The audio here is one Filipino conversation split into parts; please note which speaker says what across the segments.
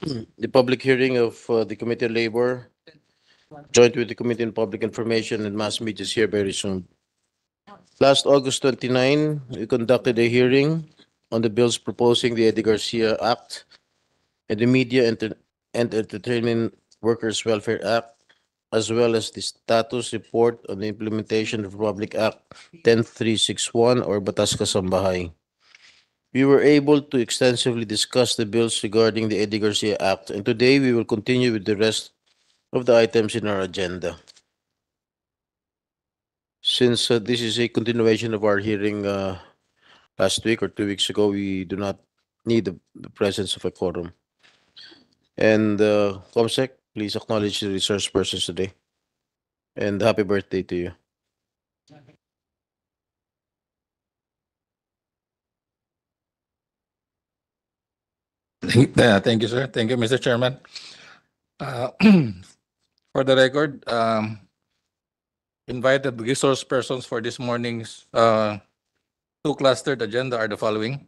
Speaker 1: the public hearing of uh, the Committee on Labor, joint with the Committee on Public Information and Mass Media is hereby resumed. Last August 29, we conducted a hearing on the bills proposing the Eddie Garcia Act and the Media and Entertainment Workers Welfare Act, as well as the status report on the implementation of Republic Act 10361 or Batas Kasambahay. We were able to extensively discuss the bills regarding the Eddie Garcia Act, and today we will continue with the rest of the items in our agenda. Since uh, this is a continuation of our hearing uh, last week or two weeks ago, we do not need the the presence of a quorum. And uh, Comsec, please acknowledge the resource persons today. And happy birthday to you.
Speaker 2: Thank yeah, thank you, sir. Thank you, Mr. Chairman. Uh, For the record, um, invited resource persons for this morning's uh, two clustered agenda are the following.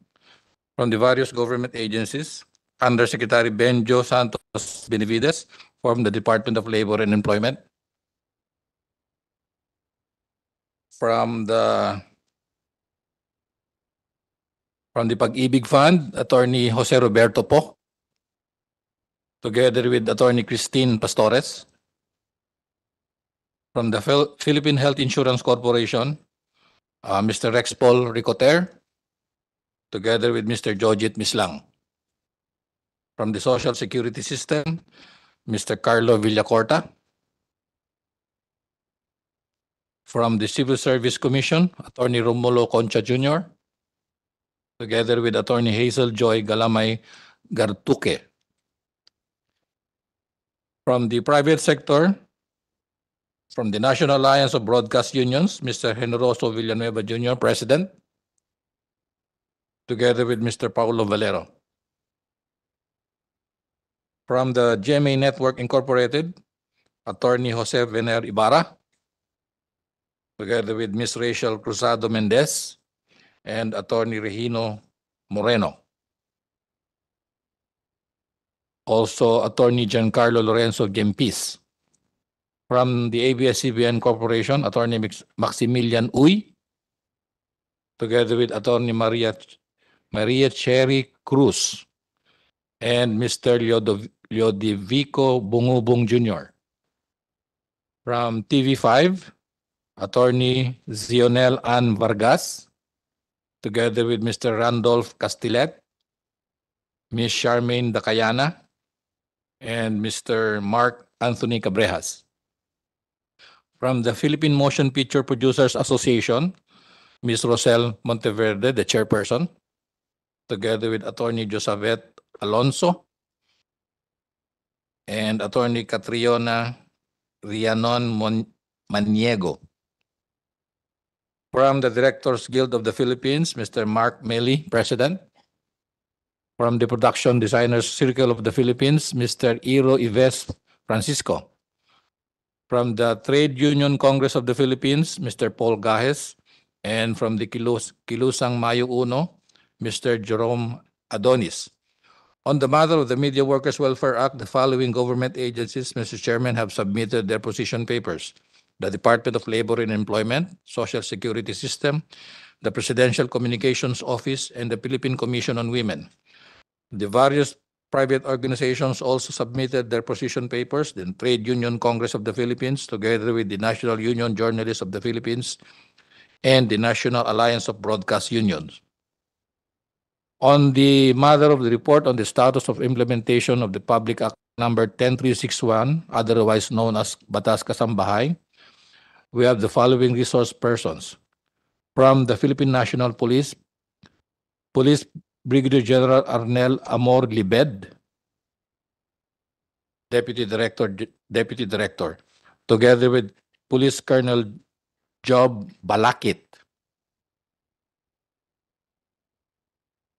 Speaker 2: From the various government agencies, Undersecretary Benjo Santos Benavides from the Department of Labor and Employment. From the From the Pag-ibig Fund, Attorney Jose Roberto Po. Together with Attorney Christine Pastores. From the Phil- Philippine Health Insurance Corporation, uh, Mr. Rex Paul Ricoter. Together with Mr. Jojit Mislang. From the Social Security System, Mr. Carlo Villacorta. From the Civil Service Commission, Attorney Romulo Concha Jr together with Attorney Hazel Joy Galamay Gartuque. From the private sector, from the National Alliance of Broadcast Unions, Mr. Generoso Villanueva Jr., President, together with Mr. Paulo Valero. From the GMA Network Incorporated, Attorney Jose Vener Ibarra, together with Ms. Rachel Cruzado Mendez, and Attorney Regino Moreno. Also, Attorney Giancarlo Lorenzo Gempis. From the ABS-CBN Corporation, Attorney Maximilian Uy. Together with Attorney Maria, Maria Cherry Cruz. And Mr. Leodov- Leodivico Jr. From TV5, Attorney Zionel Ann Vargas together with Mr. Randolph Castilet, Ms. Charmaine Dacayana, and Mr. Mark Anthony Cabrejas. From the Philippine Motion Picture Producers Association, Ms. Rosel Monteverde, the chairperson, together with Attorney Josabet Alonso and Attorney Catriona Rianon Mon- Maniego. From the Directors Guild of the Philippines, Mr. Mark Melly, President. From the Production Designers Circle of the Philippines, Mr. Iro Ives Francisco. From the Trade Union Congress of the Philippines, Mr. Paul Gajes. And from the Kilus- Kilusang Mayo Uno, Mr. Jerome Adonis. On the matter of the Media Workers Welfare Act, the following government agencies, Mr. Chairman, have submitted their position papers the Department of Labor and Employment, Social Security System, the Presidential Communications Office, and the Philippine Commission on Women. The various private organizations also submitted their position papers, the Trade Union Congress of the Philippines, together with the National Union Journalists of the Philippines, and the National Alliance of Broadcast Unions. On the matter of the report on the status of implementation of the Public Act Number 10361, otherwise known as Batas Kasambahay, we have the following resource persons. From the Philippine National Police, Police Brigadier General Arnel Amor Libed, Deputy Director, Deputy Director, together with Police Colonel Job Balakit.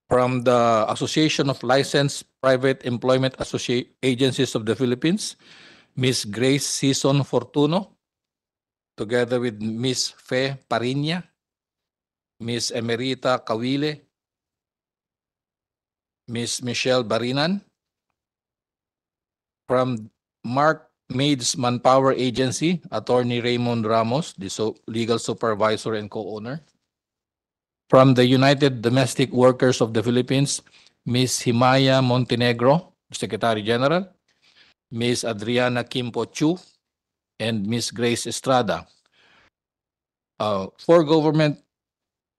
Speaker 2: From the Association of Licensed Private Employment Associate Agencies of the Philippines, Miss Grace Season Fortuno, together with Miss Fe Parinya, Miss Emerita Kawile, Miss Michelle Barinan, From Mark Maids Manpower Agency, Attorney Raymond Ramos, the so- legal supervisor and co-owner. From the United Domestic Workers of the Philippines, Ms. Himaya Montenegro, Secretary General. Ms. Adriana Kimpo Chu, and Ms. Grace Estrada. Uh, four government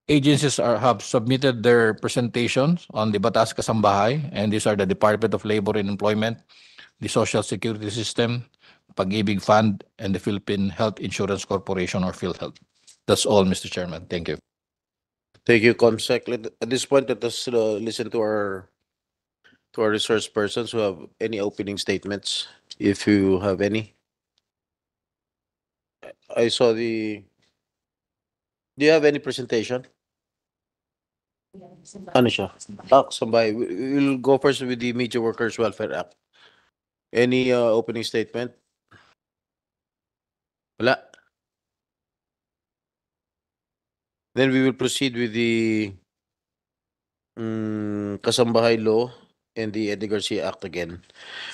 Speaker 2: agencies are, have submitted their presentations on the Batas Kasambahay, and these are the Department of Labor and Employment, the Social Security System, Pag-ibig Fund, and the Philippine Health Insurance Corporation or PhilHealth. That's all, Mr. Chairman. Thank you.
Speaker 1: Thank you, Comsec. Let- At this point, let us uh, listen to our to our resource persons who have any opening statements, if you have any. I saw the, do you have any presentation? Ano siya? Ah, Sambay. We- We'll go first with the Media Workers Welfare Act. Any uh, opening statement? Wala. Then we will proceed with the mm, Kasambahay Law and the Eddie Garcia Act again.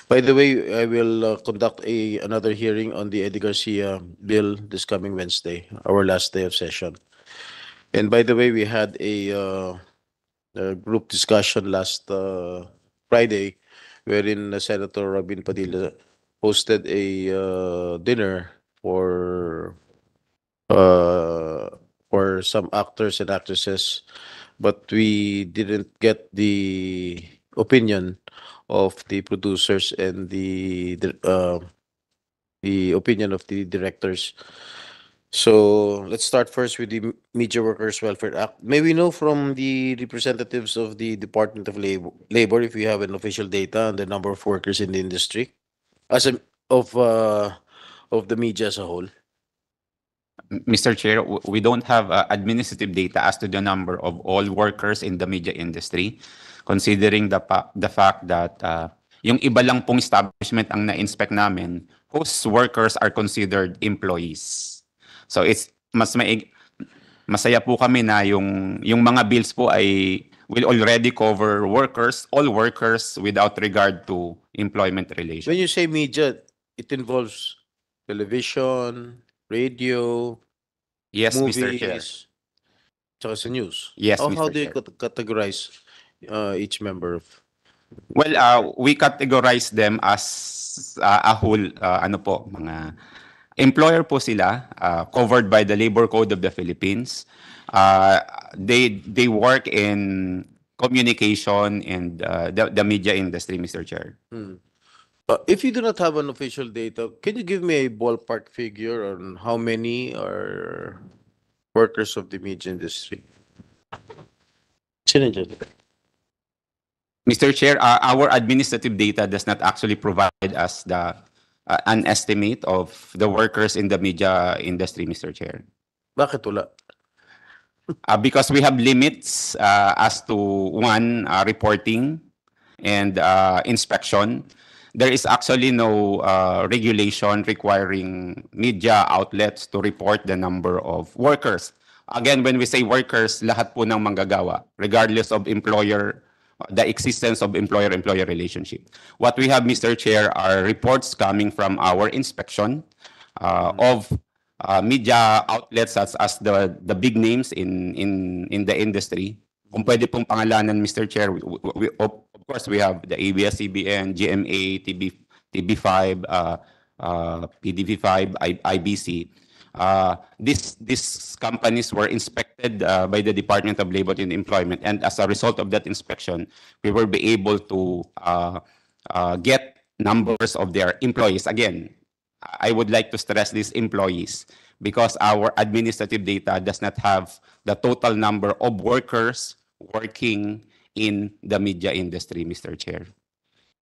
Speaker 1: By the way, I will uh, conduct a another hearing on the Eddie Garcia bill this coming Wednesday, our last day of session. And by the way, we had a uh, a group discussion last uh, Friday wherein Senator Robin Padilla hosted a uh, dinner for uh, for some actors and actresses, but we didn't get the opinion of the producers and the dir- uh, the opinion of the directors. So let's start first with the Media Workers Welfare Act. May we know from the representatives of the Department of Labor, Labor if you have an official data on the number of workers in the industry as a, of uh, of the media as a whole?
Speaker 3: Mr. Chair, we don't have uh, administrative data as to the number of all workers in the media industry, considering the pa- the fact that uh, yung iba lang pong establishment ang na-inspect namin, whose workers are considered employees. So it's mas may masaya po kami na yung yung mga bills po ay will already cover workers, all workers without regard to employment relations.
Speaker 1: When you say media, it involves television, radio,
Speaker 3: Yes, Mr. Chair.
Speaker 1: movies, tsaka sa news.
Speaker 3: Yes,
Speaker 1: How, how
Speaker 3: Mr.
Speaker 1: do you
Speaker 3: Chair.
Speaker 1: categorize uh, each member of?
Speaker 3: Well, uh, we categorize them as uh, a whole, uh, ano po, mga employer po sila, uh, covered by the Labor Code of the Philippines. Uh, they they work in communication and uh, the, the media industry, Mr. Chair.
Speaker 1: Hmm. Uh, if you do not have an official data, can you give me a ballpark figure on how many are workers of the media industry? Dyan?
Speaker 3: Mr. Chair, uh, our administrative data does not actually provide us the uh, an estimate of the workers in the media industry, Mr. Chair.
Speaker 1: Bakit wala?
Speaker 3: Uh, because we have limits uh, as to one uh, reporting and uh, inspection. There is actually no uh, regulation requiring media outlets to report the number of workers. Again, when we say workers, lahat po ng manggagawa, regardless of employer, the existence of employer-employer relationship. What we have, Mr. Chair, are reports coming from our inspection uh, of uh, media outlets as, as the, the big names in, in, in the industry. Kung pwede pong pangalanan, Mr. Chair, we, we, of course, we have the ABS-CBN, GMA, TB, TB5, uh, uh, PDV5, I, IBC. Uh, this, these companies were inspected uh, by the Department of Labor and Employment, and as a result of that inspection, we will be able to uh, get numbers of their employees. Again, I would like to stress these employees because our administrative data does not have the total number of workers working in the media industry, Mr. Chair.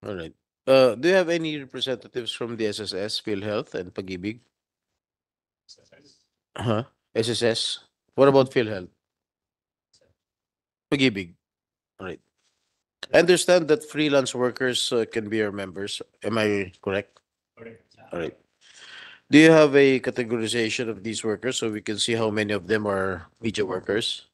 Speaker 1: All right. Uh, do you have any representatives from the SSS, PhilHealth and Pag-ibig? Huh? SSS? What about PhilHealth? Pag-ibig? All right. I understand that freelance workers uh, can be your members. Am I correct? All right. Do you have a categorization of these workers so we can see how many of them are media workers?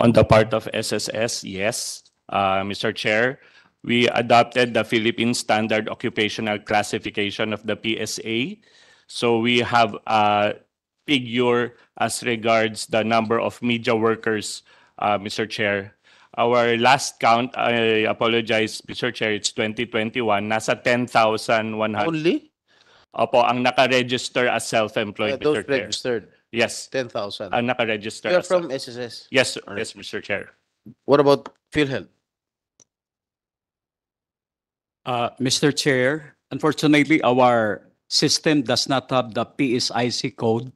Speaker 4: On the part of SSS, yes, uh, Mr. Chair. we adopted the Philippine Standard Occupational Classification of the PSA. So we have a figure as regards the number of media workers, uh, Mr. Chair. Our last count, I apologize, Mr. Chair, it's 2021, nasa 10,100.
Speaker 1: Only?
Speaker 4: Opo, ang naka-register as
Speaker 1: Uh,
Speaker 4: self-employed,
Speaker 1: Those
Speaker 4: Mr. Chair.
Speaker 1: registered,
Speaker 4: Yes,
Speaker 1: ten thousand.
Speaker 4: ang naka-register.
Speaker 1: You're
Speaker 4: as-
Speaker 1: from SSS.
Speaker 4: Yes, sir. Yes, Mr. Chair.
Speaker 1: What about PhilHealth?
Speaker 5: Uh, Mr. Chair, unfortunately, our system does not have the PSIC code,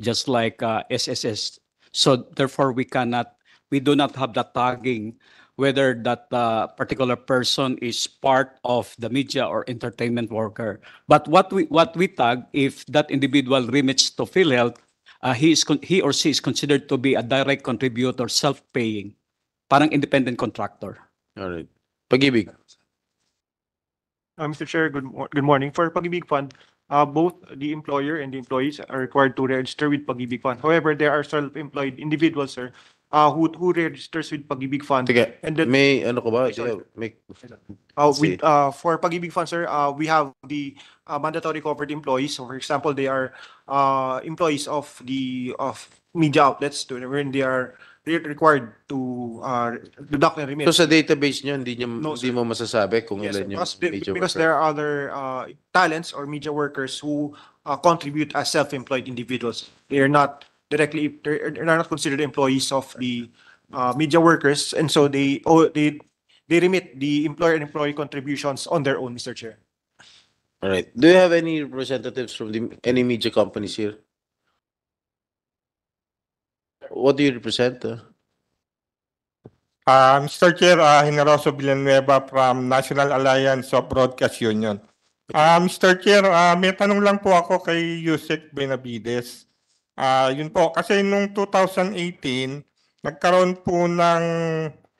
Speaker 5: just like uh, SSS. So therefore, we cannot, we do not have the tagging whether that uh, particular person is part of the media or entertainment worker. But what we, what we tag, if that individual remits to PhilHealth, uh, he is, con- he or she is considered to be a direct contributor, self-paying, parang independent contractor.
Speaker 1: All right. Pag-ibig.
Speaker 6: Uh, Mr. Chair, good, mor- good morning. For Pag-ibig Fund, uh, both the employer and the employees are required to register with Pag-ibig Fund. However, there are self-employed individuals, sir, uh, who, who registers with Pag-ibig Fund.
Speaker 1: Sige,
Speaker 6: And then,
Speaker 1: may ano ka ba?
Speaker 6: Sorry.
Speaker 1: May,
Speaker 6: uh, with, uh, for Pag-ibig Fund, sir, uh, we have the uh, mandatory covered employees. So for example, they are uh, employees of the, of media outlets to, when they are re- required to uh, deduct and remit.
Speaker 1: so sa database nyo, hindi, nyo,
Speaker 6: No,
Speaker 1: hindi
Speaker 6: sir.
Speaker 1: mo masasabi kung
Speaker 6: Yes, sir.
Speaker 1: ilan yung
Speaker 6: because, the-
Speaker 1: media
Speaker 6: because there are other uh, talents or media workers who uh, contribute as self-employed individuals. They are not directly, they're they're not considered employees of the uh, media workers, and so they, oh, they, they remit the employer and employee contributions on their own, Mr. Chair.
Speaker 1: All right. Do you have any representatives from the, any media companies here? What do you represent? uh?
Speaker 7: Uh, Mr. Chair, uh, Generoso Villanueva from National Alliance of Broadcast Union. Uh, Mr. Chair, uh, may tanong lang po ako kay Yusek Benavides. Uh, yun po, kasi nung 2018, nagkaroon po ng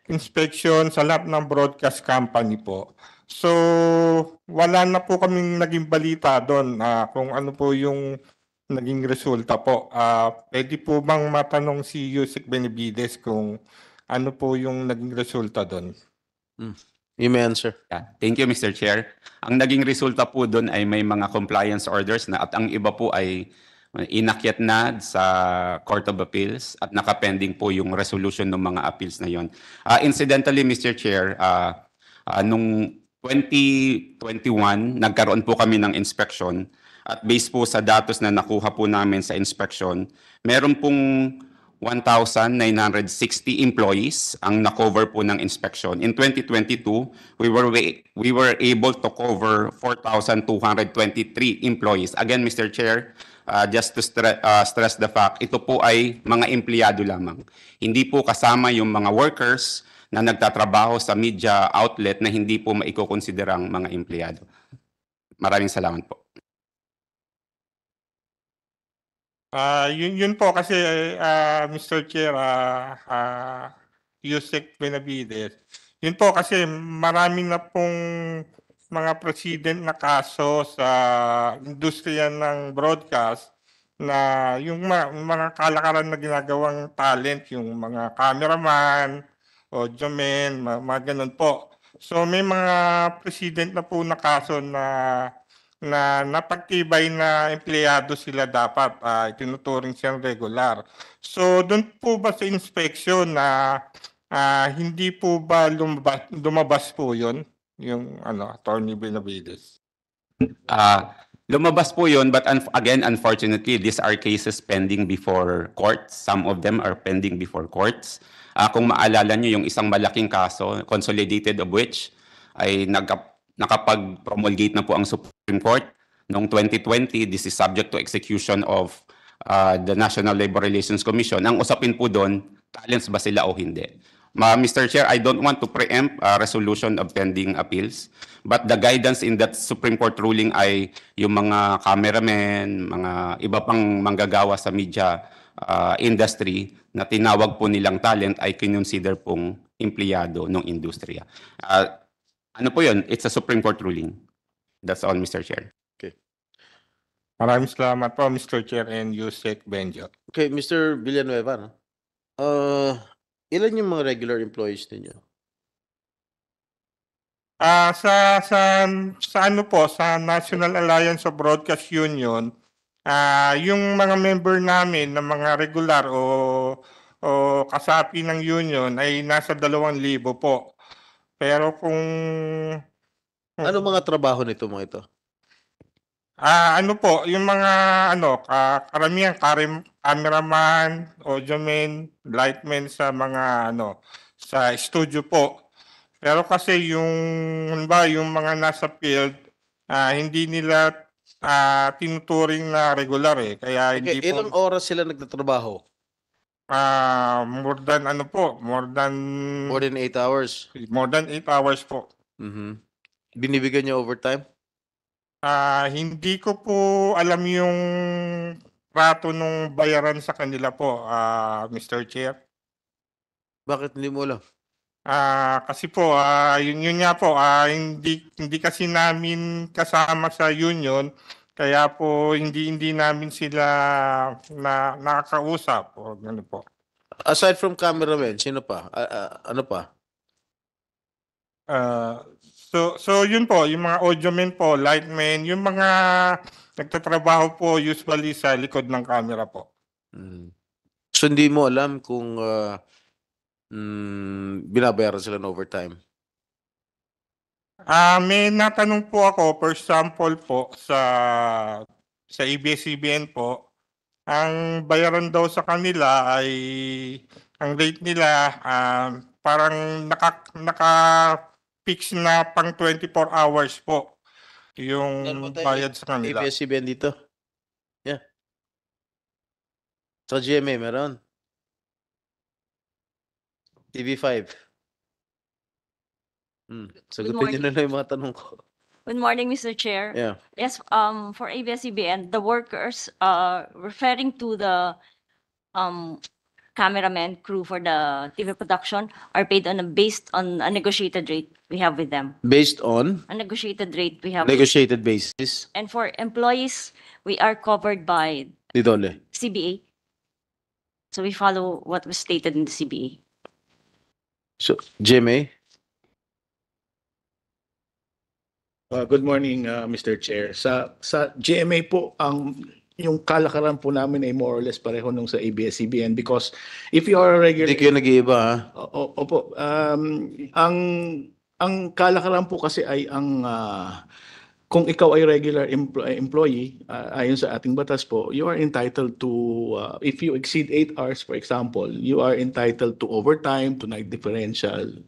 Speaker 7: inspection sa lahat ng broadcast company po. So, wala na po kaming naging balita doon uh, kung ano po yung naging resulta po. Uh, pwede po bang matanong si Yusek Benavides kung ano po yung naging resulta doon?
Speaker 1: You may answer.
Speaker 3: Yeah. Thank you, Mr. Chair. Ang naging resulta po doon ay may mga compliance orders na at ang iba po ay inakyat na sa Court of Appeals at nakapending po yung resolution ng mga appeals na yon. Ah, incidentally, Mr. Chair, ah, ah, nung 2021, nagkaroon po kami ng inspection at based po sa datos na nakuha po namin sa inspection, meron pong 1,960 employees ang na-cover po ng inspection. In 2022, we were we were able to cover 4,223 employees. Again, Mr. Chair, uh, just to stre- uh, stress the fact, ito po ay mga empleyado lamang. Hindi po kasama yung mga workers na nagtatrabaho sa media outlet na hindi po maikokonsiderang mga empleyado. Maraming salamat po.
Speaker 7: Ah, yun yun po kasi ah, Mr. Chair, ah ah, Yusek Benavides. Yun po kasi marami na pong mga president na kaso sa industriya ng broadcast na yung ma- mga kalakaran na ginagawang talent, yung mga cameraman, audioman, mga, mga ganun po. So may mga president na po na kaso na na napagtibay na empleyado sila dapat uh, tinuturing siyang regular. So doon po ba sa inspection na ah, hindi po ba lumabas, lumabas po yun? Yung ano, Attorney Benavides.
Speaker 3: Ah, lumabas po yun, but unf- again, unfortunately, these are cases pending before courts. Some of them are pending before courts. Ah, kung maalala nyo, yung isang malaking kaso, consolidated of which, ay nagka- nakapag-promulgate na po ang Supreme Court. Noong 2020, this is subject to execution of ah, the National Labor Relations Commission. Ang usapin po doon, talents ba sila o hindi? Ma, Mr. Chair, I don't want to preempt a resolution of pending appeals, but the guidance in that Supreme Court ruling ay yung mga cameramen, mga iba pang manggagawa sa media ah, industry na tinawag po nilang talent ay kinonsider pong empleyado ng industriya. Ah, ano po yun? It's a Supreme Court ruling. That's all, Mr. Chair.
Speaker 7: Maraming salamat po, Mr. Chair and Yusek Benjo.
Speaker 1: Okay, Mr. Villanueva, no? Uh, ilan yung mga regular employees ninyo?
Speaker 7: Ah, sa sa sa ano po, sa National Alliance of Broadcast Union, ah, yung mga member namin na mga regular o o kasapi ng union ay nasa 2,000 po. Pero kung
Speaker 1: Ano mga trabaho nito mga ito?
Speaker 7: Ah, ano po, yung mga ano, ka karamihan karim cameraman, audioman, lightman sa mga ano, sa studio po. Pero kasi yung ba yung mga nasa field, ah, hindi nila ah, tinuturing na regular eh. Kaya
Speaker 1: Okay,
Speaker 7: hindi
Speaker 1: ilang
Speaker 7: po
Speaker 1: oras sila nagtatrabaho?
Speaker 7: Ah, more than ano po, more than
Speaker 1: More than 8 hours.
Speaker 7: more than 8 hours po.
Speaker 1: Mhm. Binibigyan niyo overtime?
Speaker 7: Ah, hindi ko po alam yung trato nung bayaran sa kanila po, ah, Mr. Chair.
Speaker 1: Bakit hindi mo alam?
Speaker 7: Ah, kasi po, ah, yun, yun nga po, ah, hindi, hindi kasi namin kasama sa union, kaya po hindi hindi namin sila na nakakausap o ano po.
Speaker 1: Aside from cameraman, sino pa? Ah, ah, ano pa?
Speaker 7: Ah, so so yun po, yung mga audiomen po, lightmen, yung mga nagtatrabaho po usually sa likod ng camera po.
Speaker 1: Mm. So hindi mo alam kung ah, mm, binabayaran sila ng overtime?
Speaker 7: Ah, may natanong po ako, for example po, sa sa ABS-CBN po, ang bayaran daw sa kanila ay, ang rate nila, ah, parang naka, naka fix na pang 24 hours po yung
Speaker 1: Meron ba tayo
Speaker 7: bayad sa kanila.
Speaker 1: ABS-CBN dito? Yeah. Sa GMA meron? TV5. Hmm. Sagutin niyo
Speaker 8: morning.
Speaker 1: na lang yung mga tanong ko.
Speaker 8: Good morning, Mr. Chair.
Speaker 1: Yeah.
Speaker 8: Yes, um, for ABS-CBN, the workers, uh, referring to the, um, cameraman crew for the TV production are paid on a, based on a negotiated rate we have with them.
Speaker 1: Based on
Speaker 8: A negotiated rate we have. with-
Speaker 1: negotiated basis,
Speaker 8: And for employees, we are covered by
Speaker 1: ni Dole.
Speaker 8: CBA. So we follow what was stated in the CBA.
Speaker 1: So, GMA?
Speaker 9: Uh, good morning, uh, Mr. Chair. Sa sa GMA po ang yung kalakaran po namin ay more or less pareho nung sa ABS-CBN because if you are a regular
Speaker 1: Hindi kayo nag-iiba ha?
Speaker 9: O- Opo, um, ang ang kalakaran po kasi ay ang ah, kung ikaw ay regular empl- employee ah, ayon sa ating batas po, you are entitled to ah, if you exceed 8 hours for example, you are entitled to overtime, to night differential.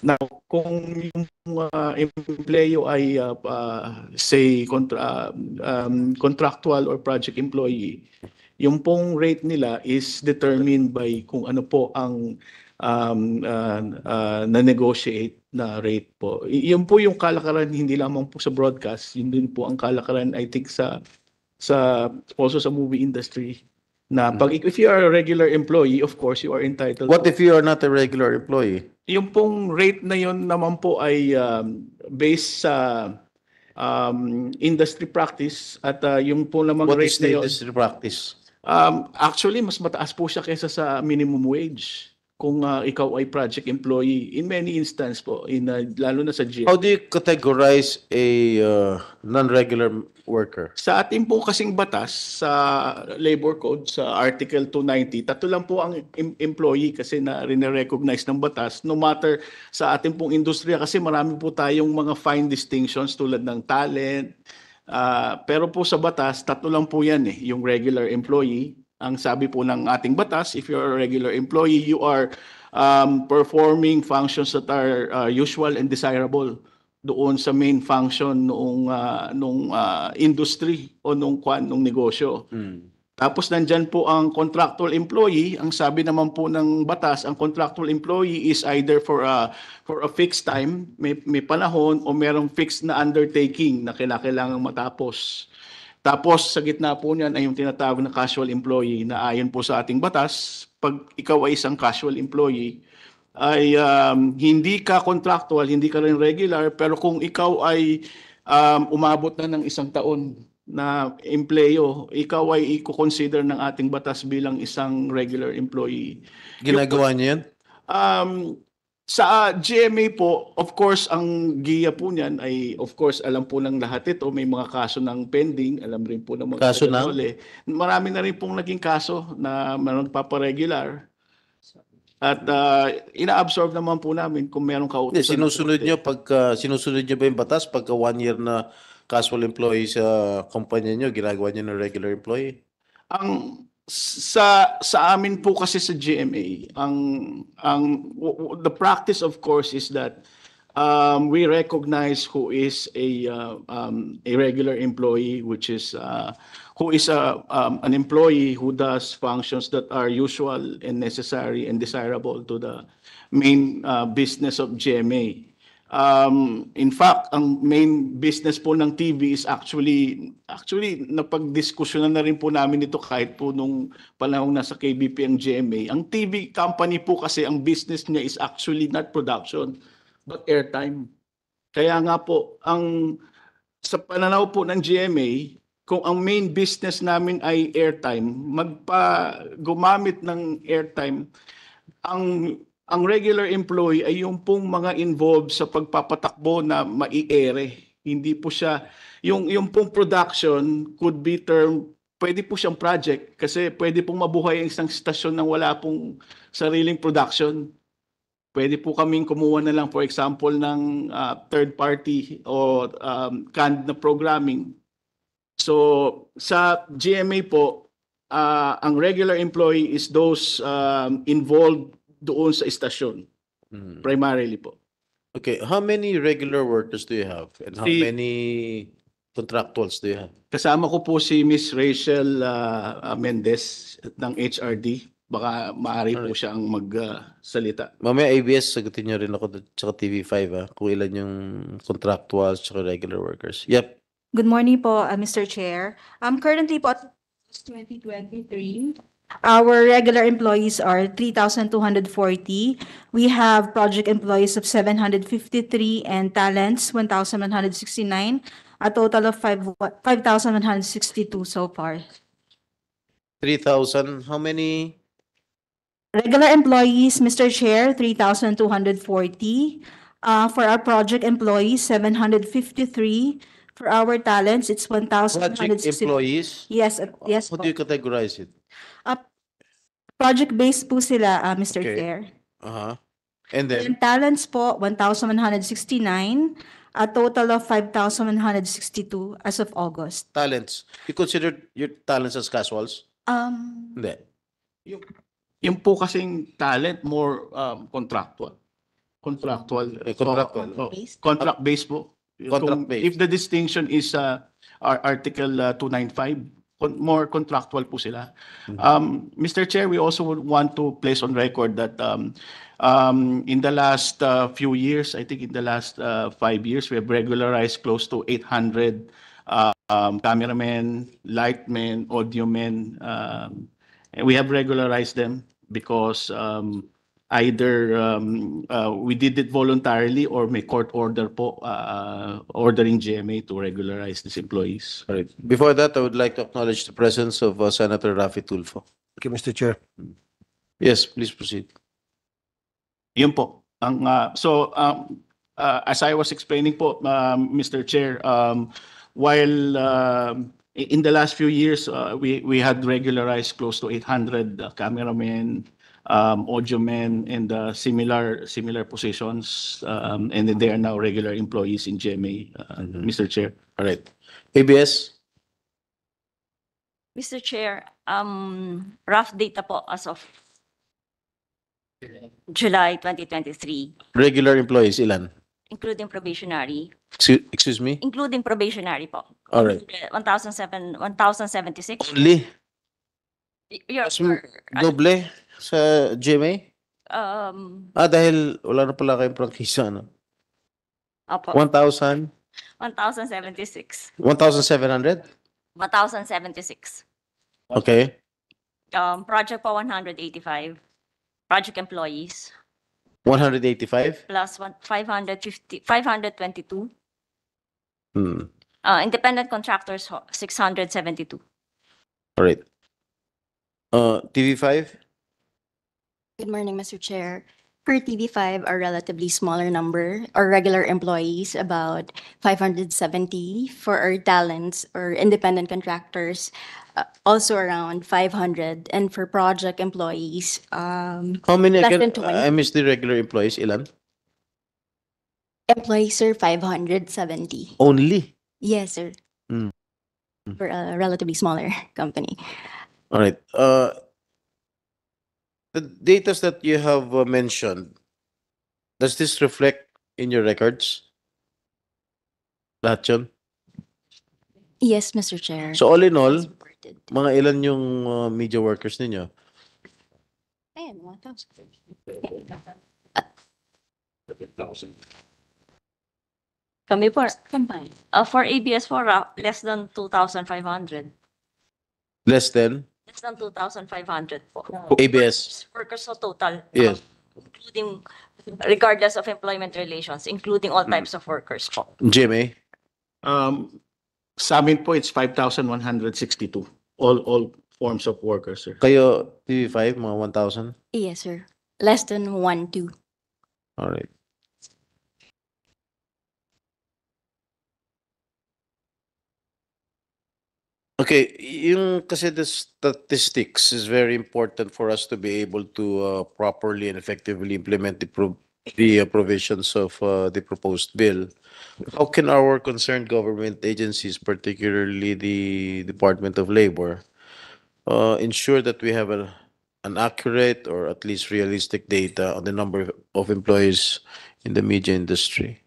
Speaker 9: Now, kung yung uh, employee ay ah, ah, say contra, um, contractual or project employee, yung pong rate nila is determined by kung ano po ang um, uh, uh, na-negotiate na rate po. Yun po yung kalakaran hindi lamang po sa broadcast, yun din po ang kalakaran I think sa sa also sa movie industry na pag if you are a regular employee, of course you are entitled
Speaker 1: What
Speaker 9: to-
Speaker 1: if you are not a regular employee?
Speaker 9: yung pong rate na yun naman po ay um, based sa um, industry practice at uh, yung po namang
Speaker 1: What
Speaker 9: rate
Speaker 1: is
Speaker 9: na
Speaker 1: the
Speaker 9: yun,
Speaker 1: industry practice?
Speaker 9: um, actually mas mataas po siya kaysa sa minimum wage kung uh, ikaw ay project employee in many instance po in uh, lalo na sa GM.
Speaker 1: How do you categorize a uh, non-regular worker?
Speaker 9: Sa ating po kasing batas sa labor code sa article 290, tatlo lang po ang em- employee kasi na rin-recognize ng batas no matter sa ating pong industriya kasi marami po tayong mga fine distinctions tulad ng talent. Ah, pero po sa batas, tatlo lang po yan eh, yung regular employee. Ang sabi po ng ating batas, if you're a regular employee, you are um, performing functions that are uh, usual and desirable doon sa main function noong ah, nung ah, industry o nung kwan nung negosyo.
Speaker 1: Hmm.
Speaker 9: Tapos nandyan po ang contractual employee. Ang sabi naman po ng batas, ang contractual employee is either for a for a fixed time, may may panahon o merong fixed na undertaking na kailangang matapos. Tapos sa gitna po niyan ay yung tinatawag na casual employee na ayon po sa ating batas, pag ikaw ay isang casual employee, ay um, hindi ka contractual, hindi ka rin regular, pero kung ikaw ay um, umabot na ng isang taon na empleyo, ikaw ay i-consider ng ating batas bilang isang regular employee.
Speaker 1: Ginagawa niyo yan?
Speaker 9: Um, Sa GMA po, of course, ang giya po niyan ay, of course, alam po ng lahat ito, may mga kaso ng pending, alam rin po ng mga
Speaker 1: Kaso ng?
Speaker 9: taga-Dole. Marami na rin pong naging kaso na magpaparegular. At uh, ina-absorb naman po namin kung merong
Speaker 1: Hindi,
Speaker 9: kautusan. ng
Speaker 1: sinusunod nyo pagka, sinusunod nyo ba yung batas pagka one year na casual employee sa kumpanya nyo, ginagawa nyo ng regular employee?
Speaker 9: ang sa sa amin po kasi sa GMA ang ang the practice of course is that um, we recognize who is a uh, um, a regular employee which is uh, who is a um, an employee who does functions that are usual and necessary and desirable to the main uh, business of GMA. Um, in fact, ang main business po ng TV is actually, actually, napagdiskusyonan na rin po namin ito kahit po nung panahong nasa KBP ang GMA. Ang TV company po kasi, ang business niya is actually not production, but airtime. Kaya nga po, ang sa pananaw po ng GMA, kung ang main business namin ay airtime, magpa gumamit ng airtime, ang ang regular employee ay yung pong mga involved sa pagpapatakbo na maiere. Hindi po siya, yung, yung pong production could be term, pwede po siyang project kasi pwede pong mabuhay ang isang stasyon nang wala pong sariling production. Pwede po kaming kumuha na lang for example ng ah, third party o um, canned na programming. So sa GMA po, ah, ang regular employee is those um, involved doon sa istasyon,
Speaker 1: Hmm.
Speaker 9: primarily po.
Speaker 1: Okay, how many regular workers do you have? And how
Speaker 9: Si-
Speaker 1: many contractuals do you have?
Speaker 9: Kasama ko po si Miss Rachel ah, Mendez ng HRD. Baka maaari po
Speaker 1: Alright.
Speaker 9: siyang magsalita.
Speaker 1: Mamaya ABS, sagutin nyo rin ako tsaka TV5 ah, kung ilan yung contractuals tsaka regular workers. Yep.
Speaker 10: Good morning po, uh, Mr. Chair. Um, currently po, at 2023, our regular employees are 3,240. We have project employees of 753 and talents, 1,169, a total of five 5,162 so far.
Speaker 1: 3,000, how many?
Speaker 10: Regular employees, Mr. Chair, 3,240. Uh, for our project employees, 753. For our talents, it's
Speaker 1: Project
Speaker 10: 1,160.
Speaker 1: employees?
Speaker 10: Yes, uh, yes
Speaker 1: How
Speaker 10: po.
Speaker 1: do you categorize it?
Speaker 10: Project-based po sila, uh, Mr.
Speaker 1: Okay.
Speaker 10: Chair.
Speaker 1: Uh-huh. And then,
Speaker 10: And talents po, 1,169, a total of 5,162 as of August.
Speaker 1: talents. You consider your talents as casuals?
Speaker 10: Um,
Speaker 1: Hindi.
Speaker 9: Yung po kasing talent, more um, contractual. Contractual.
Speaker 1: Eh, contractual.
Speaker 9: Oh,
Speaker 10: based?
Speaker 9: Contract-based po.
Speaker 1: Contract based.
Speaker 9: If the distinction is uh, our Article uh, 295, con- more contractual po sila.
Speaker 1: Mhm.
Speaker 9: Um, Mr. Chair, we also would want to place on record that um, um, in the last uh, few years, I think in the last uh, five years, we have regularized close to 800 uh, um, cameramen, lightmen, audio men. Um, and we have regularized them because um, either um, uh, we did it voluntarily or may court order po uh, ordering GMA to regularize these employees.
Speaker 1: All right. Before that, I would like to acknowledge the presence of uh, Senator Rafi Tulfo.
Speaker 11: Okay, Mr. Chair.
Speaker 1: Yes, please proceed.
Speaker 9: Yun po. Ang, uh, so, um, uh, as I was explaining po, um, Mr. Chair, um, while i- in the last few years, uh, we, we had regularized close to 800 uh, cameramen, um, audio men, and uh, similar, similar positions. Um, and then they are now regular employees in GMA, uh,
Speaker 1: Mhm.
Speaker 9: Mr. Chair.
Speaker 1: All right. ABS?
Speaker 8: Mr. Chair, um, rough data po as of July 2023,
Speaker 1: Regular employees, ilan?
Speaker 8: including probationary,
Speaker 1: Excuse, excuse me?
Speaker 8: including probationary po.
Speaker 1: All right.
Speaker 8: 1,007, 1,076.
Speaker 1: Only?
Speaker 8: Your,
Speaker 1: m- Doble sa GMA?
Speaker 8: um,
Speaker 1: Ah, dahil wala na pala kayong prangkisa, ano?
Speaker 8: opo,
Speaker 1: 1,000?
Speaker 8: 1,076.
Speaker 1: 1,700?
Speaker 8: 1,076.
Speaker 1: Okay.
Speaker 8: Um, project po 185. Project employees
Speaker 1: 185?
Speaker 8: plus one, 550, 522.
Speaker 1: Hmm.
Speaker 8: Uh, independent contractors, ho- 672.
Speaker 1: All right. Uh, TV5?
Speaker 12: Good morning, Mr. Chair.
Speaker 11: Per TV5, a relatively smaller number, our regular employees, about 570. For our talents or independent contractors, uh, also around 500. And for project employees, um,
Speaker 1: How many,
Speaker 11: Less
Speaker 1: again,
Speaker 11: than 20.
Speaker 1: I missed the regular employees, ilan?
Speaker 11: employees, sir, 570.
Speaker 1: Only?
Speaker 11: Yes, sir.
Speaker 1: Mm.
Speaker 11: For a relatively smaller company.
Speaker 1: All right. Uh, the data that you have uh, mentioned, does this reflect in your records? Lahat yun?
Speaker 11: Yes, Mr. Chair.
Speaker 1: So all in all, mga ilan yung uh, media workers ninyo?
Speaker 11: Ayan, 1,000.
Speaker 8: Kami po,
Speaker 11: Combined.
Speaker 8: uh, for ABS4, uh, less than 2,500.
Speaker 1: Less than
Speaker 8: Less than 2,500 po.
Speaker 1: ABS?
Speaker 8: Workers so total.
Speaker 1: Yes.
Speaker 8: um, Including, regardless of employment relations, including all types of workers po.
Speaker 1: GMA?
Speaker 9: Um, sa amin po, it's 5,162. All, all forms of workers, sir.
Speaker 1: Kayo, TV5, mga 1,000?
Speaker 11: Yes, sir. Less than one, two.
Speaker 1: All Okay, yung kasi the statistics is very important for us to be able to uh, properly and effectively implement the pro- the uh, provisions of uh, the proposed bill. How can our concerned government agencies, particularly the Department of Labor, uh, ensure that we have a, an accurate or at least realistic data on the number of employees in the media industry?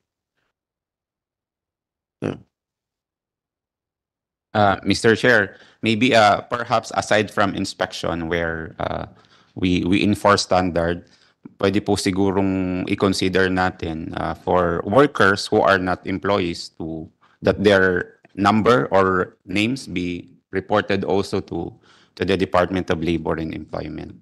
Speaker 3: Uh, Mr. Chair, maybe uh, perhaps aside from inspection where uh, we we enforce standard, pwede po sigurong i-consider natin uh, for workers who are not employees to that their number or names be reported also to to the Department of Labor and Employment.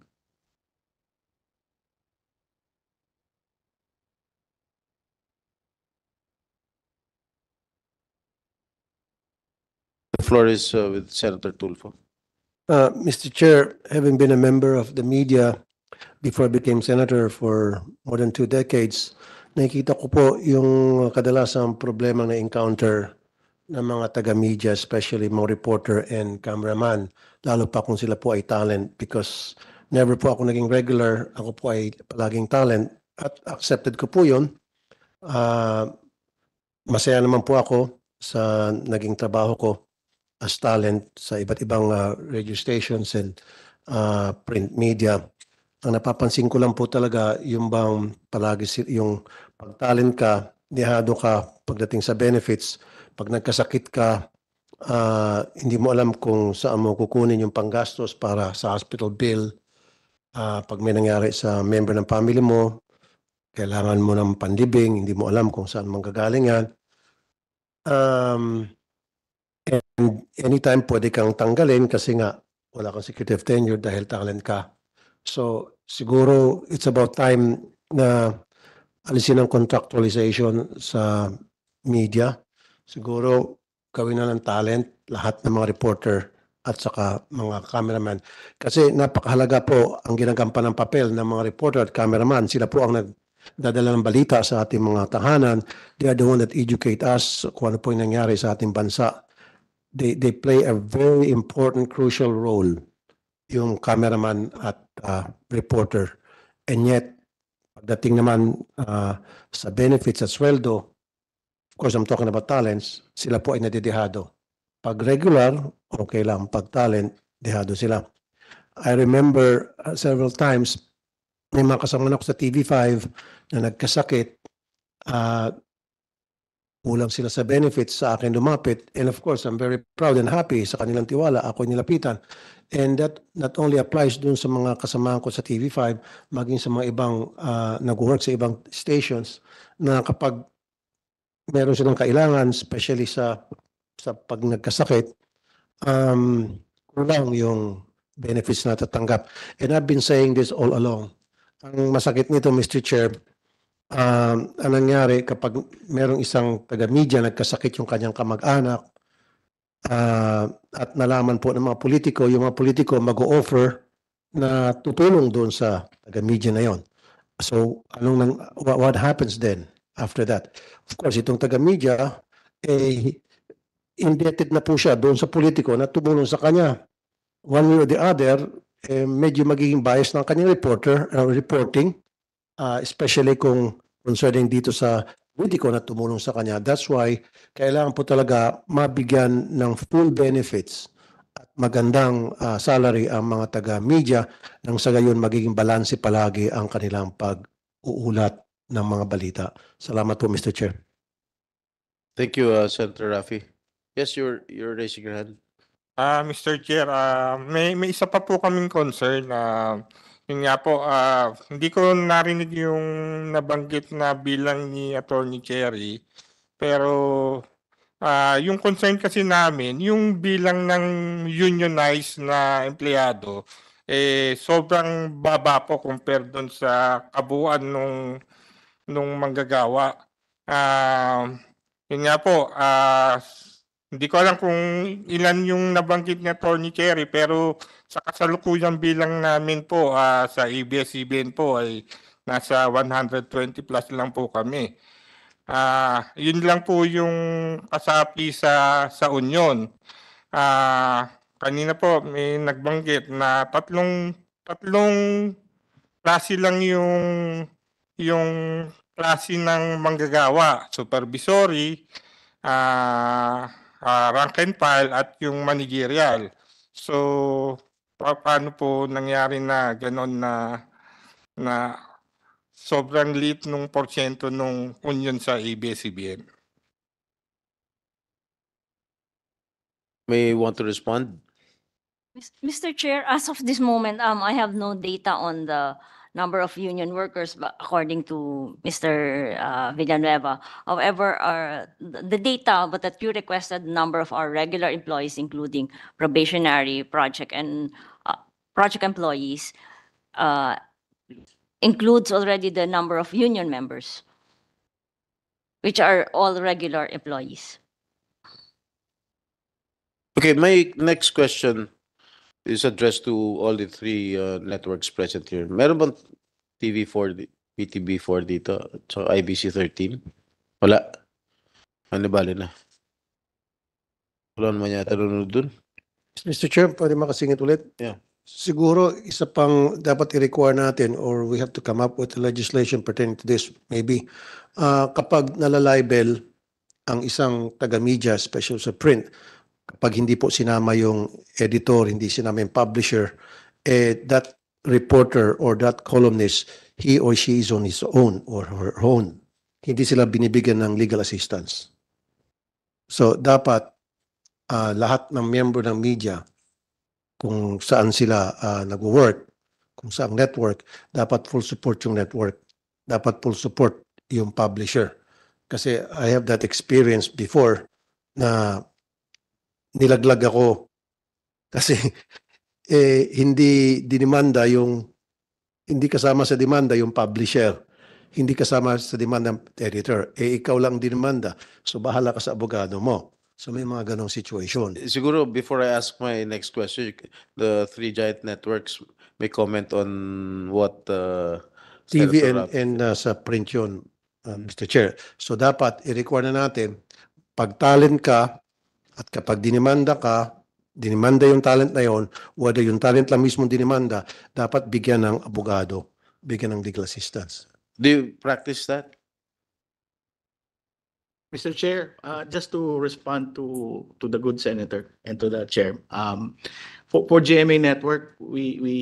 Speaker 1: Floor is uh, with Senator Tulfo.
Speaker 12: Uh, Mr. Chair, having been a member of the media before I became senator for more than two decades, nakikita ko po yung kadalasang problema na encounter ng mga taga-media, especially mga reporter and cameraman, lalo pa kung sila po ay talent because never po ako naging regular, ako po ay palaging talent at accepted ko po yun. Ah, masaya naman po ako sa naging trabaho ko as talent sa iba't ibang uh, radio stations and uh, print media. Ang napapansin ko lang po talaga yung bang palagi yung pag talent ka, dihado ka pagdating sa benefits, pag nagkasakit ka, ah, hindi mo alam kung saan mo kukunin yung panggastos para sa hospital bill. Ah, pag may nangyari sa member ng family mo, kailangan mo ng pandibing, hindi mo alam kung saan manggagaling yan. Um, And anytime pwede kang tanggalin kasi nga wala kang security of tenure dahil talent ka. So siguro it's about time na alisin ang contractualization sa media. Siguro gawin na ng talent lahat ng mga reporter at saka mga cameraman. Kasi napakahalaga po ang ginagampan ng papel ng mga reporter at cameraman. Sila po ang nagdadala ng balita sa ating mga tahanan. They are the one that educate us kung ano po yung nangyari sa ating bansa they they play a very important crucial role yung cameraman at uh, reporter. And yet pagdating naman uh, sa benefits at sweldo of course I'm talking about talents sila po ay nadidihado. Pag regular okay lang. Pag talent dihado sila. I remember uh, several times may mga kasama ako sa TV5 na nagkasakit uh, kulang sila sa benefits sa akin lumapit. And of course, I'm very proud and happy sa kanilang tiwala. Ako nilapitan. And that not only applies dun sa mga kasamahan ko sa TV5, maging sa mga ibang uh, nag-work sa ibang stations na kapag meron silang kailangan, especially sa sa pag nagkasakit, um, kulang yung benefits na tatanggap. And I've been saying this all along. Ang masakit nito, Mr. Chair, um, ang nangyari kapag merong isang taga-media nagkasakit yung kanyang kamag-anak ah, at nalaman po ng mga politiko, yung mga politiko mag-o-offer na tutulong doon sa taga-media na yon. So, anong nang, what, happens then after that? Of course, itong taga-media, eh, indebted na po siya doon sa politiko na tumulong sa kanya. One way or the other, eh, medyo magiging bias ng kanyang reporter, uh, reporting, uh, especially kung concerning dito sa politiko na tumulong sa kanya. That's why kailangan po talaga mabigyan ng full benefits at magandang ah, salary ang mga taga-media nang sa gayon magiging balanse palagi ang kanilang pag-uulat ng mga balita. Salamat po, Mr. Chair.
Speaker 1: Thank you, uh, Senator Rafi. Yes, you're, you're raising your hand.
Speaker 7: Ah, Mr. Chair, ah, may may isa pa po kaming concern na yun nga po, ah, hindi ko narinig yung nabanggit na bilang ni Attorney Cherry. Pero ah, yung concern kasi namin, yung bilang ng unionized na empleyado, eh sobrang baba po compare doon sa kabuuan nung nung manggagawa. Ah, yun nga po, ah, hindi ko alam kung ilan yung nabanggit ni Attorney Cherry pero sa kasalukuyang bilang namin po ah, sa ABS-CBN po ay nasa 120 plus lang po kami. Ah, yun lang po yung kasapi sa sa Union. Ah, kanina po may nagbanggit na tatlong tatlong klase lang yung yung klase ng manggagawa, supervisory, ah ah, rank and file at yung managerial. So, pa- paano po nangyari na ganon na na sobrang liit nung porsyento nung union sa ABS-CBN?
Speaker 1: May want to respond?
Speaker 8: Mis- Mr. Chair, as of this moment, um, I have no data on the number of union workers, but according to Mr. uh, Villanueva. However, our, the the data, but that you requested, number of our regular employees, including probationary, project and project employees, uh, includes already the number of union members, which are all regular employees.
Speaker 1: Okay, my next question is addressed to all the three uh, networks present here. Meron bang TV4, di- PTB4 dito saka IBC13? Wala. Ano bali na? Wala naman yata nanonood dun.
Speaker 12: Mr. Chair, pwede makasingit ulit?
Speaker 1: Yeah.
Speaker 12: Siguro isa pang dapat i-require natin or we have to come up with legislation pertaining to this maybe. Ah, kapag nalalibel ang isang taga-media, special sa print, kapag hindi po sinama yung editor, hindi sinama yung publisher, eh, that reporter or that columnist, he or she is on his own or her own. Hindi sila binibigyan ng legal assistance. So, dapat ah, lahat ng member ng media, kung saan sila uh, nag-work, kung saang network, dapat full support yung network. Dapat full support yung publisher. Kasi I have that experience before na nilaglag ako kasi eh, hindi dinimanda yung hindi kasama sa demanda yung publisher. Hindi kasama sa demanda ng editor. Eh, ikaw lang dinimanda. So, bahala ka sa abogado mo. So, may mga ganong situation.
Speaker 1: Siguro before I ask my next question, the three giant networks may comment on what uh,
Speaker 12: TV and, and uh, sa print yun, uh, Mr. Chair. So dapat i-require na natin, pag talent ka at kapag dinimanda ka, dinimanda yung talent na yon, whether yung talent lang mismo dinimanda, dapat bigyan ng abogado, bigyan ng legal assistance.
Speaker 1: Do you practice that?
Speaker 9: Mr. Chair, uh, just to respond to to the good senator and to the chair, um, for for GMA Network, we we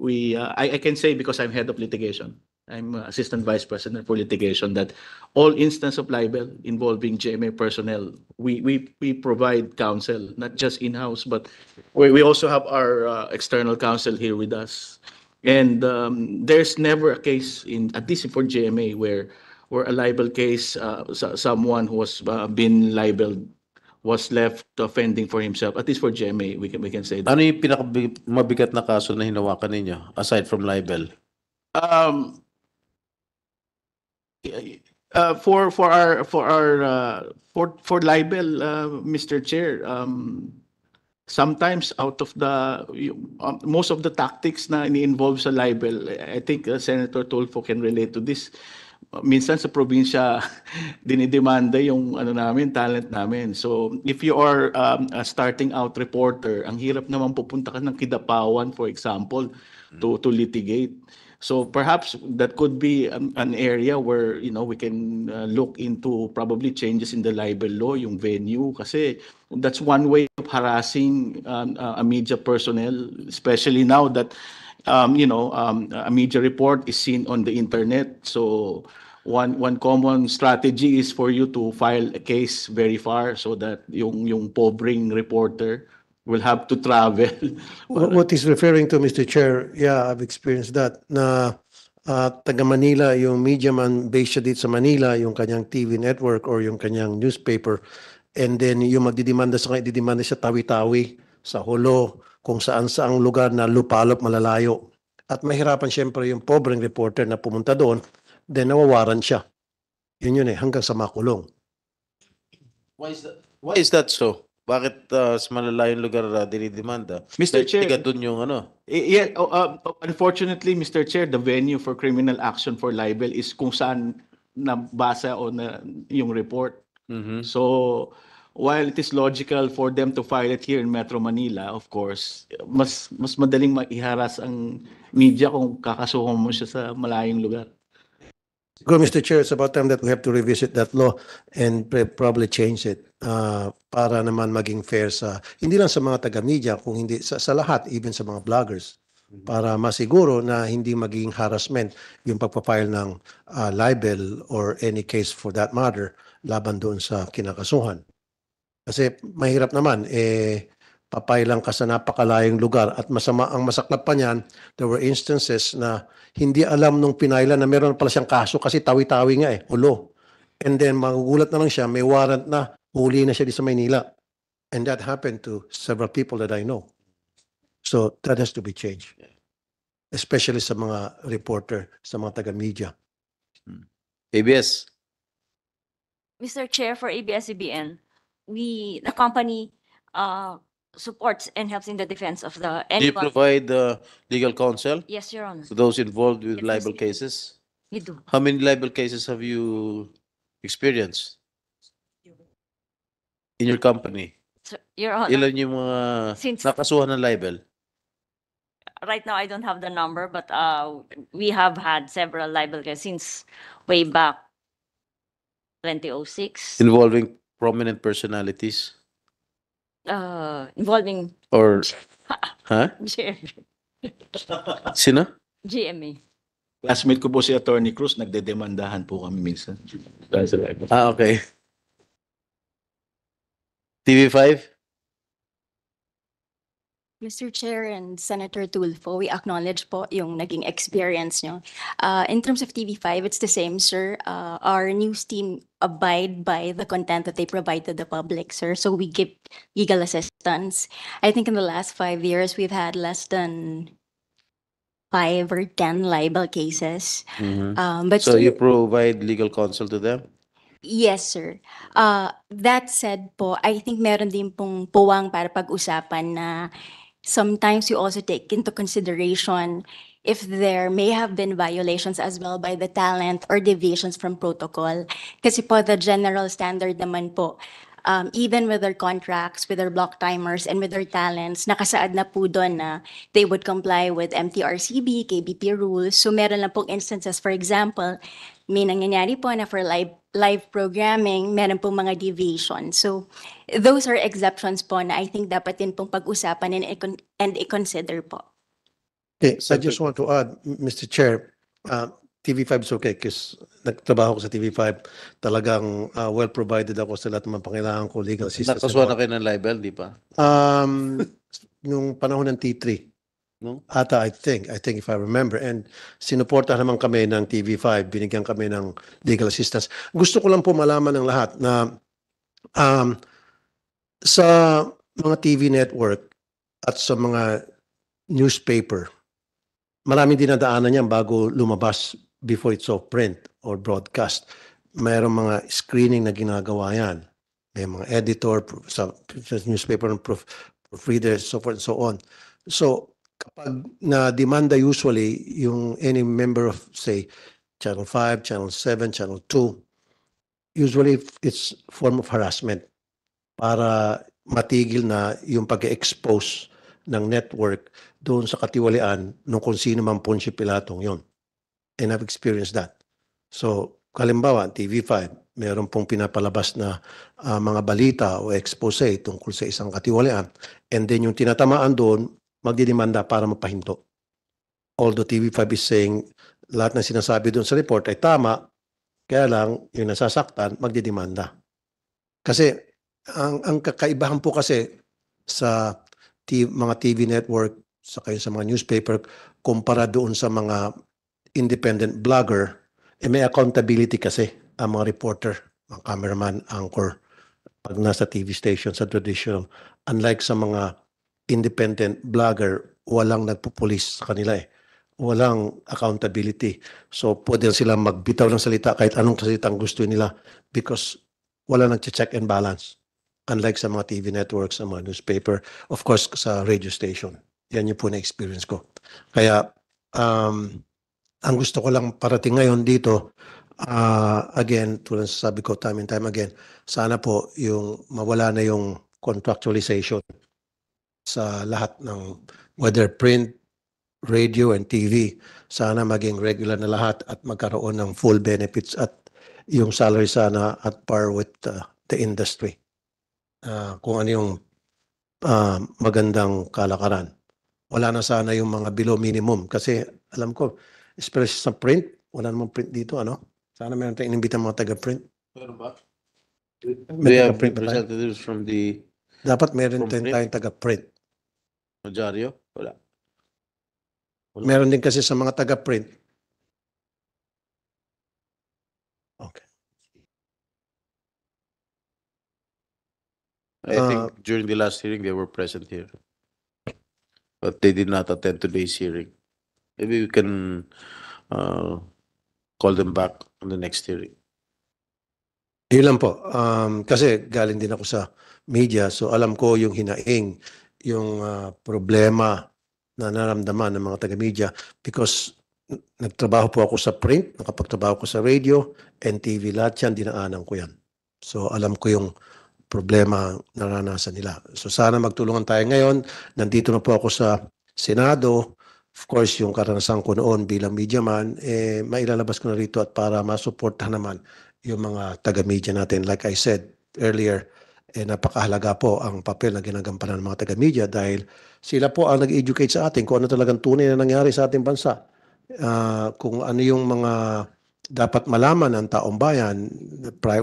Speaker 9: we uh, I, I can say because I'm head of litigation, I'm assistant vice president for litigation that all instance of libel involving GMA personnel, we we we provide counsel not just in house but we we also have our uh, external counsel here with us, and um, there's never a case in at least for GMA where where a libel case, uh, so- someone who was uh, been libeled was left offending for himself. At least for GMA, we can we can say that.
Speaker 1: Ano yung pinakamabigat na kaso na hinawakan ninyo aside from libel?
Speaker 9: Um, uh, for for our for our uh, for for libel, uh, Mr. Chair, um, sometimes out of the um, most of the tactics na ini-involve sa libel, I think uh, Senator Tulfo can relate to this. Minsan sa probinsya dinidemanda yung ano namin, talent namin. So if you are um, a starting out reporter, ang hirap naman pupunta ka ng Kidapawan for example to to litigate. So perhaps that could be an, an area where you know we can uh, look into probably changes in the libel law, yung venue, kasi that's one way of harassing um, a media personnel, especially now that um, you know um, a media report is seen on the internet. So one one common strategy is for you to file a case very far so that yung yung pobreng reporter will have to travel
Speaker 12: Wh- What he's referring to, Mr. Chair, yeah, I've experienced that, na ah, taga Manila, yung media man based siya dito sa Manila, yung kanyang TV network or yung kanyang newspaper, and then yung magdidemanda sa kanya, didemanda siya tawi-tawi sa hulo, kung saan saang lugar na lupalop malalayo. At mahirapan siyempre yung pobreng reporter na pumunta doon, then nawawaran siya. Yun yun eh, hanggang sa makulong.
Speaker 1: Why is that? Why is that so? Bakit uh, sa malalayong lugar uh, dinidemanda?
Speaker 9: Mr.
Speaker 1: Dahil
Speaker 9: Chair.
Speaker 1: tiga doon yung ano.
Speaker 9: Eh, Yeah, oh, uh, unfortunately, Mr. Chair, the venue for criminal action for libel is kung saan nabasa o na yung report.
Speaker 1: Mhm.
Speaker 9: So, while it is logical for them to file it here in Metro Manila, of course, mas mas madaling maiharas ang media kung kakasuhan mo siya sa malayong lugar.
Speaker 12: Go, Mr. Chair, it's about time that we have to revisit that law and probably change it uh, para naman maging fair sa, hindi lang sa mga taga-media, kung hindi sa, sa lahat, even sa mga vloggers. Para masiguro na hindi magiging harassment yung pagpapile ng uh, libel or any case for that matter laban doon sa kinakasuhan. Kasi mahirap naman, eh, papailang ka sa napakalayong lugar at masama ang masaklap pa niyan, there were instances na hindi alam nung pinailan na meron pala siyang kaso kasi tawi-tawi nga eh, ulo. And then magugulat na lang siya, may warrant na, huli na siya di sa Maynila. And that happened to several people that I know. So that has to be changed. Especially sa mga reporter, sa mga taga-media.
Speaker 1: ABS.
Speaker 8: Mr. Chair, for ABS-CBN, we, the company, uh, supports and helps in the defense of the
Speaker 1: Do you
Speaker 8: anyone.
Speaker 1: provide uh, legal counsel
Speaker 8: Yes, Your Honor,
Speaker 1: to those involved with
Speaker 8: Yes,
Speaker 1: libel cases?
Speaker 8: we do.
Speaker 1: How many libel cases have you experienced? In your company?
Speaker 8: So, Your Honor,
Speaker 1: Ilan yung mga
Speaker 8: since,
Speaker 1: nakasuhan ng libel?
Speaker 8: right now, I don't have the number, but, uh, we have had several libel cases since way back twenty oh six,
Speaker 1: Involving prominent personalities?
Speaker 8: uh, involving
Speaker 1: Or, ha?
Speaker 8: GMA.
Speaker 1: Sino?
Speaker 8: GMA.
Speaker 9: Classmate ko po si Attorney Cruz, nagdedemandahan po kami minsan. Dahil sa libel.
Speaker 1: Ah, okay. TV5?
Speaker 11: Mr. Chair and Senator Tulfo, we acknowledge po yung naging experience nyo. Uh, in terms of TV5, it's the same, sir. Uh, our news team abide by the content that they provide to the public, sir. So we give legal assistance. I think in the last five years, we've had less than five or 10 libel cases.
Speaker 1: Mhm.
Speaker 11: Um, but
Speaker 1: So you provide legal counsel to them?
Speaker 11: Yes, sir. Uh, that said po, I think meron din pong puwang para pag-usapan na sometimes you also take into consideration if there may have been violations as well by the talent or deviations from protocol. Kasi po the general standard naman po, um, even with their contracts, with their block timers, and with their talents, nakasaad na po doon na they would comply with MTRCB, KBP rules. So meron lang pong instances, for example, may nangyayari po na for live live programming, meron pong mga deviation. So those are exceptions po na I think dapat din pong pag-usapan and, and i-consider po.
Speaker 12: Okay, I just want to add, M- Mr. Chair, uh, TV5 is okay because nagtrabaho ko sa TV5. Talagang uh, well provided ako sa lahat ng mga pangailangan ko, legal assistance. and
Speaker 1: Nakasuhan
Speaker 12: all.
Speaker 1: na kayo ng libel, di ba?
Speaker 12: Um, nung panahon ng T3.
Speaker 1: No?
Speaker 12: Ata, I think, I think if I remember. And sinuportahan naman kami ng TV5, binigyan kami ng legal assistance. Gusto ko lang po malaman ng lahat na um, sa mga TV network at sa mga newspaper, maraming dinadaanan yan bago lumabas before it's off print or broadcast. Mayroong mga screening na ginagawa yan. May mga editor sa, newspaper readers, so forth and so on. So kapag na-demanda usually yung any member of say Channel 5, Channel 7, Channel 2, usually it's form of harassment para matigil na yung pag-expose ng network doon sa katiwalian ng kung sino man Poncio Pilatong yon. And I've experienced that. So, kalimbawa, TV5, meron pong pinapalabas na ah, mga balita o expose tungkol sa isang katiwalian. And then yung tinatamaan doon, magdidemanda para mapahinto. Although TV5 is saying lahat ng sinasabi doon sa report ay tama, kaya lang yung nasasaktan, magdidemanda. Kasi ang, ang kakaibahan po kasi sa T- mga TV network, sa kayo sa mga newspaper, kumpara doon sa mga independent blogger, eh may accountability kasi ang mga reporter, mga cameraman, anchor, pag nasa TV station sa traditional. Unlike sa mga independent blogger, walang nagpupulis sa kanila eh. Walang accountability. So pwede sila magbitaw ng salita kahit anong salita ang gusto nila because wala nag-check and balance. Unlike sa mga TV networks, sa mga newspaper, of course sa radio station. Yan yung po na experience ko. Kaya um, ang gusto ko lang parating ngayon dito, ah, again, tulad sa sabi ko time and time again, sana po yung mawala na yung contractualization sa lahat ng whether print, radio, and TV. Sana maging regular na lahat at magkaroon ng full benefits at yung salary sana at par with uh, the industry. Ah, kung ano yung ah, magandang kalakaran. Wala na sana yung mga below minimum kasi alam ko, especially sa print, wala namang print dito, ano? Sana meron tayong inimbita mga taga-print.
Speaker 1: Meron ba?
Speaker 12: May
Speaker 1: We have representatives from the
Speaker 12: Dapat meron tayong taga-print.
Speaker 1: Rosario? Wala. Wala.
Speaker 12: Meron din kasi sa mga taga-print. Okay.
Speaker 1: I
Speaker 12: Uh,
Speaker 1: think during the last hearing, they were present here. But they did not attend today's hearing. Maybe we can uh, call them back on the next hearing.
Speaker 12: Yun lang po. Um, kasi galing din ako sa media, so alam ko yung hinaing, yung ah, problema na naramdaman ng mga taga-media because nagtrabaho po ako sa print, nakapagtrabaho ko sa radio, and TV, lahat yan, dinaanan ko yan. So alam ko yung problema na naranasan nila. So sana magtulungan tayo ngayon. Nandito na po ako sa Senado. Of course, yung karanasan ko noon bilang media man, eh, mailalabas ko na rito at para masuportahan naman yung mga taga-media natin. Like I said earlier, eh, napakahalaga po ang papel na ginagampanan ng mga taga-media dahil sila po ang nag-educate sa atin kung ano talagang tunay na nangyari sa ating bansa. Ah, kung ano yung mga dapat malaman ng taong bayan,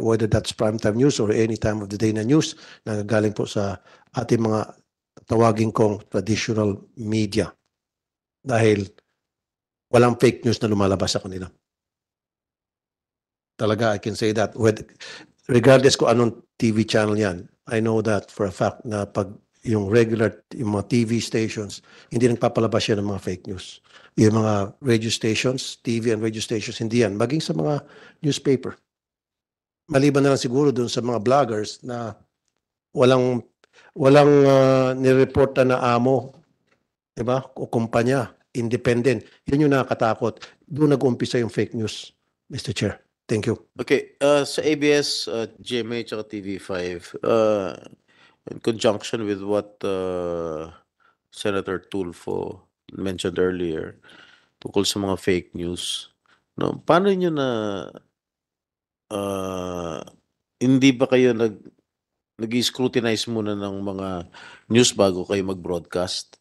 Speaker 12: whether that's primetime news or any time of the day na news na galing po sa ating mga tawagin kong traditional media. Dahil walang fake news na lumalabas sa kanila. Talaga, I can say that. With, regardless kung anong TV channel yan, I know that for a fact na pag yung regular, yung mga TV stations, hindi nagpapalabas yan ng mga fake news. Yung mga radio stations, TV and radio stations, hindi yan. Maging sa mga newspaper. Maliban na lang siguro dun sa mga vloggers na walang walang uh, nireporta na amo, 'di ba? O kumpanya, independent. Yun yung nakakatakot. Doon nag-umpisa yung fake news, Mr. Chair. Thank you.
Speaker 1: Okay, uh, sa ABS, uh, GMA, tsaka TV5, uh, in conjunction with what uh, Senator Tulfo mentioned earlier, tungkol sa mga fake news, no, paano nyo na uh, hindi ba kayo nag nag-scrutinize muna ng mga news bago kayo mag-broadcast?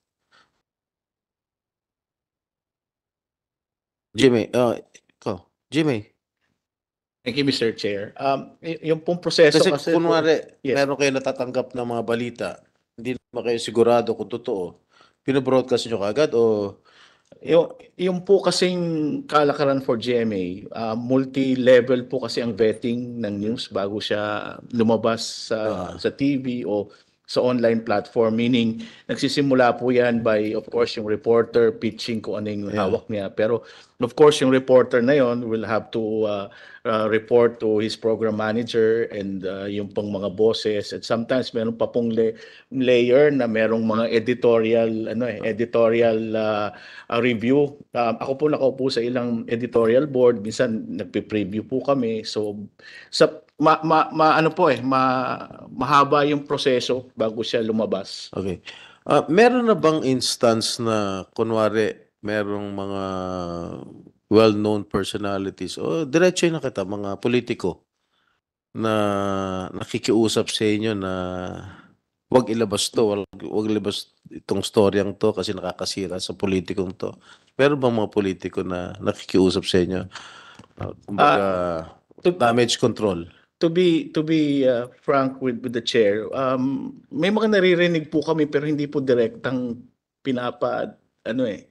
Speaker 1: Jimmy, uh, ikaw, Jimmy.
Speaker 9: Thank you, Mr. Chair. Um, y- yung pong proseso
Speaker 1: Kasi
Speaker 9: kasi, po-
Speaker 1: kunwari,
Speaker 9: Yes.
Speaker 1: meron kayo natatanggap ng mga balita, hindi naman kayo sigurado kung totoo, pinabroadcast nyo kagad o
Speaker 9: yung, yung po kasing kalakaran for GMA, ah, multi-level po kasi ang vetting ng news bago siya lumabas sa
Speaker 1: Ah.
Speaker 9: sa TV o sa online platform. Meaning, nagsisimula po yan by, of course, yung reporter pitching kung ano yung
Speaker 1: Yeah.
Speaker 9: hawak niya. Pero, of course, yung reporter na yon will have to uh, uh, report to his program manager and uh, yung pang mga bosses. And sometimes, meron pa pong la- layer na merong mga editorial, ano eh, editorial uh, uh, review. Um, ako po nakaupo sa ilang editorial board. Minsan, nagpe-preview po kami. So, sa ma, ma, ma- ano po eh, ma, mahaba yung proseso bago siya lumabas.
Speaker 1: Okay. Ah, meron na bang instance na kunwari merong mga well-known personalities o diretso na kita mga politiko na nakikiusap sa inyo na wag ilabas to, wag, wag ilabas itong storyang to kasi nakakasira sa politikong to. Pero bang mga politiko na nakikiusap sa inyo? Ah, kumbaga,
Speaker 9: to-
Speaker 1: damage control.
Speaker 9: To be to be uh, frank with with the chair, um, may mga naririnig po kami pero hindi po direktang pinapa ano eh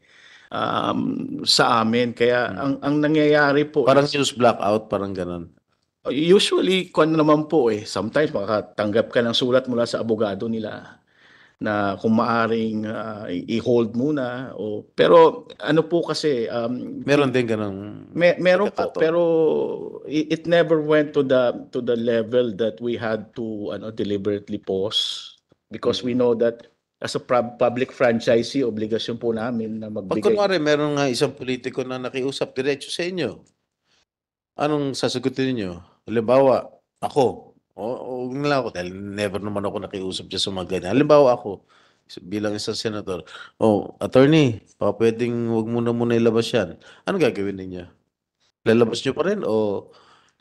Speaker 9: um, sa amin. Kaya ang ang nangyayari po
Speaker 1: Parang
Speaker 9: is-
Speaker 1: news blackout, parang ganun.
Speaker 9: Usually, kung naman po eh, sometimes makatanggap ka ng sulat mula sa abogado nila na kung maaring i- i-hold muna o pero ano po kasi um,
Speaker 1: Meron din ganun.
Speaker 9: me, meron po pero it, it never went to the to the level that we had to ano deliberately pause because we know that as a pub- public franchisee obligasyon po namin na
Speaker 1: Pag
Speaker 9: magbigay
Speaker 1: kunwari, meron nga isang politiko na nakiusap diretso sa inyo, anong sasagutin niyo? Halimbawa, ako, o, o nila ako, dahil never naman ako nakiusap dyan sa mga ganyan. Halimbawa ako, bilang isang senator, oh, attorney, baka pwedeng wag muna muna ilabas yan. Ano gagawin ninyo? Lalabas niyo pa rin o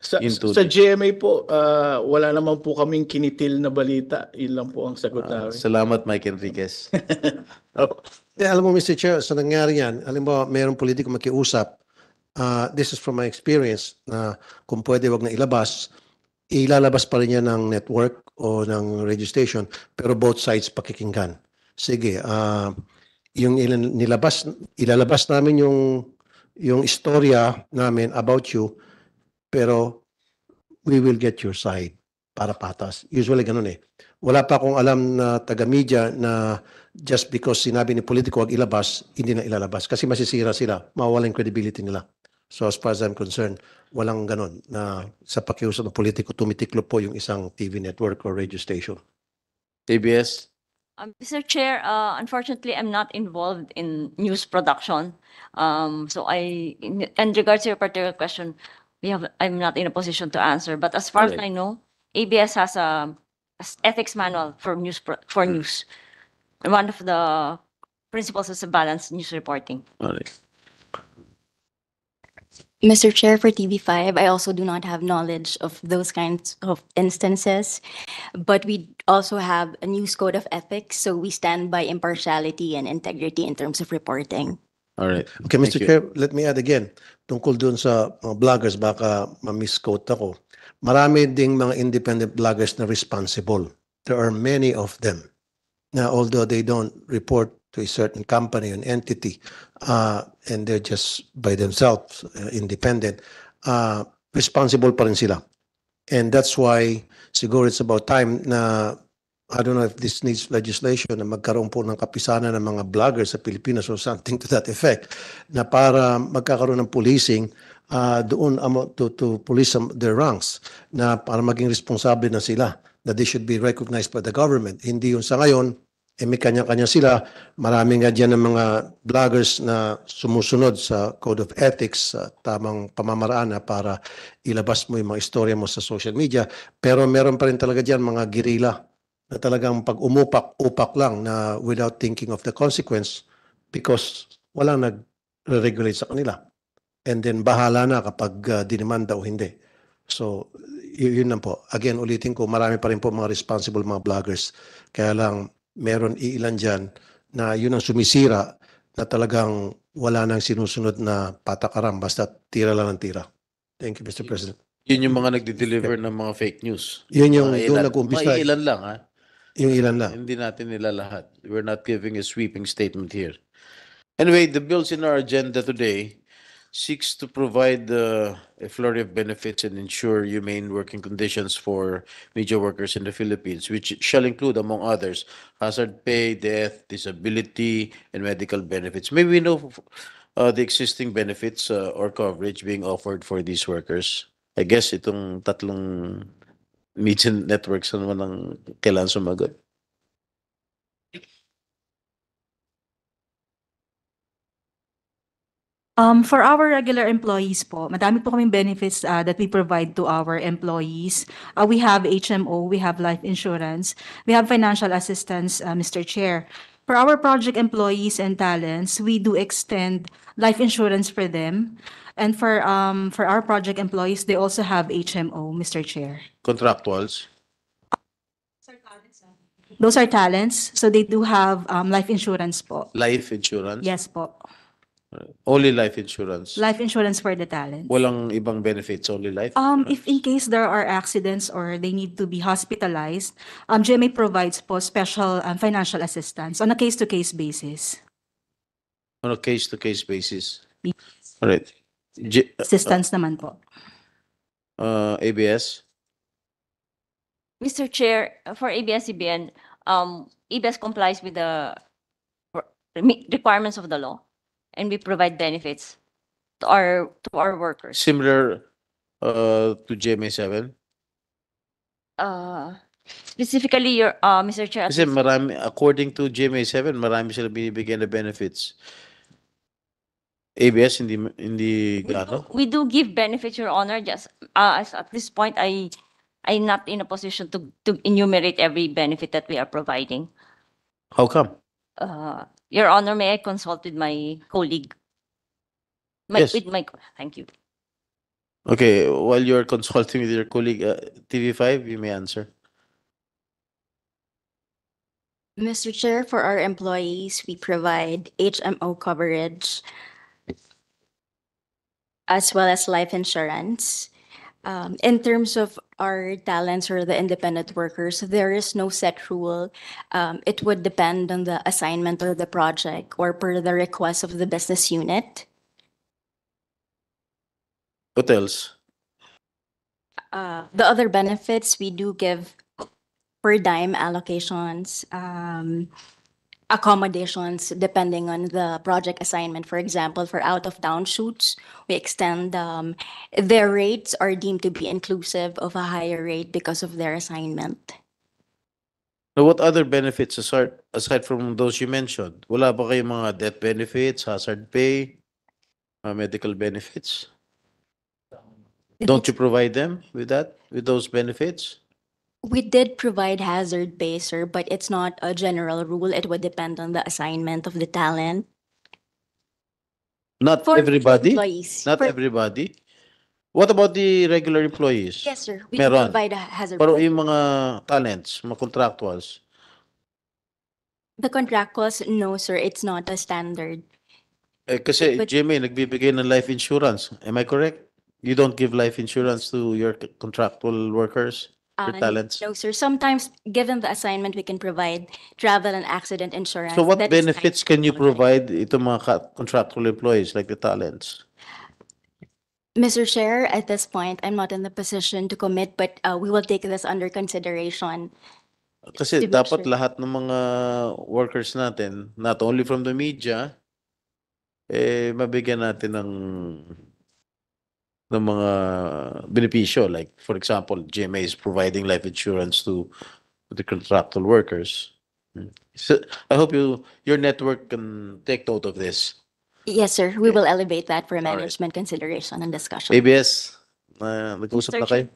Speaker 9: Sa,
Speaker 1: into
Speaker 9: sa GMA po, ah, wala naman po kaming kinitil na balita. Yun lang po ang sagot
Speaker 1: Ah,
Speaker 9: namin.
Speaker 1: salamat, Mike Enriquez.
Speaker 12: Eh, alam mo, Mr. Chair, sa nangyari yan, alam mo, mayroong politiko makiusap, ah, this is from my experience, na kung pwede wag na ilabas, ilalabas pa rin yan ng network o ng radio station, pero both sides pakikinggan. Sige, ah, yung nilabas, ilalabas namin yung yung istorya namin about you, pero we will get your side para patas. Usually ganun eh. Wala pa akong alam na taga-media na just because sinabi ni politiko wag ilabas, hindi na ilalabas. Kasi masisira sila, mawawala yung credibility nila. So as far as I'm concerned, walang ganon na sa pakiusap ng politiko tumitiklo po yung isang TV network or radio station.
Speaker 1: ABS?
Speaker 8: Um, Mr. Chair, uh, unfortunately, I'm not involved in news production. Um, so I, in, in regards to your particular question, we have, I'm not in a position to answer. But as far as
Speaker 1: Alright.
Speaker 8: I know, ABS has a as ethics manual for news pro- for news. And one of the principles is a balanced news reporting.
Speaker 1: Alright.
Speaker 11: Mr. Chair, for TV5, I also do not have knowledge of those kinds of instances. But we also have a news code of ethics, so we stand by impartiality and integrity in terms of reporting.
Speaker 1: Alright.
Speaker 12: Okay,
Speaker 1: Thank
Speaker 12: Mr.
Speaker 1: you.
Speaker 12: Chair, let me add again, tungkol dun sa mga vloggers, baka ma-misquote ako. Marami ding mga independent vloggers na responsible. There are many of them. Now, although they don't report to a certain company, an entity, uh, and they're just by themselves, uh, independent, uh, responsible pa rin sila. And that's why siguro it's about time na I don't know if this needs legislation na magkaroon po ng kapisanan ng mga vloggers sa Pilipinas or something to that effect na para magkakaroon ng policing uh, doon amo to, to police their ranks na para maging responsable na sila na they should be recognized by the government. Hindi yun sa ngayon, eh may kanya-kanya sila. Marami nga dyan ng mga vloggers na sumusunod sa Code of Ethics, sa tamang pamamaraan na para ilabas mo yung mga istorya mo sa social media. Pero meron pa rin talaga dyan mga girila na talagang pag umupak, upak lang na without thinking of the consequence because walang nag-regulate sa kanila. And then bahala na kapag uh, dinimanda o hindi. So, yun lang po. Again, ulitin ko, marami pa rin po mga responsible mga vloggers. Kaya lang, meron iilan dyan na yun ang sumisira na talagang wala nang sinusunod na patakaran basta tira lang ng tira. Thank you, Mr. President.
Speaker 1: Yun yung mga nagde-deliver ng mga fake news.
Speaker 12: Yun yung
Speaker 1: Mga
Speaker 12: doon
Speaker 1: ilan-
Speaker 12: nag-umpisa.
Speaker 1: mga ilan lang ha.
Speaker 12: Yung ilan lang.
Speaker 1: Hindi natin nila lahat. We're not giving a sweeping statement here. Anyway, the bills in our agenda today, seeks to provide uh, a flurry of benefits and ensure humane working conditions for media workers in the Philippines, which shall include, among others, hazard pay, death, disability, and medical benefits. May we know uh, the existing benefits uh, or coverage being offered for these workers? I guess itong tatlong media networks na naman ang kailangan sumagot.
Speaker 10: Um, for our regular employees po, madami po kaming benefits uh, that we provide to our employees. Uh, we have HMO, we have life insurance, we have financial assistance, uh, Mr. Chair. For our project employees and talents, we do extend life insurance for them. And for um for our project employees, they also have HMO, Mr. Chair.
Speaker 1: Contractuals?
Speaker 10: Those are talents, so they do have um life insurance po.
Speaker 1: Life insurance?
Speaker 10: Yes po.
Speaker 1: Only life insurance?
Speaker 10: Life insurance for the talents.
Speaker 1: Walang ibang benefits, only life?
Speaker 10: Um, if in case there are accidents or they need to be hospitalized, um, GMA provides po special um, financial assistance on a case-to-case basis.
Speaker 1: On a case-to-case basis? Alright. J-
Speaker 10: Assistance naman po.
Speaker 1: uh, ABS?
Speaker 8: Mr. Chair, uh, for ABS-CBN, um, ABS complies with the re- requirements of the law, and we provide benefits to our, to our workers.
Speaker 1: Similar uh, to GMA 7?
Speaker 8: Uh, specifically, your, uh, Mr. Chair,
Speaker 1: Kasi marami, according to GMA 7, marami sila binibigyan na benefits. ABS, hindi, hindi
Speaker 8: we do-
Speaker 1: gaano?
Speaker 8: we do give benefits, Your Honor, just, uh, as at this point, I, I'm not in a position to, to enumerate every benefit that we are providing.
Speaker 1: How come?
Speaker 8: Uh, Your Honor, may I consult with my colleague? My,
Speaker 1: Yes.
Speaker 8: with my, co- thank you.
Speaker 1: Okay, while you're consulting with your colleague, uh, TV5, you may answer.
Speaker 11: Mr. Chair, for our employees, we provide HMO coverage as well as life insurance. Um, in terms of our talents or the independent workers, there is no set rule. Um, it would depend on the assignment or the project or per the request of the business unit.
Speaker 1: What else?
Speaker 11: Uh, the other benefits, we do give per dime allocations, um, accommodations depending on the project assignment. For example, for out-of-town shoots, we extend, um, their rates are deemed to be inclusive of a higher rate because of their assignment.
Speaker 1: Now, what other benefits aside, aside from those you mentioned? Wala ba kayong mga death benefits, hazard pay, uh, medical benefits? Don't you provide them with that, with those benefits?
Speaker 11: We did provide hazard baser, but it's not a general rule. It would depend on the assignment of the talent.
Speaker 1: Not
Speaker 11: For
Speaker 1: everybody?
Speaker 11: employees.
Speaker 1: Not
Speaker 11: For-
Speaker 1: everybody? What about the regular employees?
Speaker 11: Yes, sir. We do
Speaker 1: Meron.
Speaker 11: provide a hazard.
Speaker 1: Pero
Speaker 11: pay.
Speaker 1: yung mga talents, mga contractuals,
Speaker 11: The contractuals, no, sir, it's not a standard.
Speaker 1: eh, kasi
Speaker 11: But-
Speaker 1: GMA nagbibigay ng life insurance. Am I correct? You don't give life insurance to your c- contractual workers, your
Speaker 11: Uh,
Speaker 1: talents?
Speaker 11: No, sir. Sometimes, given the assignment, we can provide travel and accident insurance.
Speaker 1: So what
Speaker 11: that is
Speaker 1: benefits can you
Speaker 11: the
Speaker 1: provide itong mga ka- contractual employees like the talents?
Speaker 11: Mr. Chair, at this point, I'm not in the position to commit, but uh, we will take this under consideration.
Speaker 1: Kasi dapat
Speaker 11: sure.
Speaker 1: lahat ng mga workers natin, not only from the media, eh mabigyan natin ng ng mga benepisyo like for example, GMA is providing life insurance to the contractual workers. Mm. So I hope you your network can take note of this.
Speaker 11: Yes, sir. We will elevate that for
Speaker 1: right.
Speaker 11: management consideration and discussion.
Speaker 1: ABS, uh, nag-usap
Speaker 8: Mr.
Speaker 1: na kayo?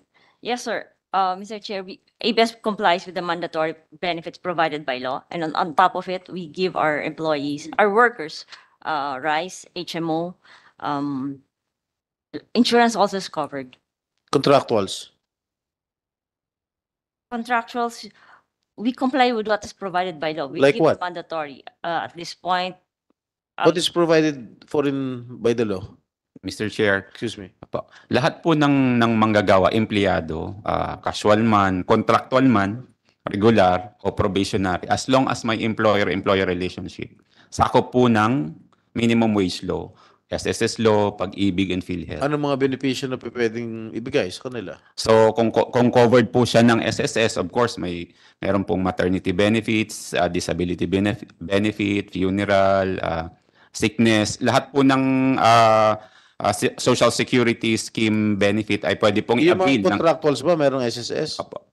Speaker 8: Yes, sir. Uh, Mr. Chair, we, ABS complies with the mandatory benefits provided by law. And on, on top of it, we give our employees, our workers, uh, RICE, HMO, um, insurance also is covered.
Speaker 1: Contractuals.
Speaker 8: Contractuals, we comply with what is provided by law. We
Speaker 1: Like
Speaker 8: give
Speaker 1: what?
Speaker 8: Mandatory. Uh, at this point,
Speaker 1: What is provided for in by the law?
Speaker 3: Mr. Chair,
Speaker 1: Excuse me.
Speaker 3: Apo. Lahat po ng ng manggagawa, empleyado, ah, casual man, contractual man, regular o probationary, as long as may employer-employer relationship, sakop po ng minimum wage law SSS Law, Pag-ibig, and PhilHealth.
Speaker 1: Ano mga benepisyo na pwedeng ibigay sa kanila?
Speaker 3: So kung co- kung covered po siya ng SSS, of course may meron pong maternity benefits, uh, disability benefit, benefit funeral, uh, sickness, lahat po ng uh, uh, si- social security scheme benefit ay pwede pong
Speaker 1: Yung mga
Speaker 3: i-avail ng
Speaker 1: contractuals ba merong SSS?
Speaker 3: Apo.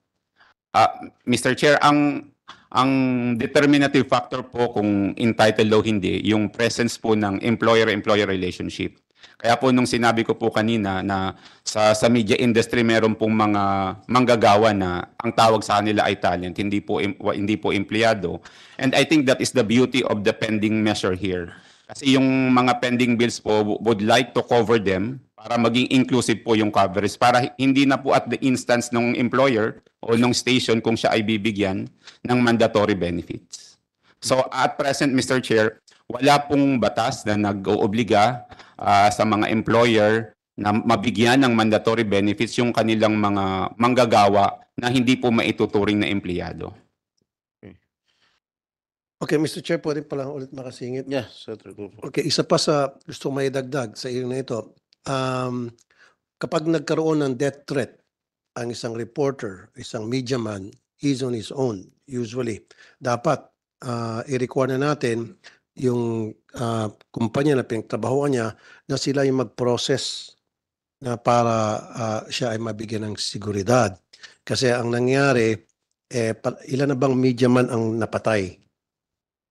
Speaker 3: Ah, Mr. Chair, ang ang determinative factor po kung entitled o hindi, yung presence po ng employer-employer relationship. Kaya po nung sinabi ko po kanina na sa sa media industry meron pong mga manggagawa na ang tawag sa kanila ay talent, hindi po hindi po empleyado. And I think that is the beauty of the pending measure here. Kasi yung mga pending bills po would like to cover them para maging inclusive po yung coverage para hindi na po at the instance ng employer o ng station kung siya ay bibigyan ng mandatory benefits. So at present, Mr. Chair, wala pong batas na nag-oobliga ah, sa mga employer na mabigyan ng mandatory benefits yung kanilang mga manggagawa na hindi po maituturing na empleyado.
Speaker 12: Okay, Mr. Chair, pwede pala ulit makasingit.
Speaker 1: Yeah, Senator Tulfo.
Speaker 12: Okay, isa pa sa gusto may dagdag sa iyo na ito. Um, kapag nagkaroon ng death threat ang isang reporter, isang media man, he's on his own usually. Dapat uh, i-require na natin yung uh, kumpanya na pinagtrabahoan niya na sila yung mag-process na para uh, siya ay mabigyan ng seguridad. Kasi ang nangyari, eh, ilan na bang media man ang napatay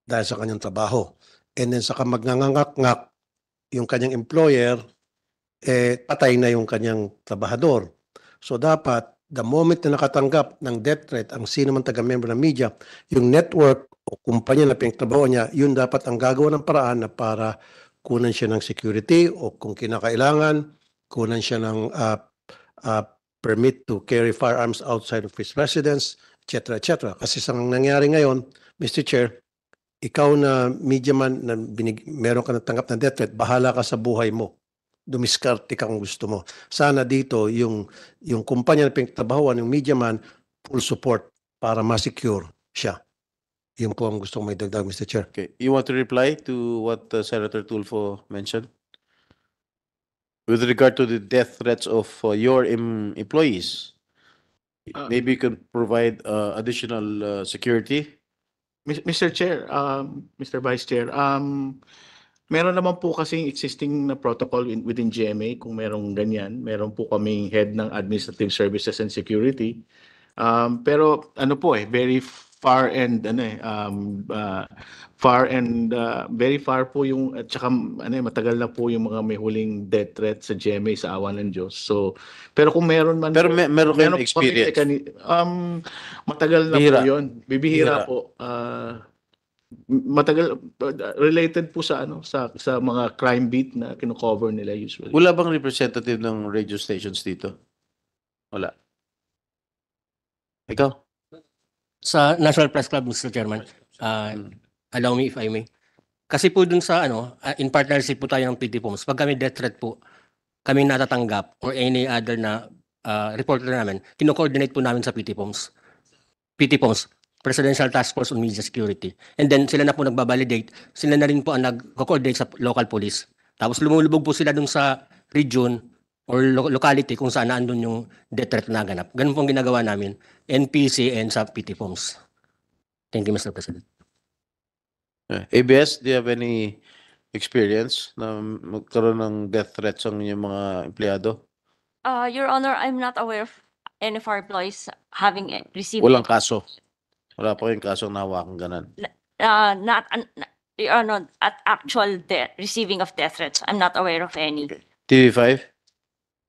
Speaker 12: dahil sa kanyang trabaho? And then saka magngangangak-ngak yung kanyang employer, eh, patay na yung kanyang trabahador. So dapat, the moment na nakatanggap ng death threat ang sino man taga-member ng media, yung network o kumpanya na pinagtrabaho niya, yun dapat ang gagawa ng paraan na para kunan siya ng security o kung kinakailangan, kunan siya ng ah, ah, permit to carry firearms outside of his residence, etc. etc. Kasi sa nangyari ngayon, Mr. Chair, ikaw na media man na binig, meron ka natanggap na death threat, bahala ka sa buhay mo. Dumiskarte ka kung gusto mo. Sana dito yung yung kumpanya na pinagtrabahuan, yung media man, full support para ma-secure siya. Yun po ang gusto kong may dagdag, Mr. Chair.
Speaker 1: Okay, you want to reply to what uh, Senator Tulfo mentioned? With regard to the death threats of uh, your em- employees?
Speaker 9: Uh,
Speaker 1: Maybe you can provide uh, additional uh, security?
Speaker 9: Mis- Mr. Chair, um, Mr. Vice Chair, um, meron naman po kasing existing na protocol in- within GMA kung merong ganyan. Meron po kaming head ng Administrative Services and Security. Um, pero ano po eh, very far and ano eh, um, uh, far and uh, very far po yung at saka ano eh, matagal na po yung mga may huling death threat sa GMA sa awa ng Diyos. So, pero kung meron man
Speaker 1: Pero me- meron kayong experience?
Speaker 9: mekani- um, matagal na
Speaker 1: Bihira.
Speaker 9: po yun. Bibihira
Speaker 1: Bihira.
Speaker 9: po. Ah, matagal related po sa ano sa sa mga crime beat na kino-cover nila usually.
Speaker 1: Wala bang representative ng radio stations dito? Wala. Ikaw?
Speaker 13: sa National Press Club, Mr. Chairman, uh, allow me if I may. Kasi po dun sa ano, uh, in partnership po tayo ng PT Poms, pag kami death threat po, kami natatanggap or any other na uh, reporter namin, kino-coordinate po namin sa PT Poms. PT Poms, Presidential Task Force on Media Security. And then sila na po nagbabalidate, sila na rin po ang nag-coordinate sa local police. Tapos lumulubog po sila dun sa region or lo- locality kung saan naandun yung death threat na ganap. Ganun po ang ginagawa namin, NPC and sa PT Poms. Thank you, Mr. President.
Speaker 1: Eh, ABS, do you have any experience na magkaroon ng death threats ang inyong mga empleyado?
Speaker 8: Uh, Your Honor, I'm not aware of any of our employees having eh, received.
Speaker 1: Walang kaso. Wala pa kayong kasong nahawakan ganan.
Speaker 8: Uh, not, an- Your Honor, at actual death, receiving of death threats. I'm not aware of any.
Speaker 1: TV5?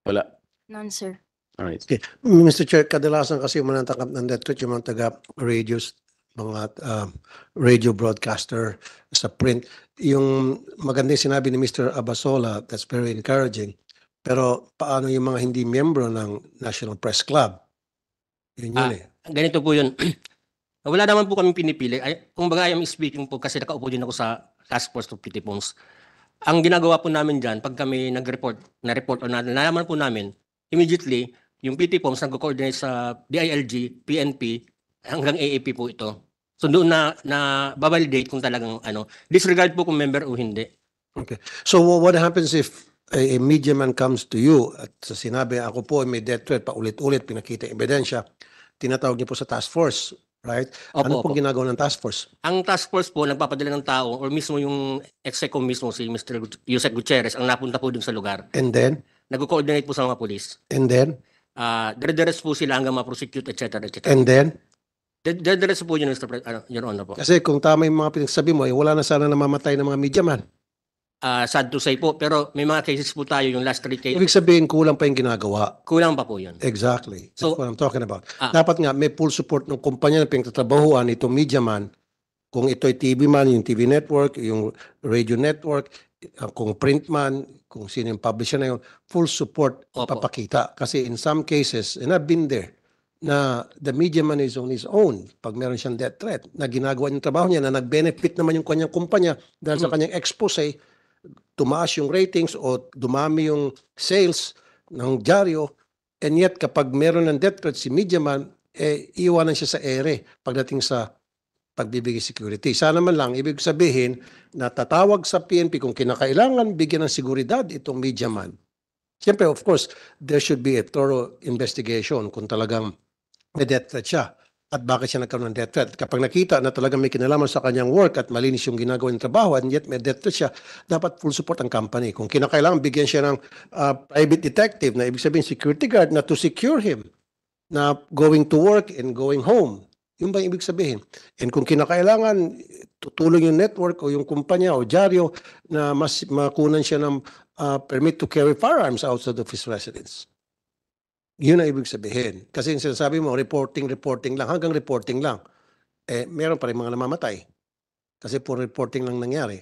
Speaker 1: Wala.
Speaker 11: None, sir.
Speaker 1: Alright.
Speaker 12: Mr. Chair, kadalasan kasi yung mga natanggap ng death threat, yung mga taga-radios, mga um, radio broadcaster sa print. Yung maganda yung sinabi ni Mr. Abasola, that's very encouraging. Pero paano yung mga hindi miyembro ng National Press Club? Yun yun
Speaker 13: Ah,
Speaker 12: eh.
Speaker 13: Ganito po yun. Wala naman po kami pinipili. Ay, kung baga I speaking po kasi nakaupo din ako sa task force of PT Poms. Ang ginagawa po namin dyan, pag kami nag-report, na-report o na, nalaman po namin, immediately, yung PT Poms nag-coordinate sa DILG, PNP, hanggang AAP po ito. So doon na, na babalidate kung talagang ano, disregard po kung member o hindi.
Speaker 12: So wha- what happens if a, a media man comes to you at sinabi, ako po ay may death threat, paulit-ulit, pinakita ebidensya, tinatawag niyo po sa task force, right?
Speaker 13: Opo,
Speaker 12: ano
Speaker 13: opo.
Speaker 12: pong ginagawa ng task force?
Speaker 13: Ang task force po, nagpapadala ng tao or mismo yung execo mismo, si Mr. Gut- Yusek Gutierrez, ang napunta po dun sa lugar.
Speaker 12: And then,
Speaker 13: Nag-coordinate po sa mga polis.
Speaker 12: and then,
Speaker 13: Ah, dire-diretso po sila hanggang ma-prosecute, etc. etc.
Speaker 12: and then,
Speaker 13: Dire- Dire-diretso po yun, Mr. Pre- ano, Your Honor po.
Speaker 12: kasi kung tama yung mga pinagsabi mo, eh, wala na sana namamatay ng mga media man.
Speaker 13: Ah, sad to say po, pero may mga cases po tayo, yung last three cases,
Speaker 12: Ibig sabihin, kulang pa yung ginagawa.
Speaker 13: kulang pa po yun.
Speaker 12: Exactly. That's
Speaker 13: So-
Speaker 12: what I'm talking about.
Speaker 13: Ah.
Speaker 12: Dapat nga may full support ng kumpanya na pinagtatrabahuan itong media man. Kung ito'y TV man, yung TV network, yung radio network, uh, kung print man, kung sino yung publisher na yun, full support
Speaker 13: Opo.
Speaker 12: papakita. Kasi in some cases, and I've been there, na the media man is on his own pag meron siyang death threat na ginagawa yung trabaho niya na nag-benefit naman yung kanyang kumpanya dahil sa
Speaker 13: Mm.
Speaker 12: kanyang expose tumaas yung ratings o dumami yung sales ng dyaryo and yet kapag meron ng death threat si media man eh iwanan siya sa ere pagdating sa pagbibigay security. Sana man lang ibig sabihin na tatawag sa PNP kung kinakailangan bigyan ng seguridad itong media man. Siyempre, of course, there should be a thorough investigation kung talagang may death threat siya at bakit siya nagkaroon ng death threat. Kapag nakita na talagang may kinalaman sa kanyang work at malinis yung ginagawa ng trabaho and yet may death threat siya, dapat full support ang company. Kung kinakailangan, bigyan siya ng uh, private detective na ibig sabihin security guard na to secure him na going to work and going home. Yun ba yung ibig sabihin? And kung kinakailangan, tutulong yung network o yung kumpanya o dyaryo na mas makunan siya ng uh, permit to carry firearms outside of his residence. Yun ang ibig sabihin. Kasi yung sinasabi mo, reporting, reporting lang, hanggang reporting lang. Eh, meron pa rin mga namamatay. Kasi puro reporting lang nangyari.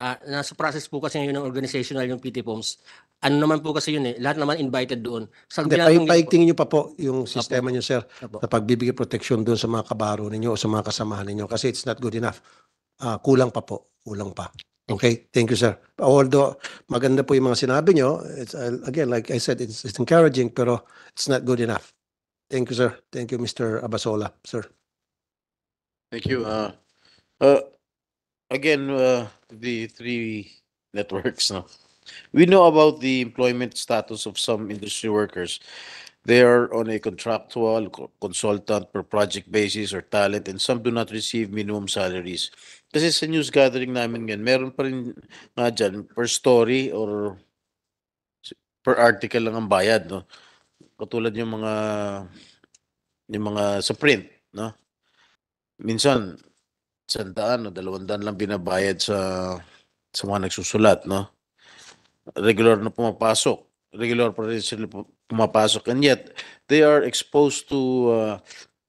Speaker 13: Ah, nasa process po kasi yun ng organizational yung PT Poms. Ano naman po kasi yun eh, lahat naman invited doon. Sa
Speaker 12: Hindi, pay, paigtingin nyo pa po yung sistema nyo, sir,
Speaker 13: Apo.
Speaker 12: sa pagbibigay proteksyon doon sa mga kabaro ninyo o sa mga kasamahan ninyo. Kasi it's not good enough. Ah, kulang pa po. Kulang pa. Okay? Thank you, sir. Although, maganda po yung mga sinabi nyo. It's, uh, again, like I said, it's, it's encouraging, pero it's not good enough. Thank you, sir. Thank you, Mr. Abasola, sir.
Speaker 1: Thank you. Uh, uh, again, uh, the three networks, no? We know about the employment status of some industry workers. They are on a contractual, co- consultant per project basis or talent, and some do not receive minimum salaries. Kasi sa news gathering namin ngayon, meron pa rin nga dyan, per story or per article lang ang bayad, no? Katulad yung mga, yung mga sa print, no? minsan sandaan o dalawang daan lang binabayad sa sa mga nagsusulat, no? Regular na pumapasok. Regular pa rin sila pu- pumapasok. And yet, they are exposed to, uh,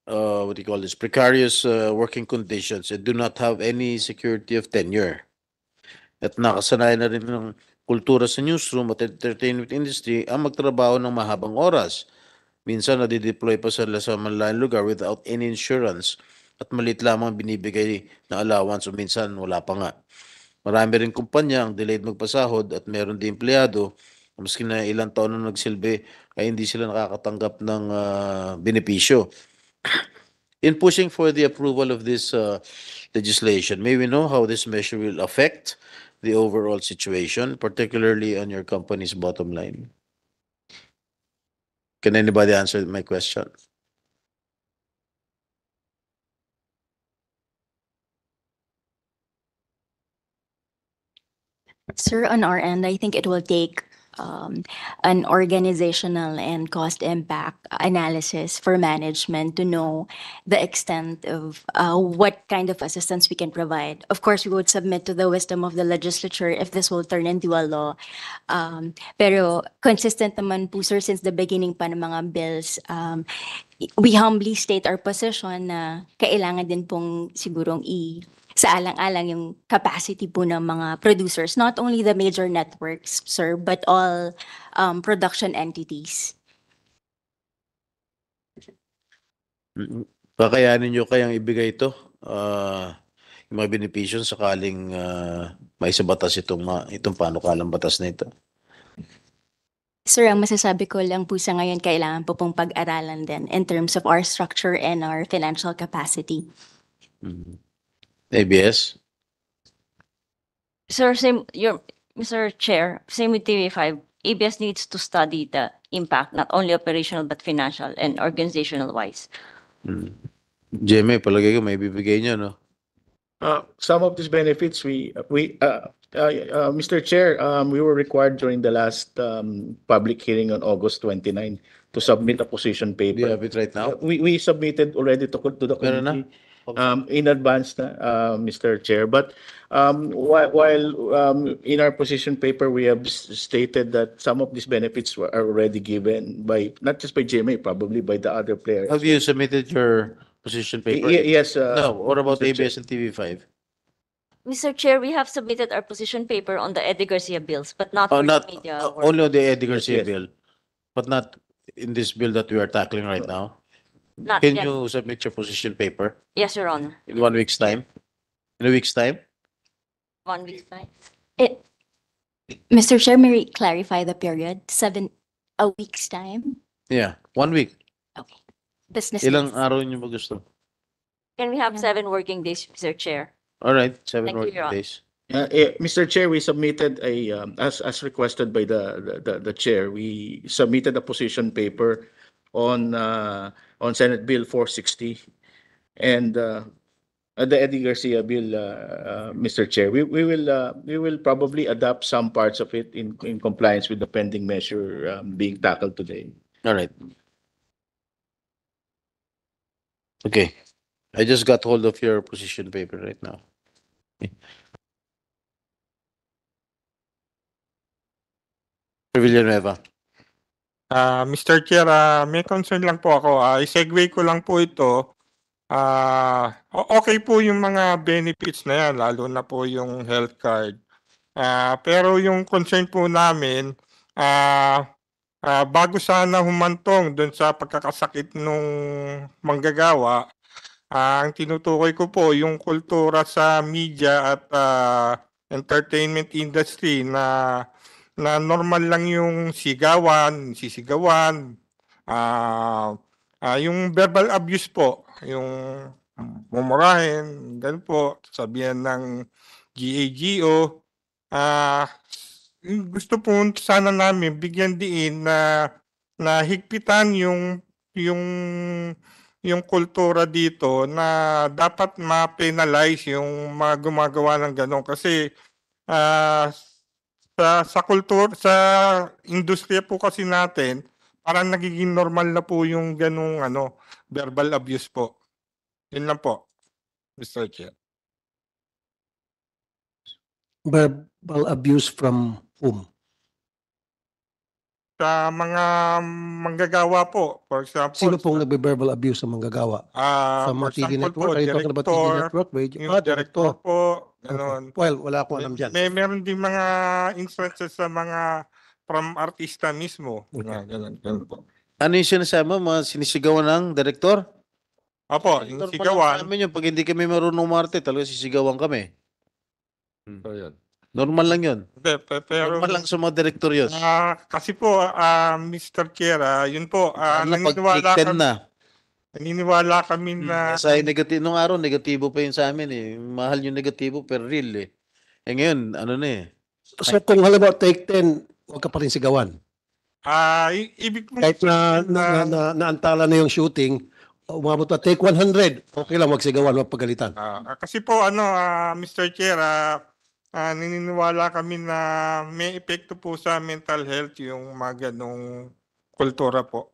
Speaker 1: uh, what do you call this, precarious uh, working conditions and do not have any security of tenure. At nakasanayan na rin ng kultura sa newsroom at entertainment industry ang magtrabaho ng mahabang oras. Minsan nadideploy pa sila sa malalayang lugar without any insurance at maliit lamang binibigay na allowance o minsan wala pa nga. Marami rin kumpanya ang delayed magpasahod at meron din empleyado maski na ilang taon na nagsilbi ay hindi sila nakakatanggap ng ah, benepisyo. In pushing for the approval of this uh, legislation, may we know how this measure will affect the overall situation, particularly on your company's bottom line? Can anybody answer my question?
Speaker 11: Sir, on our end, I think it will take um, an organizational and cost impact analysis for management to know the extent of uh, what kind of assistance we can provide. Of course, we would submit to the wisdom of the legislature if this will turn into a law. Um, pero consistent naman po, sir, since the beginning pa ng mga bills, um, we humbly state our position na kailangan din pong sigurong i sa alang-alang yung capacity po ng mga producers, not only the major networks, sir, but all um, production entities.
Speaker 1: Kakayanin nyo kayang ibigay ito, ah, yung mga benepisyo sakaling uh, may sa batas itong, ma- itong panukalang batas na ito.
Speaker 11: Sir, ang masasabi ko lang po sa ngayon, kailangan po pong pag-aralan din in terms of our structure and our financial capacity.
Speaker 1: Mhm. ABS?
Speaker 8: Sir, same, your, Mr. Chair, same with TV5, ABS needs to study the impact, not only operational but financial and organizational wise.
Speaker 1: Hmm. Jeme, palagay ko may bibigay niyo, no?
Speaker 9: Uh, some of these benefits, we, we, uh, uh, uh, Mr. Chair, um, we were required during the last, um, public hearing on August 29 to submit a position
Speaker 1: Do you
Speaker 9: paper.
Speaker 1: have it right now?
Speaker 9: Uh, We, we submitted already to, to the
Speaker 1: Meron na?
Speaker 9: committee. Um, in advance na, uh, Mr. Chair, but, um, while, while, um, in our position paper, we have s- stated that some of these benefits were are already given by, not just by GMA, probably by the other players.
Speaker 1: Have you submitted your position paper?
Speaker 9: Ye- Yes, uh.
Speaker 1: No, what about
Speaker 9: Mr. Chair.
Speaker 1: ABS and TV5?
Speaker 8: Mr. Chair, we have submitted our position paper on the Eddie Garcia bills, but not
Speaker 1: Oh,
Speaker 8: for the
Speaker 1: not,
Speaker 8: media.
Speaker 1: uh,
Speaker 8: work.
Speaker 1: only on the Eddie Garcia
Speaker 9: yes.
Speaker 1: bill, but not in this bill that we are tackling right now?
Speaker 8: Not
Speaker 1: Can
Speaker 8: yet.
Speaker 1: you submit your position paper
Speaker 8: Yes, Your Honor,
Speaker 1: in one week's time? In a week's time?
Speaker 8: one week's time.
Speaker 11: It, Mr. Chair, may we clarify the period? Seven, a week's time?
Speaker 1: Yeah, one week.
Speaker 11: Okay. Business
Speaker 1: Ilang
Speaker 11: days.
Speaker 1: araw niyo ba gusto?
Speaker 8: Can we have
Speaker 11: Yeah.
Speaker 8: seven working days, Mr. Chair?
Speaker 1: All right, seven
Speaker 8: Thank you,
Speaker 1: working
Speaker 8: Your Honor.
Speaker 1: days.
Speaker 9: Uh, eh, Mr. Chair, we submitted a, um, as, as requested by the, the- the, the chair, we submitted a position paper on, uh, on Senate Bill four sixty. And, uh, the Eddie Garcia bill, uh, uh, Mr. Chair, we, we will, uh, we will probably adopt some parts of it in, in compliance with the pending measure, um, being tackled today.
Speaker 1: All right. Okay, I just got hold of your position paper right now. Villanueva.
Speaker 7: Ah, Mr. Chair, ah, may concern lang po ako. Ah, i-segue ko lang po ito. O- okay po yung mga benefits na yan, lalo na po yung health card. Ah, pero yung concern po namin, ah, ah, bago sana humantong doon sa pagkakasakit nung manggagawa, ah, ang tinutukoy ko po yung kultura sa media at ah, entertainment industry na na normal lang yung sigawan, sisigawan, ah ah, yung verbal abuse po, yung mumurahin, ganun po, sabihan ng GAGO. Ah, gusto po sana namin bigyan diin na na higpitan yung yung yung kultura dito na dapat ma-penalize yung mga gumagawa ng ganun kasi ah sa sa kultur sa industriya po kasi natin parang nagiging normal na po yung ganung ano verbal abuse po. Yun lang po. Mr. Chair.
Speaker 12: Verbal abuse from whom?
Speaker 7: Sa mga manggagawa po, for example,
Speaker 12: Sino pong nagbe-verbal abuse sa manggagawa?
Speaker 7: ah,
Speaker 12: Sa mga
Speaker 7: for
Speaker 12: TV
Speaker 7: example
Speaker 12: network? Are you talking about TV
Speaker 7: director,
Speaker 12: network?
Speaker 7: Yung
Speaker 12: Ah,
Speaker 7: director
Speaker 12: director.
Speaker 7: po,
Speaker 12: Okay.
Speaker 7: ganun.
Speaker 12: Well, wala akong alam
Speaker 7: May,
Speaker 12: dyan.
Speaker 7: may meron din mga instances sa mga from artista mismo.
Speaker 12: Okay.
Speaker 7: Na, ganun, ganun po.
Speaker 1: Ano yung sinasabi mo, mga sinisigawan ng direktor?
Speaker 7: Opo, yung
Speaker 1: lang
Speaker 7: sigawan.
Speaker 1: sa amin yun, pag hindi kami marunong umarte, talaga sisigawan kami.
Speaker 2: So, yun.
Speaker 1: Normal lang yun.
Speaker 7: Pe- pe- Pero,
Speaker 1: Normal lang sa mga direktor yun.
Speaker 7: Ah, kasi po, ah, Mr. Ah, yun po, ah,
Speaker 1: Lalo pag
Speaker 7: naniniwala
Speaker 1: take 10
Speaker 7: kami,
Speaker 1: na.
Speaker 7: Naniniwala kami na,
Speaker 1: Sa negatibo, nung araw, negatibo pa yun sa amin eh. Mahal yung negatibo, pero real eh. Eh ngayon, ano na eh.
Speaker 12: So kung halimbawa take 10, huwag ka pa rin sigawan.
Speaker 7: ah, i- ibig kong
Speaker 12: Kahit na, na, na, na, naantala na yung shooting, umabot na take 100, okay lang, wag sigawan, wag pagalitan.
Speaker 7: Ah, kasi po ano ah, Mr. Chair, ah, ah, naniniwala kami na may epekto po sa mental health yung mga ganong kultura po.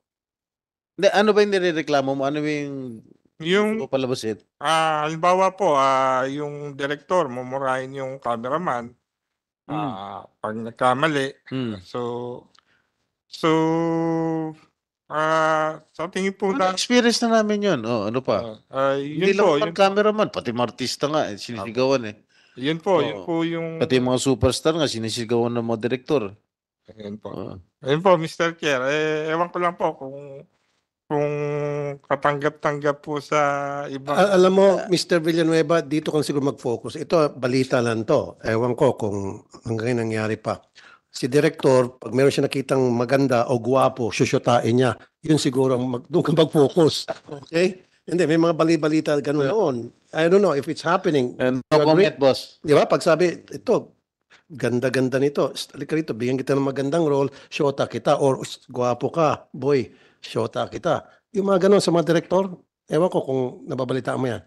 Speaker 1: Hindi, ano ba yung nirereklamo mo? Ano ba yung
Speaker 7: Yung
Speaker 1: gusto palabasin?
Speaker 7: ah, halimbawa po, ah, yung director mumurahin yung cameraman ah, pag nagkamali.
Speaker 1: Hmm.
Speaker 7: So so ah sa tingin po
Speaker 1: Ano,
Speaker 7: na
Speaker 1: experience na namin yun. Oh, ano pa?
Speaker 7: ah, ah,
Speaker 1: Hindi
Speaker 7: yun
Speaker 1: lang
Speaker 7: po,
Speaker 1: naman
Speaker 7: yun,
Speaker 1: cameraman, pati mga artista nga, eh, sinisigawan eh.
Speaker 7: yun po, yun
Speaker 1: Oo.
Speaker 7: po yung
Speaker 1: Pati yung mga superstar nga, sinisigawan ng mga direktor.
Speaker 7: yun po.
Speaker 1: Oo.
Speaker 7: Ayun po, Mr. Chair. Eh, ewan ko lang po kung kung katanggap-tanggap po sa ibang
Speaker 12: Al- alam mo, Mr. Villanueva, dito kang siguro mag-focus. Ito, balita lang to. Ewan ko kung hanggang nangyari pa. Si Director, pag meron siya nakitang maganda o guwapo, syusyutain niya. Yun siguro, ang mag, doon ka mag-focus. Okay? Hindi, may mga bali-balita ganun noon. I don't know if it's happening.
Speaker 1: And
Speaker 12: You
Speaker 1: no
Speaker 12: agree?
Speaker 1: comment, boss.
Speaker 12: Di ba? Pag sabi, ito, ganda-ganda nito. Halika rito, bigyan kita ng magandang role, shota kita. Or, "Us, gwapo ka, boy, shota kita. Yung mga ganun sa mga direktor, ewan ko kung nababalitaan mo yan.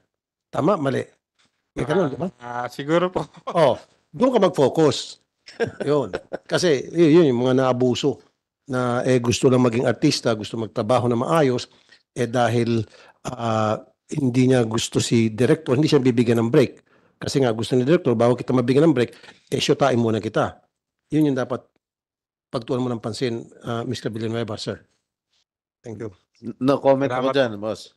Speaker 12: Tama, mali. May ganun, di ba?
Speaker 7: Ah, siguro po.
Speaker 12: Oh, doon ka mag-focus. yun. Kasi yun, yun yung mga naabuso na eh, gusto lang maging artista, gusto magtrabaho na maayos, eh dahil ah, hindi niya gusto si director, hindi siya bibigyan ng break. Kasi nga gusto ni director, bago kita mabigyan ng break, eh shotain muna kita. Yun yung dapat pagtuunan mo ng pansin, ah, Mr. Villanueva, sir. Thank you.
Speaker 1: No comment ako
Speaker 7: Salamat.
Speaker 1: dyan, boss.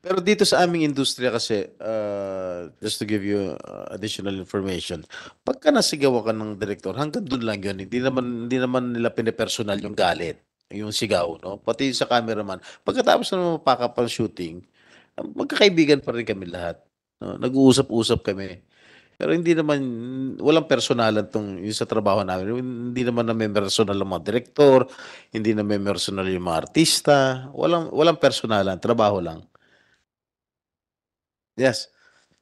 Speaker 1: Pero dito sa aming industriya kasi, uh, just to give you uh, additional information, pagka nasigawan ka ng direktor, hanggang doon lang yun. Hindi naman, hindi naman nila pinipersonal yung galit, yung sigaw, no? Pati sa cameraman. Pagkatapos na mapakap ang shooting, magkakaibigan pa rin kami lahat. No? Nag-uusap-usap kami. Pero hindi naman, walang personalan tong yung sa trabaho namin. Hindi naman na may personal ang mga direktor, hindi na may personal yung mga artista, walang walang personalan, trabaho lang. Yes.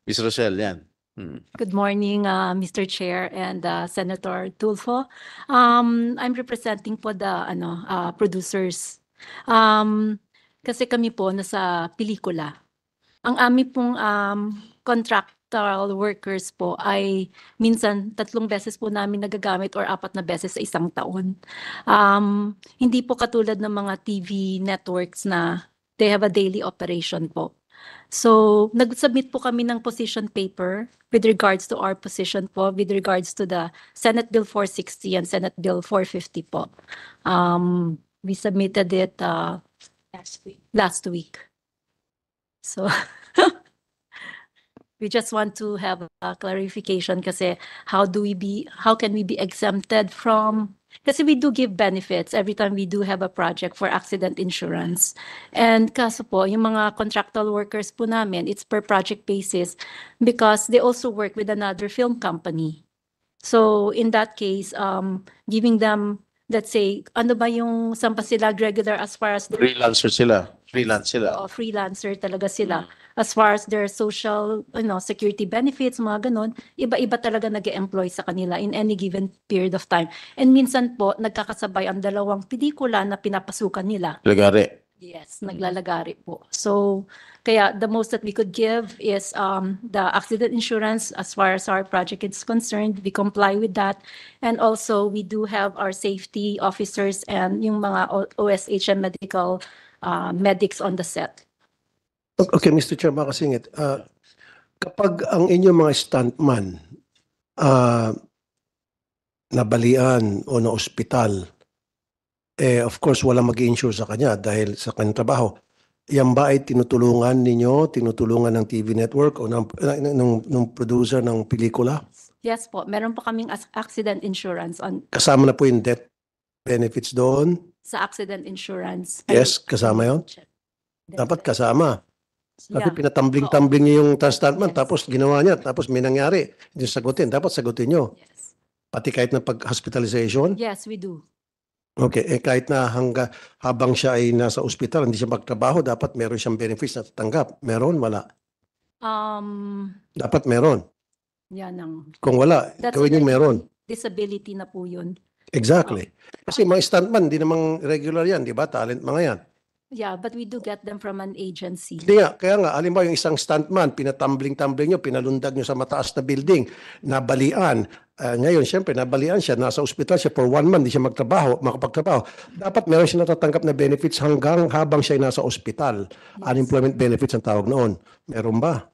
Speaker 1: Miss Rochelle, yan. Hmm.
Speaker 14: Good morning, uh, Mr. Chair and uh, Senator Tulfo. Um, I'm representing po the ano, uh, producers. Um, kasi kami po nasa pelikula. Ang amin pong um, contractual workers po ay minsan tatlong beses po namin nagagamit or apat na beses sa isang taon. Um, hindi po katulad ng mga TV networks na they have a daily operation po. So, nag-submit po kami ng position paper with regards to our position po, with regards to the Senate Bill 460 and Senate Bill 450 po. Um, we submitted it uh, last week. Last week. So, we just want to have a clarification kasi how do we be, how can we be exempted from kasi we do give benefits every time we do have a project for accident insurance. And kaso po, yung mga contractual workers po namin, it's per project basis because they also work with another film company. So in that case, um, giving them, let's say, ano ba yung saan pa sila regular as far as
Speaker 1: Freelancer sila. Freelance sila.
Speaker 14: o freelancer talaga sila. As far as their social, you know, security benefits, mga ganun, iba-iba talaga nag employ sa kanila in any given period of time. And minsan po, nagkakasabay ang dalawang pelikula na pinapasukan nila.
Speaker 1: Lagari.
Speaker 14: Yes, naglalagari po. So, kaya the most that we could give is um, the accident insurance as far as our project is concerned. We comply with that. And also, we do have our safety officers and yung mga O- OSH and medical uh, medics on the set.
Speaker 12: Okay, Mr. Chair, makasingit. Ah, kapag ang inyong mga stuntman ah, nabalian o na ospital, eh of course walang mag-insure sa kanya dahil sa kanyang trabaho. Yan ba ay tinutulungan ninyo, tinutulungan ng TV network o ng, ng, ng, ng producer ng pelikula?
Speaker 14: Yes po, meron po kaming accident insurance on
Speaker 12: Kasama na po yung death benefits doon?
Speaker 14: sa accident insurance.
Speaker 12: Yes, kasama yon. Dapat kasama. Kasi
Speaker 14: Yeah.
Speaker 12: pinatumbling-tumbling niyo yung stuntman
Speaker 14: Yes.
Speaker 12: tapos ginawa niya tapos may nangyari. Hindi sagutin. Dapat sagutin niyo.
Speaker 14: Yes.
Speaker 12: Pati kahit na pag-hospitalization.
Speaker 14: Yes, we do.
Speaker 12: Okay, eh kahit na hangga, habang siya ay nasa ospital, hindi siya magtrabaho, dapat meron siyang benefits na tatanggap. Meron, wala.
Speaker 14: Um,
Speaker 12: Dapat meron.
Speaker 14: yan ang
Speaker 12: Kung wala,
Speaker 14: That's
Speaker 12: gawin yung meron.
Speaker 14: disability na po yun.
Speaker 12: Exactly. Kasi mga stuntman, hindi namang regular yan, di ba? Talent mga yan.
Speaker 14: Yeah, but we do get them from an agency.
Speaker 12: Hindi nga, kaya nga, alimbawa yung isang stuntman, pinatumbling-tumbling nyo, pinalundag nyo sa mataas na building, nabalian. Ah, ngayon, syempre, nabalian siya, nasa ospital siya for one month, hindi siya magtrabaho, makapagtrabaho. Dapat meron siya natatanggap na benefits hanggang habang siya nasa ospital. Unemployment benefits ang tawag noon. Meron ba?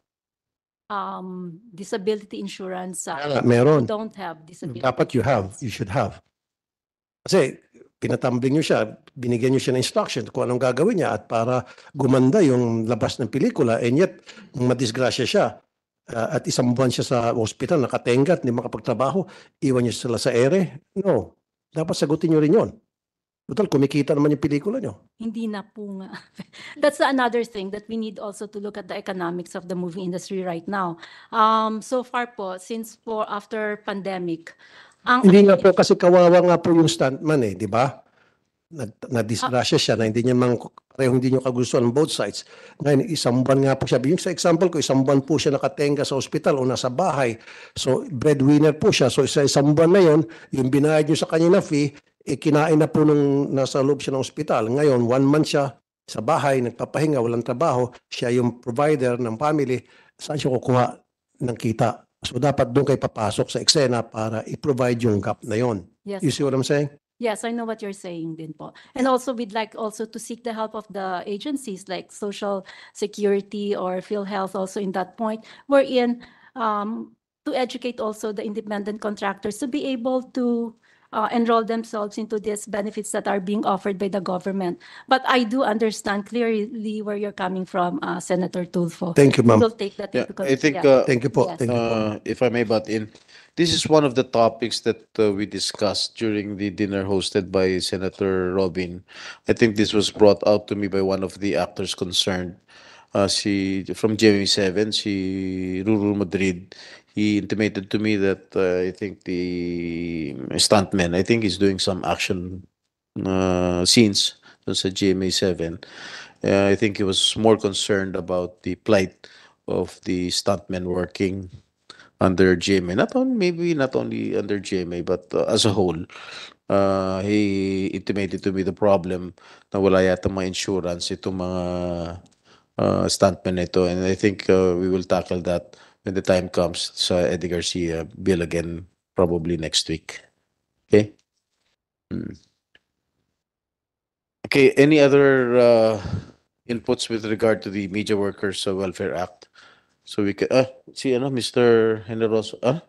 Speaker 14: Um, disability insurance. uh,
Speaker 12: nga, meron.
Speaker 14: Don't have disability.
Speaker 12: Dapat you have, you should have. Kasi pinatumbling nyo siya, binigyan nyo siya ng instruction kung anong gagawin niya at para gumanda yung labas ng pelikula and yet, madisgrasya siya uh, at isang buwan siya sa hospital, nakatengat, hindi makapagtrabaho, iwan niyo sila sa ere. No. Dapat sagutin nyo rin yon. Total, kumikita naman yung pelikula nyo.
Speaker 14: Hindi na po nga. That's another thing that we need also to look at the economics of the movie industry right now. Um, so far po, since po after pandemic, ang
Speaker 12: Hindi nga po kasi kawawa nga po yung stuntman eh, di ba? Nag, na-disgrasya siya na hindi niya mang parehong hindi niyo kagustuhan both sides. Ngayon, isang buwan nga po siya. Yung sa example ko, isang buwan po siya nakatenga sa ospital o nasa bahay. So, breadwinner po siya. So, sa isang buwan na yon yung binayad niyo sa kanya na fee, eh, kinain na po nung nasa loob siya ng ospital. Ngayon, one month siya sa bahay, nagpapahinga, walang trabaho. Siya yung provider ng family. Saan siya kukuha ng kita? So, dapat doon kayo papasok sa eksena para i-provide yung gap na yon.
Speaker 14: Yes.
Speaker 12: You see what I'm saying?
Speaker 14: Yes, I know what you're saying din po. And also, we'd like also to seek the help of the agencies like Social Security or PhilHealth also in that point, wherein um, to educate also the independent contractors to be able to uh, enroll themselves into these benefits that are being offered by the government. But I do understand clearly where you're coming from, uh, Senator Tulfo.
Speaker 12: Thank you, ma'am.
Speaker 14: We'll take that
Speaker 1: Yeah,
Speaker 14: into
Speaker 1: I think,
Speaker 14: consideration.
Speaker 1: uh,
Speaker 12: Thank you po.
Speaker 14: Yes.
Speaker 12: Thank you po.
Speaker 1: Uh, if I may butt in, this is one of the topics that uh, we discussed during the dinner hosted by Senator Robin. I think this was brought out to me by one of the actors concerned. Uh, si, from GMA7, si Ruru Madrid. He intimated to me that uh, I think the stuntman, I think he's doing some action uh, scenes dun sa GMA7. Uh, I think he was more concerned about the plight of the stuntmen working under GMA. Not only maybe not only under GMA but uh, as a whole. Uh, he intimated to me the problem na wala yata mga insurance itong mga uh, stuntmen na ito and I think uh, we will tackle that when the time comes sa Eddie Garcia bill again probably next week. Okay? Hmm. Okay, any other uh, inputs with regard to the Media Workers uh, Welfare Act? So we can, ah, si ano, Mr. Generoso, ah,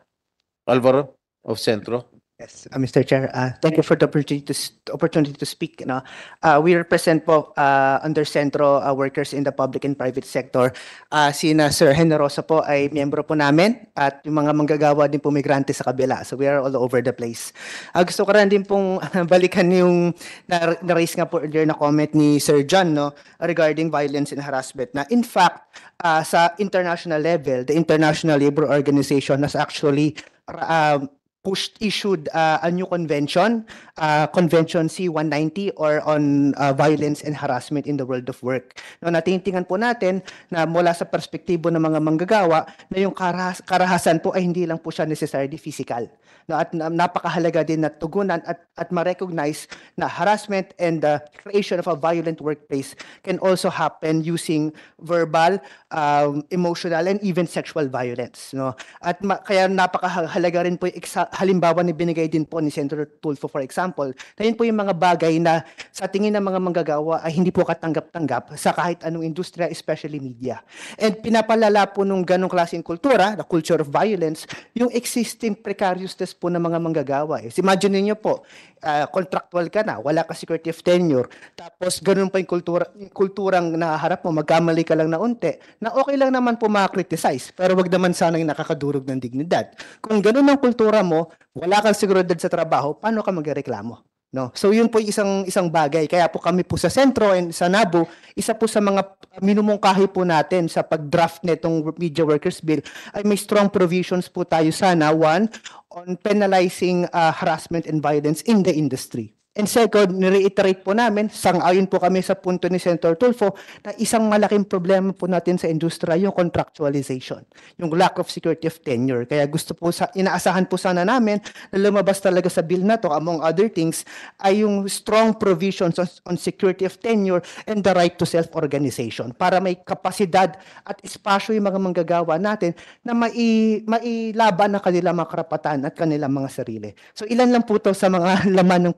Speaker 1: Alvaro of Centro.
Speaker 15: Yes, uh, Mr. Chair, uh, thank you for the opportunity to, opportunity to speak. No? Uh, we represent po uh, under Centro uh, workers in the public and private sector. Uh, sina Sir Generoso po ay miyembro po namin at yung mga manggagawa din po migrante sa kabila. So we are all over the place. Uh, gusto ko rin din pong balikan yung na- na-raise nga po earlier na comment ni Sir John no, regarding violence and harassment. Na in fact, uh, sa international level, the International Labor Organization has actually uh, pushed issued uh, a new convention, uh, Convention C190 or on uh, violence and harassment in the world of work. No, natitingnan po natin na mula sa perspektibo ng mga manggagawa na yung karahas- karahasan po ay hindi lang po siya necessarily physical. No, at na- napakahalaga din na tugunan at, at ma-recognize na harassment and the creation of a violent workplace can also happen using verbal, um, emotional, and even sexual violence. No? At ma- kaya napakahalaga rin po halimbawa na binigay din po ni Senator Tulfo for example, na yun po yung mga bagay na sa tingin ng mga manggagawa ay hindi po katanggap-tanggap sa kahit anong industriya, especially media. And pinapalala po nung ganong klaseng kultura, the culture of violence, yung existing precariousness po ng mga manggagawa. Eh. Imagine niyo po, ah, contractual ka na, wala ka security of tenure, tapos ganun pa yung kultura, yung kulturang nahaharap mo, magkamali ka lang na unti, na okay lang naman po ma-criticize, pero wag naman sanang nakakadurog ng dignidad. Kung ganun ang kultura mo, wala kang seguridad sa trabaho, paano ka magreklamo? No? So yun po yung isang isang bagay. Kaya po kami po sa sentro and sa NABO, isa po sa mga minumungkahi po natin sa pag-draft nitong media workers bill ay may strong provisions po tayo sana. One, on penalizing uh, harassment and violence in the industry. And second, nireiterate po namin, sang-ayon po kami sa punto ni Senator Tulfo na isang malaking problema po natin sa industriya yung contractualization, yung lack of security of tenure. Kaya gusto po sa inaasahan po sana namin na lumabas talaga sa bill na to among other things ay yung strong provisions on, security of tenure and the right to self-organization para may kapasidad at espasyo yung mga manggagawa natin na mai, mailaban ang kanilang mga karapatan at kanilang mga sarili. So ilan lang po to sa mga laman ng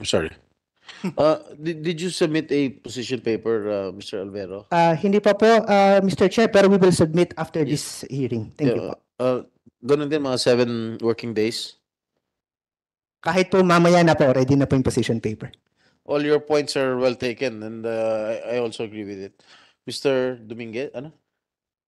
Speaker 1: I'm sorry. Uh, did, did you submit a position paper, uh, Mr. Alvero?
Speaker 15: Ah, hindi pa po, ah, Mr. Chair, pero we will submit after this hearing. Thank you po.
Speaker 1: Uh, ganun din, mga seven working days?
Speaker 15: Kahit po mamaya na po, ready na po yung position paper.
Speaker 1: All your points are well taken and uh, I, I also agree with it. Mr. Dominguez, ano?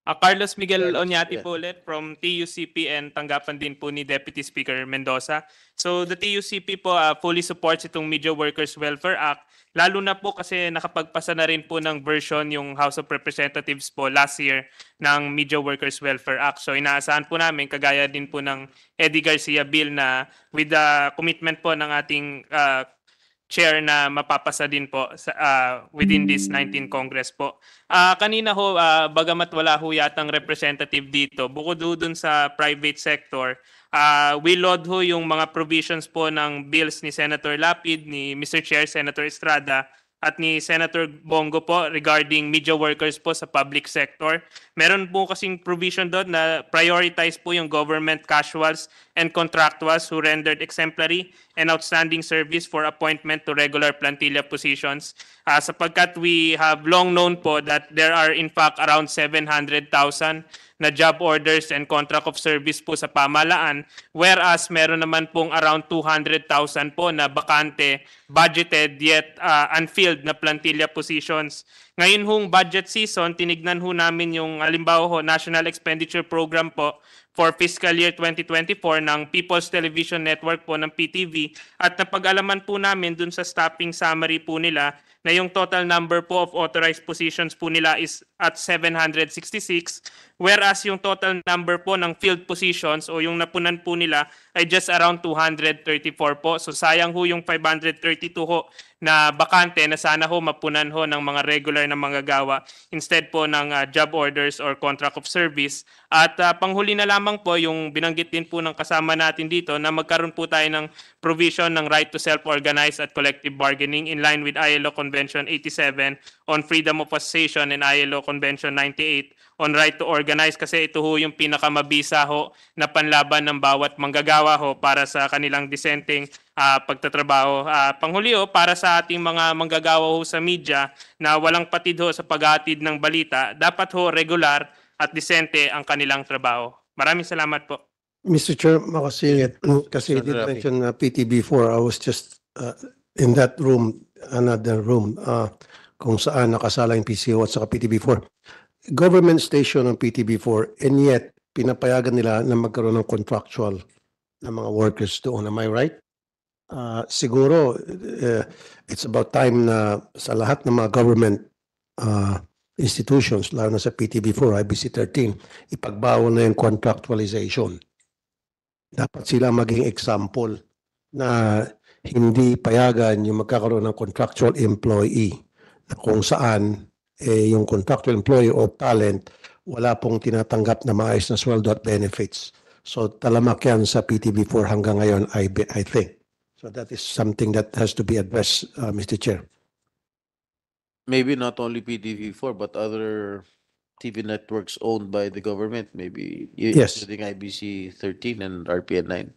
Speaker 16: Ah, Carlos Miguel Oñati po ulit from TUCP and tanggapan din po ni Deputy Speaker Mendoza. So the TUCP po ah, fully supports itong Media Workers Welfare Act. Lalo na po kasi nakapagpasa na rin po ng version yung House of Representatives po last year ng Media Workers Welfare Act. So inaasahan po namin, kagaya din po ng Eddie Garcia Bill na with the commitment po ng ating ah, chair na mapapasa din po sa, ah, within this 19 Congress po. Ah, kanina ho, ah, bagamat wala ho yatang representative dito, bukod ho dun sa private sector, ah, we load ho yung mga provisions po ng bills ni Senator Lapid, ni Mr. Chair, Senator Estrada, at ni Senator Bongo po regarding media workers po sa public sector. Meron po kasing provision doon na prioritize po yung government casuals and contractuals who rendered exemplary and outstanding service for appointment to regular plantilla positions. Ah, sapagkat we have long known po that there are in fact around 700,000 na job orders and contract of service po sa pamalaan whereas meron naman pong around 200,000 po na bakante budgeted yet uh, unfilled na plantilla positions. Ngayon hong budget season, tinignan ho namin yung halimbawa ho, National Expenditure Program po for fiscal year 2024 ng People's Television Network po ng PTV at napag-alaman po namin dun sa staffing summary po nila na yung total number po of authorized positions po nila is at 766 whereas yung total number po ng field positions o yung napunan po nila ay just around 234 po. So sayang ho yung 532 ho na bakante na sana ho mapunan ho ng mga regular na manggagawa instead po ng uh, job orders or contract of service. At uh, panghuli na lamang po yung binanggit din po ng kasama natin dito na magkaroon po tayo ng provision ng right to self-organize at collective bargaining in line with ILO Convention 87 on freedom of association and ILO Convention 98 on right to organize kasi ito ho yung pinakamabisa ho na panlaban ng bawat manggagawa ho para sa kanilang disenteng ah, pagtatrabaho. Ah, panghuli ho, para sa ating mga manggagawa ho sa media na walang patid ho sa paghatid ng balita, dapat ho regular at disente ang kanilang trabaho. Maraming salamat po.
Speaker 12: Mr. Chair, makasingit, kasi you did mention uh, PTB4, I was just uh, in that room, another room, uh, kung saan nakasala yung PCO at saka PTB4. Government station ng PTB4 and yet pinapayagan nila na magkaroon ng contractual na mga workers doon. Am I right? Uh, siguro, uh, it's about time na sa lahat ng mga government uh, institutions, lalo na sa PTB4, IBC 13, ipagbawal na yung contractualization dapat sila maging example na hindi payagan yung magkakaroon ng contractual employee na kung saan eh, yung contractual employee o talent wala pong tinatanggap na maayos na sweldo at benefits. So talamak yan sa PTB4 hanggang ngayon, I, I think. So that is something that has to be addressed, uh, Mr. Chair.
Speaker 1: Maybe not only PTV4, but other TV networks owned by the government, maybe i-
Speaker 12: Yes.
Speaker 1: including IBC 13 and RPN 9.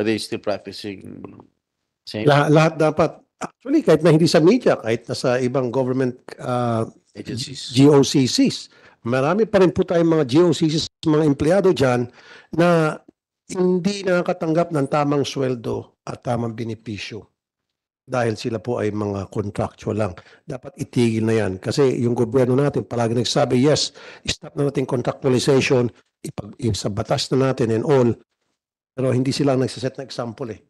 Speaker 1: Are they still practicing same
Speaker 12: Lahat, lahat dapat, actually kahit na hindi sa media, kahit na sa ibang government uh,
Speaker 1: agencies?
Speaker 12: GOCCs. Marami pa rin po tayong mga GOCCs, mga empleyado dyan na hindi nakakatanggap ng tamang sweldo at tamang benepisyo dahil sila po ay mga contractual lang. Dapat itigil na yan. Kasi yung gobyerno natin palagi nagsabi, yes, stop na natin contractualization, ipag, sa batas na natin and all. Pero hindi sila nagsaset na example eh.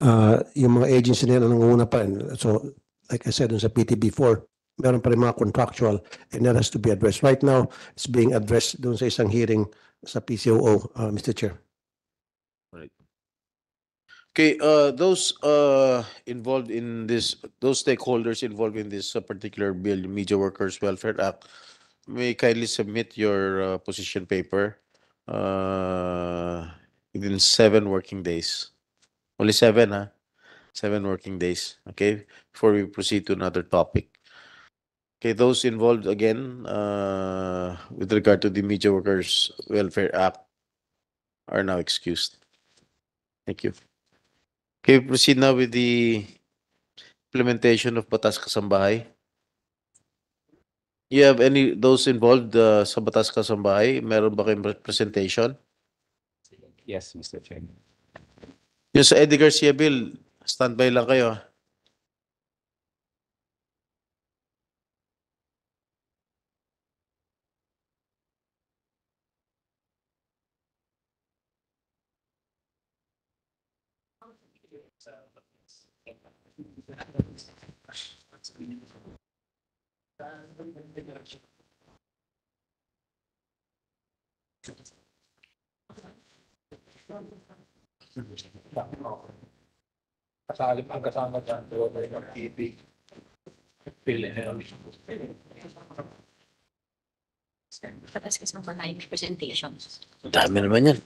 Speaker 12: Ah, yung mga agency nila nangunguna pa. So, like I said, dun sa PTB4, meron pa rin mga contractual and that has to be addressed. Right now, it's being addressed doon sa isang hearing sa PCOO, uh, Mr. Chair.
Speaker 1: Okay, uh, those uh, involved in this, those stakeholders involved in this uh, particular bill, Media Workers Welfare Act, may kindly submit your uh, position paper uh, within seven working days. Only seven, huh? Seven working days, okay? Before we proceed to another topic. Okay, those involved again, uh, with regard to the Media Workers Welfare Act are now excused. Thank you. Okay, proceed now with the implementation of Batas Kasambahay. You have any, those involved uh, sa Batas Kasambahay, meron ba kayong presentation?
Speaker 3: Yes, Mr. Chair.
Speaker 1: Yung sa Eddie Garcia Bill, standby lang kayo. ah.
Speaker 2: Kasali ang kasama dyan, doon ay mag-ibig.
Speaker 17: Tapos kasi for nine presentations.
Speaker 1: Ang dami naman yan.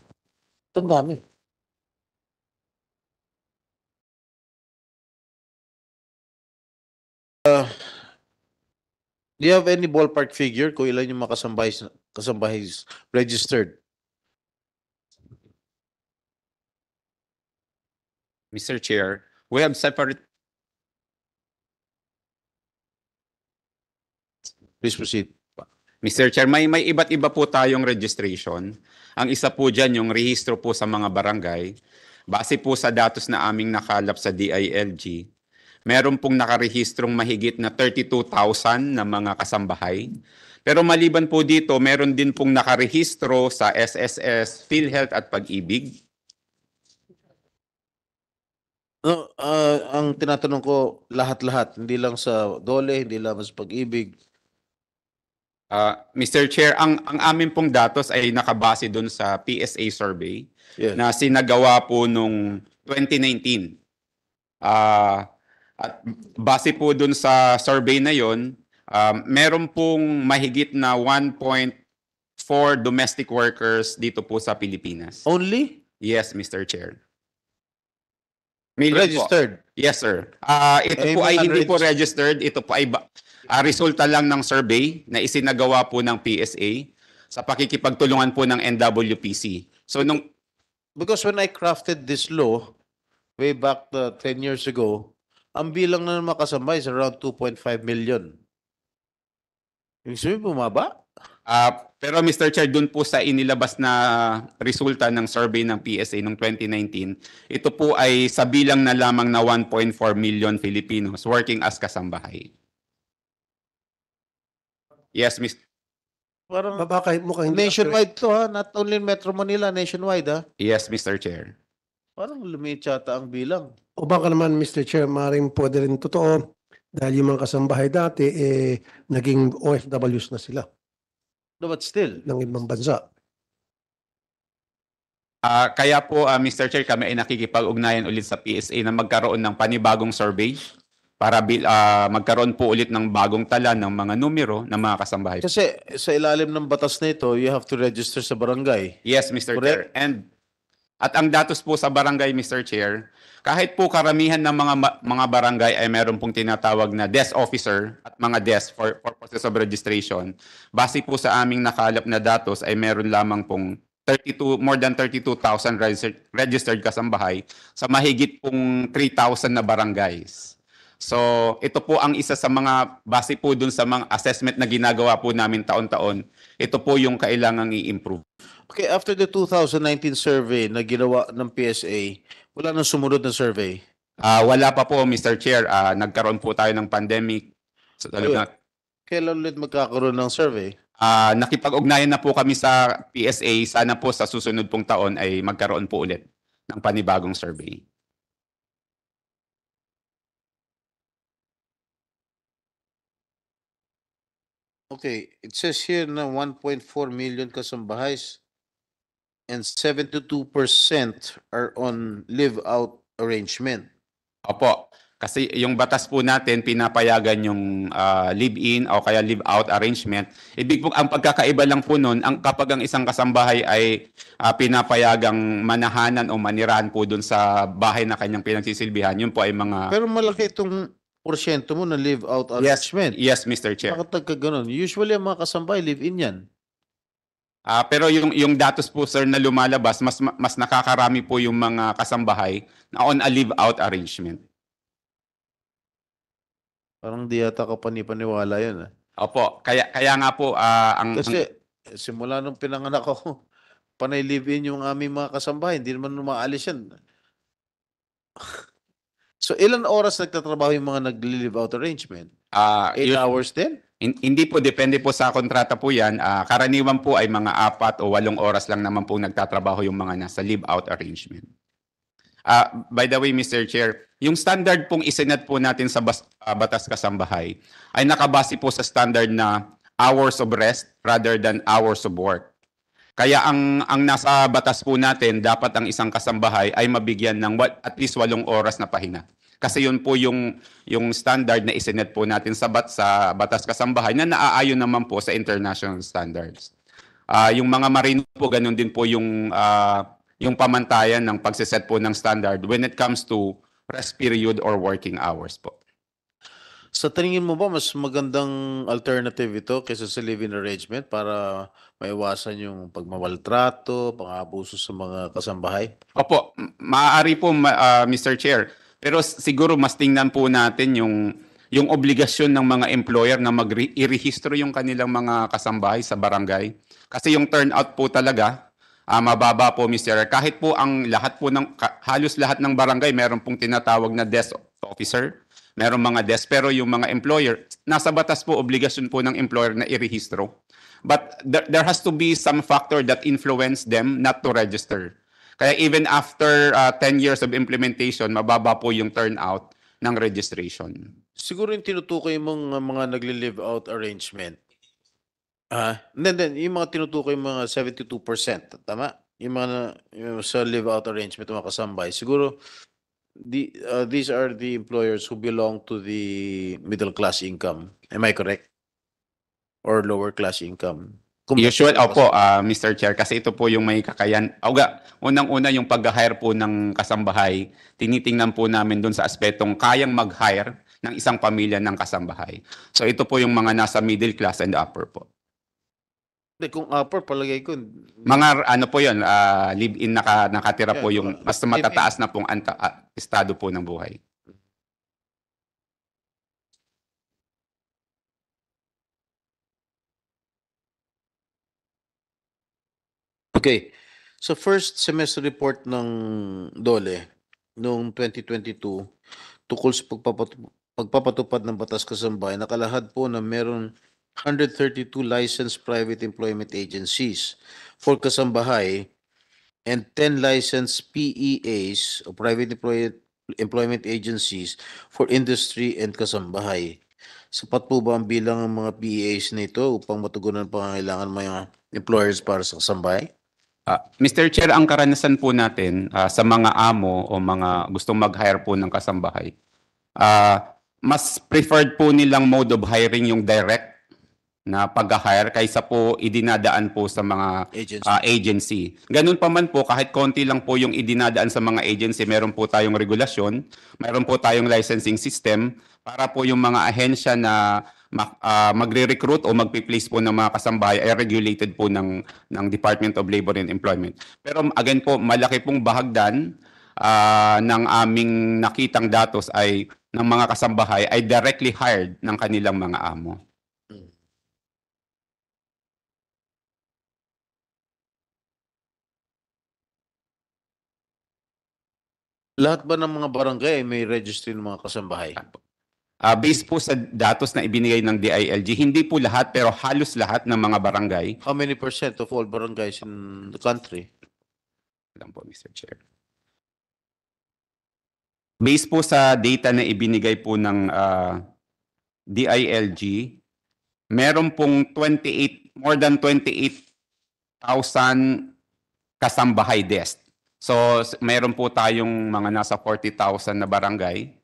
Speaker 1: Ang dami. Do you have any ballpark figure kung ilan yung mga kasambahay, kasambahay registered?
Speaker 3: Mr. Chair, we have separate
Speaker 1: Please proceed.
Speaker 3: Mr. Chair, may, may iba't iba po tayong registration. Ang isa po dyan yung rehistro po sa mga barangay. Base po sa datos na aming nakalap sa DILG, meron pong nakarehistrong mahigit na 32,000 na mga kasambahay. Pero maliban po dito, meron din pong nakarehistro sa SSS, PhilHealth at Pag-ibig.
Speaker 1: No, ah, ang tinatanong ko lahat-lahat, hindi lang sa dole, hindi lang sa pag-ibig.
Speaker 3: Ah, Mr. Chair, ang, ang amin pong datos ay nakabase doon sa PSA survey
Speaker 1: Yes.
Speaker 3: na sinagawa po nung 2019. Ah, at base po doon sa survey na yon, um, meron pong mahigit na 1.4 domestic workers dito po sa Pilipinas.
Speaker 1: Only?
Speaker 3: Yes, Mr. Chair. Million po.
Speaker 1: Registered?
Speaker 3: Yes, sir. Ah, ito
Speaker 1: Eh,
Speaker 3: po ay hindi po registered. Ito po ay ah, resulta lang ng survey na isinagawa po ng PSA sa pakikipagtulungan po ng NWPC. So nung
Speaker 1: Because when I crafted this law, way back uh, 10 years ago, ang bilang na mga kasambay is around 2.5 million. Yung sabihin, bumaba?
Speaker 3: ah, pero Mr. Chair, dun po sa inilabas na resulta ng survey ng PSA noong 2019, ito po ay sa bilang na lamang na 1.4 million Filipinos working as kasambahay. Yes, Mr.
Speaker 1: Parang
Speaker 12: Baka mukhang hindi
Speaker 1: nationwide to ha, not only in Metro Manila, nationwide ha.
Speaker 3: Yes, Mr. Chair.
Speaker 1: Parang lumiit yata ang bilang.
Speaker 12: O baka naman, Mr. Chair, maaaring pwede rin totoo dahil yung mga kasambahay dati, eh, naging OFWs na sila
Speaker 1: No, but still,
Speaker 12: ng ibang bansa.
Speaker 3: Ah, kaya po ah, Mr. Chair kami ay nakikipag-ugnayan ulit sa PSA na magkaroon ng panibagong survey para bil, ah, magkaroon po ulit ng bagong tala ng mga numero ng mga kasambahay.
Speaker 1: kasi sa ilalim ng batas na ito, you have to register sa barangay.
Speaker 3: Yes, Mr.
Speaker 1: Correct.
Speaker 3: Chair. And at ang datos po sa barangay, Mr. Chair, kahit po karamihan ng mga mga barangay ay meron pong tinatawag na desk officer at mga desk for, process of registration, base po sa aming nakalap na datos ay meron lamang pong 32 more than 32,000 registered, registered kasambahay sa mahigit pong 3,000 na barangays. So, ito po ang isa sa mga base po dun sa mga assessment na ginagawa po namin taon-taon. Ito po yung kailangang i-improve.
Speaker 1: Okay, after the 2019 survey na ginawa ng PSA, wala nang sumunod na survey.
Speaker 3: Ah, wala pa po Mr. Chair, Ah, nagkaroon po tayo ng pandemic. So,
Speaker 1: Ayun.
Speaker 3: talaga,
Speaker 1: Kailan ulit magkakaroon ng survey?
Speaker 3: ah, nakipag-ugnayan na po kami sa PSA. Sana po sa susunod pong taon ay magkaroon po ulit ng panibagong survey.
Speaker 1: Okay, it says here na 1.4 million kasambahay and 72% are on live-out arrangement.
Speaker 3: Opo, kasi yung batas po natin pinapayagan yung ah, live-in o kaya live-out arrangement. Ibig po ang pagkakaiba lang po nun, ang kapag ang isang kasambahay ay ah, pinapayagang manahanan o manirahan po dun sa bahay na kanyang pinagsisilbihan, yun po ay mga
Speaker 1: Pero malaki itong porsyento mo na live-out
Speaker 3: Yes,
Speaker 1: arrangement.
Speaker 3: yes Mr. Chair.
Speaker 1: Bakit nagkaganon? Usually ang mga kasambahay live-in yan.
Speaker 3: Ah, pero yung yung datos po sir na lumalabas mas mas nakakarami po yung mga kasambahay na on a live out arrangement.
Speaker 1: Parang di yata ka panipaniwala yun. ah.
Speaker 3: Opo, kaya kaya nga po ah, ang
Speaker 1: Kasi eh, simula nung pinanganak ako, panay live-in yung aming mga kasambahay. Hindi naman umaalis yan. so ilan oras nagtatrabaho yung mga nag-live out arrangement?
Speaker 3: ah,
Speaker 1: Eight
Speaker 3: yun-
Speaker 1: hours din?
Speaker 3: Hin- hindi po depende po sa kontrata po 'yan. Ah, karaniwan po ay mga apat o walong oras lang naman po nagtatrabaho yung mga nasa live out arrangement. Ah, by the way, Mr. Chair, yung standard pong isinat po natin sa bas- ah, Batas Kasambahay ay nakabase po sa standard na hours of rest rather than hours of work. Kaya ang ang nasa batas po natin, dapat ang isang kasambahay ay mabigyan ng at least walong oras na pahinga. Kasi yun po yung yung standard na isinet po natin sa bat sa batas kasambahay na naaayon naman po sa international standards. Ah, yung mga marino po ganun din po yung ah, yung pamantayan ng pagsiset po ng standard when it comes to rest period or working hours po.
Speaker 1: Sa tingin mo ba mas magandang alternative ito kaysa sa live-in arrangement para maiwasan yung pagmamalitrato, pang-abuso sa mga kasambahay?
Speaker 3: Opo, maaari po ma- ah, Mr. Chair. Pero siguro mas tingnan po natin yung yung obligasyon ng mga employer na mag-irehistro yung kanilang mga kasambahay sa barangay. Kasi yung turnout po talaga ah, mababa po Mr. Kahit po ang lahat po ng halos lahat ng barangay meron pong tinatawag na desk officer. Meron mga desk pero yung mga employer nasa batas po obligasyon po ng employer na irehistro. But there, there has to be some factor that influence them not to register. Kaya even after uh, 10 years of implementation, mababa po yung turnout ng registration.
Speaker 1: Siguro yung tinutukoy mong uh, mga nagli-live out arrangement. Ah, then then yung mga tinutukoy mga 72%, tama? Yung mga yung sa live out arrangement mga kasambay. Siguro the uh, these are the employers who belong to the middle class income. Am I correct? Or lower class income? Kung-
Speaker 3: Usual, opo, uh, Mr. Chair, kasi ito po yung may kakayan. Auga, unang-una yung pag-hire po ng kasambahay, tinitingnan po namin dun sa aspetong kayang mag-hire ng isang pamilya ng kasambahay. So ito po yung mga nasa middle class and upper po.
Speaker 1: Hindi, kung upper, palagay ko.
Speaker 3: Mga ano po yun, ah, live-in naka, nakatira po
Speaker 1: Yeah,
Speaker 3: yung
Speaker 1: mga
Speaker 3: mas matataas na pong anta, ah, estado po ng buhay.
Speaker 1: Okay. Sa first semester report ng DOLE noong 2022 tungkol sa pagpapatu- pagpapatupad ng batas kasambahay, nakalahad po na meron 132 licensed private employment agencies for kasambahay and 10 licensed PEAs o private employment agencies for industry and kasambahay. Sapat po ba ang bilang ng mga PEAs na ito upang matugunan ang pangangailangan ng mga employers para sa kasambahay?
Speaker 3: Ah, Mr. Chair, ang karanasan po natin ah, sa mga amo o mga gustong mag-hire po ng kasambahay, ah, mas preferred po nilang mode of hiring yung direct na pag-hire kaysa po idinadaan po sa mga
Speaker 1: Agency.
Speaker 3: ah, agency. Ganun pa man po, kahit konti lang po yung idinadaan sa mga agency, meron po tayong regulasyon, meron po tayong licensing system para po yung mga ahensya na ah, magre-recruit o magpi-place po ng mga kasambahay ay regulated po ng, ng Department of Labor and Employment. Pero again po, malaki pong bahagdan ah, ng aming nakitang datos ay ng mga kasambahay ay directly hired ng kanilang mga amo.
Speaker 1: Lahat ba ng mga barangay ay may registry ng mga kasambahay?
Speaker 3: Ah, based po sa datos na ibinigay ng DILG, hindi po lahat pero halos lahat ng mga barangay.
Speaker 1: How many percent of all barangays in the country?
Speaker 3: Lang po, Mr. Chair. Based po sa data na ibinigay po ng ah, DILG, meron pong 28, more than 28,000 kasambahay desk. So, meron po tayong mga nasa 40,000 na barangay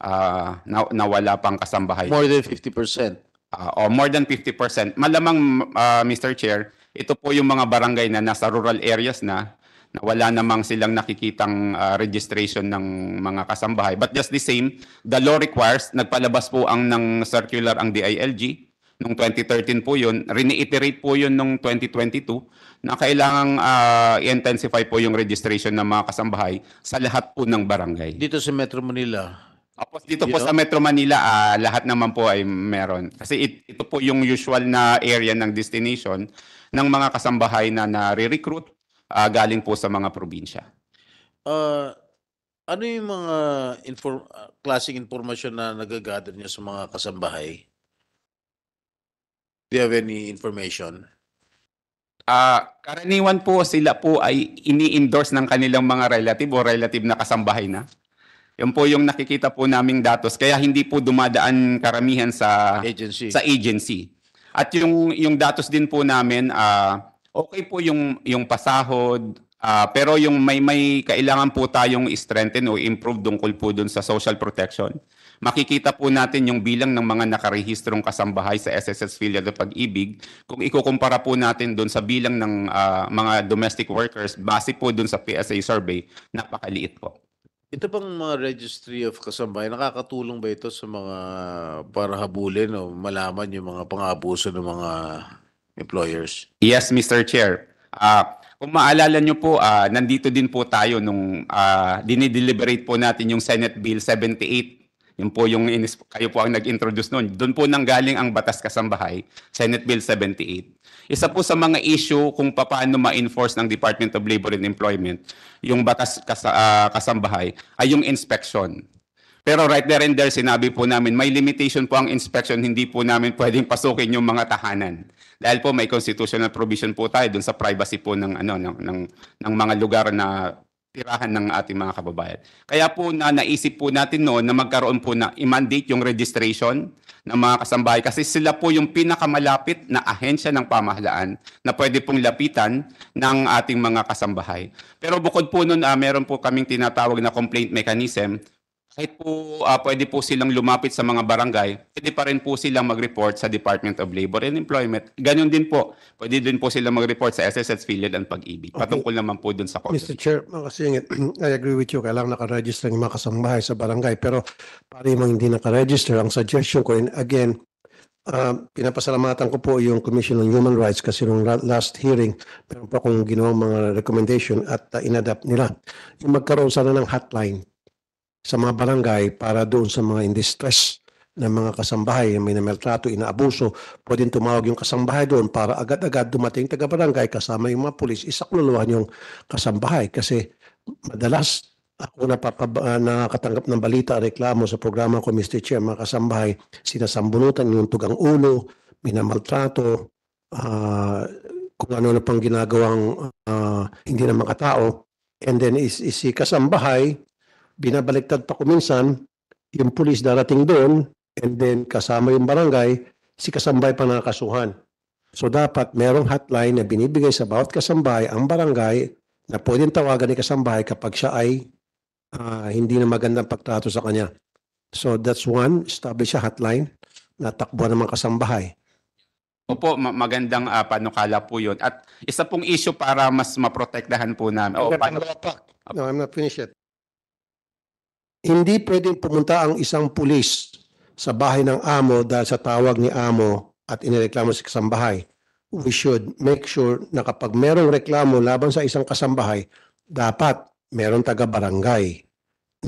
Speaker 3: ah, na, na wala pang kasambahay.
Speaker 1: More than 50%.
Speaker 3: Ah, o more than 50%. Malamang, ah, Mr. Chair, ito po yung mga barangay na nasa rural areas na, na wala namang silang nakikitang ah, registration ng mga kasambahay. But just the same, the law requires, nagpalabas po ang ng circular ang DILG, Noong 2013 po yun, reiterate po yun noong 2022 na kailangang ah, i-intensify po yung registration ng mga kasambahay sa lahat po ng barangay.
Speaker 1: Dito sa Metro Manila.
Speaker 3: Tapos dito
Speaker 1: You
Speaker 3: po
Speaker 1: know?
Speaker 3: sa Metro Manila, ah, lahat naman po ay meron. Kasi it- ito po yung usual na area ng destination ng mga kasambahay na nare-recruit ah, galing po sa mga probinsya.
Speaker 1: Uh, ano yung mga inform uh, klaseng informasyon na nagagather niya sa mga kasambahay? Do you have any information?
Speaker 3: Ah, karaniwan po sila po ay ini-endorse ng kanilang mga relative o relative na kasambahay na. Yan po yung nakikita po naming datos kaya hindi po dumadaan karamihan sa
Speaker 1: Agency.
Speaker 3: sa agency. At yung yung datos din po namin ah okay po yung yung pasahod ah, pero yung may may kailangan po tayong strengthen o improve tungkol po dun sa social protection. Makikita po natin yung bilang ng mga nakarehistrong kasambahay sa SSS Filial ng Pag-ibig kung ikukumpara po natin dun sa bilang ng ah, mga domestic workers base po dun sa PSA survey, napakaliit po.
Speaker 1: Ito bang mga registry of kasambahay, nakakatulong ba ito sa mga para habulin o malaman yung mga pang-abuso ng mga employers?
Speaker 3: Yes, Mr. Chair. Ah, kung maalala nyo po, ah, nandito din po tayo nung ah, dinideliberate po natin yung Senate Bill 78. Yun po yung inis- kayo po ang nag-introduce noon. Doon po nanggaling ang Batas Kasambahay, Senate Bill 78. Isa po sa mga issue kung paano ma-enforce ng Department of Labor and Employment yung Batas Kas- ah, Kasambahay ay yung inspection. Pero right there and there, sinabi po namin, may limitation po ang inspection, hindi po namin pwedeng pasukin yung mga tahanan. Dahil po may constitutional provision po tayo dun sa privacy po ng, ano, ng, ng, ng mga lugar na tirahan ng ating mga kababayan. Kaya po na naisip po natin noon na magkaroon po na i-mandate yung registration ng mga kasambahay kasi sila po yung pinakamalapit na ahensya ng pamahalaan na pwede pong lapitan ng ating mga kasambahay. Pero bukod po nun, ah, meron po kaming tinatawag na complaint mechanism kahit po ah, pwede po silang lumapit sa mga barangay, pwede pa rin po silang mag-report sa Department of Labor and Employment. Ganon din po, pwede din po silang mag-report sa SSS Filial and Pag-ibig.
Speaker 12: Okay.
Speaker 3: Patungkol naman po dun sa
Speaker 12: Mr.
Speaker 3: court.
Speaker 12: Chair, kasi I agree with you, kailangan nakaregister yung mga kasambahay sa barangay. Pero para yung mga hindi nakaregister, ang suggestion ko, and again, uh, pinapasalamatan ko po yung Commission on Human Rights kasi nung la- last hearing, meron po akong ginawang mga recommendation at uh, inadapt nila. Yung magkaroon sana ng hotline sa mga barangay para doon sa mga in distress ng mga kasambahay, yung may namaltrato, inaabuso, pwedeng tumawag yung kasambahay doon para agad-agad dumating taga-barangay kasama yung mga pulis, isakluluhan yung kasambahay. Kasi madalas ako napapab- ah, nakakatanggap ng balita, reklamo sa programa ko, Mr. Chair, mga kasambahay, sinasambunutan yung tugang ulo, minamaltrato, ah, kung ano na pang ginagawang ah, hindi na makatao. And then is, is si kasambahay, binabaliktad pa kuminsan, yung pulis darating doon, and then kasama yung barangay, si kasambahay pa nakakasuhan. So dapat merong hotline na binibigay sa bawat kasambahay ang barangay na pwedeng tawagan ni kasambahay kapag siya ay ah, hindi na magandang pagtrato sa kanya. So that's one, establish a hotline na takbuhan ng mga kasambahay.
Speaker 3: Opo, ma- magandang ah, panukala po yun. At isa pong issue para mas maprotektahan po namin. O,
Speaker 12: Okay,
Speaker 3: paano-
Speaker 12: pangalawa pa. No, I'm not finished yet. Hindi pwedeng pumunta ang isang pulis sa bahay ng amo dahil sa tawag ni amo at inireklamo sa kasambahay. We should make sure na kapag merong reklamo laban sa isang kasambahay, dapat merong taga-barangay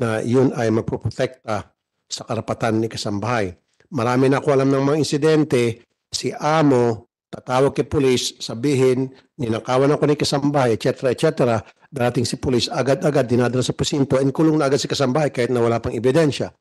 Speaker 12: na yun ay magpoprotekta sa karapatan ni kasambahay. Marami na ako alam ng mga insidente, si amo tatawag kay pulis, sabihin, ninakawan ako ni kasambahay, etc. etc. Darating si pulis, agad-agad dinadala sa presinto and kulong na agad si kasambahay kahit na wala pang ebidensya.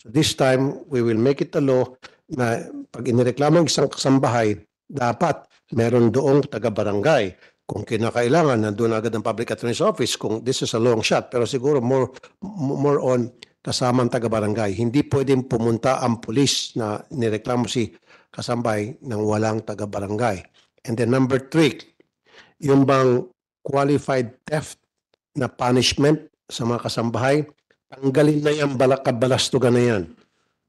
Speaker 12: So this time, we will make it a law na pag inireklamo ang isang kasambahay, dapat meron doong taga-barangay. Kung kinakailangan, nandun agad ang public attorney's office kung this is a long shot. Pero siguro more, more on kasamang taga-barangay. Hindi pwedeng pumunta ang pulis na nireklamo si kasambay ng walang taga-barangay. And then number three, yung bang qualified theft na punishment sa mga kasambahay, tanggalin na yan, balakabalastugan na yan.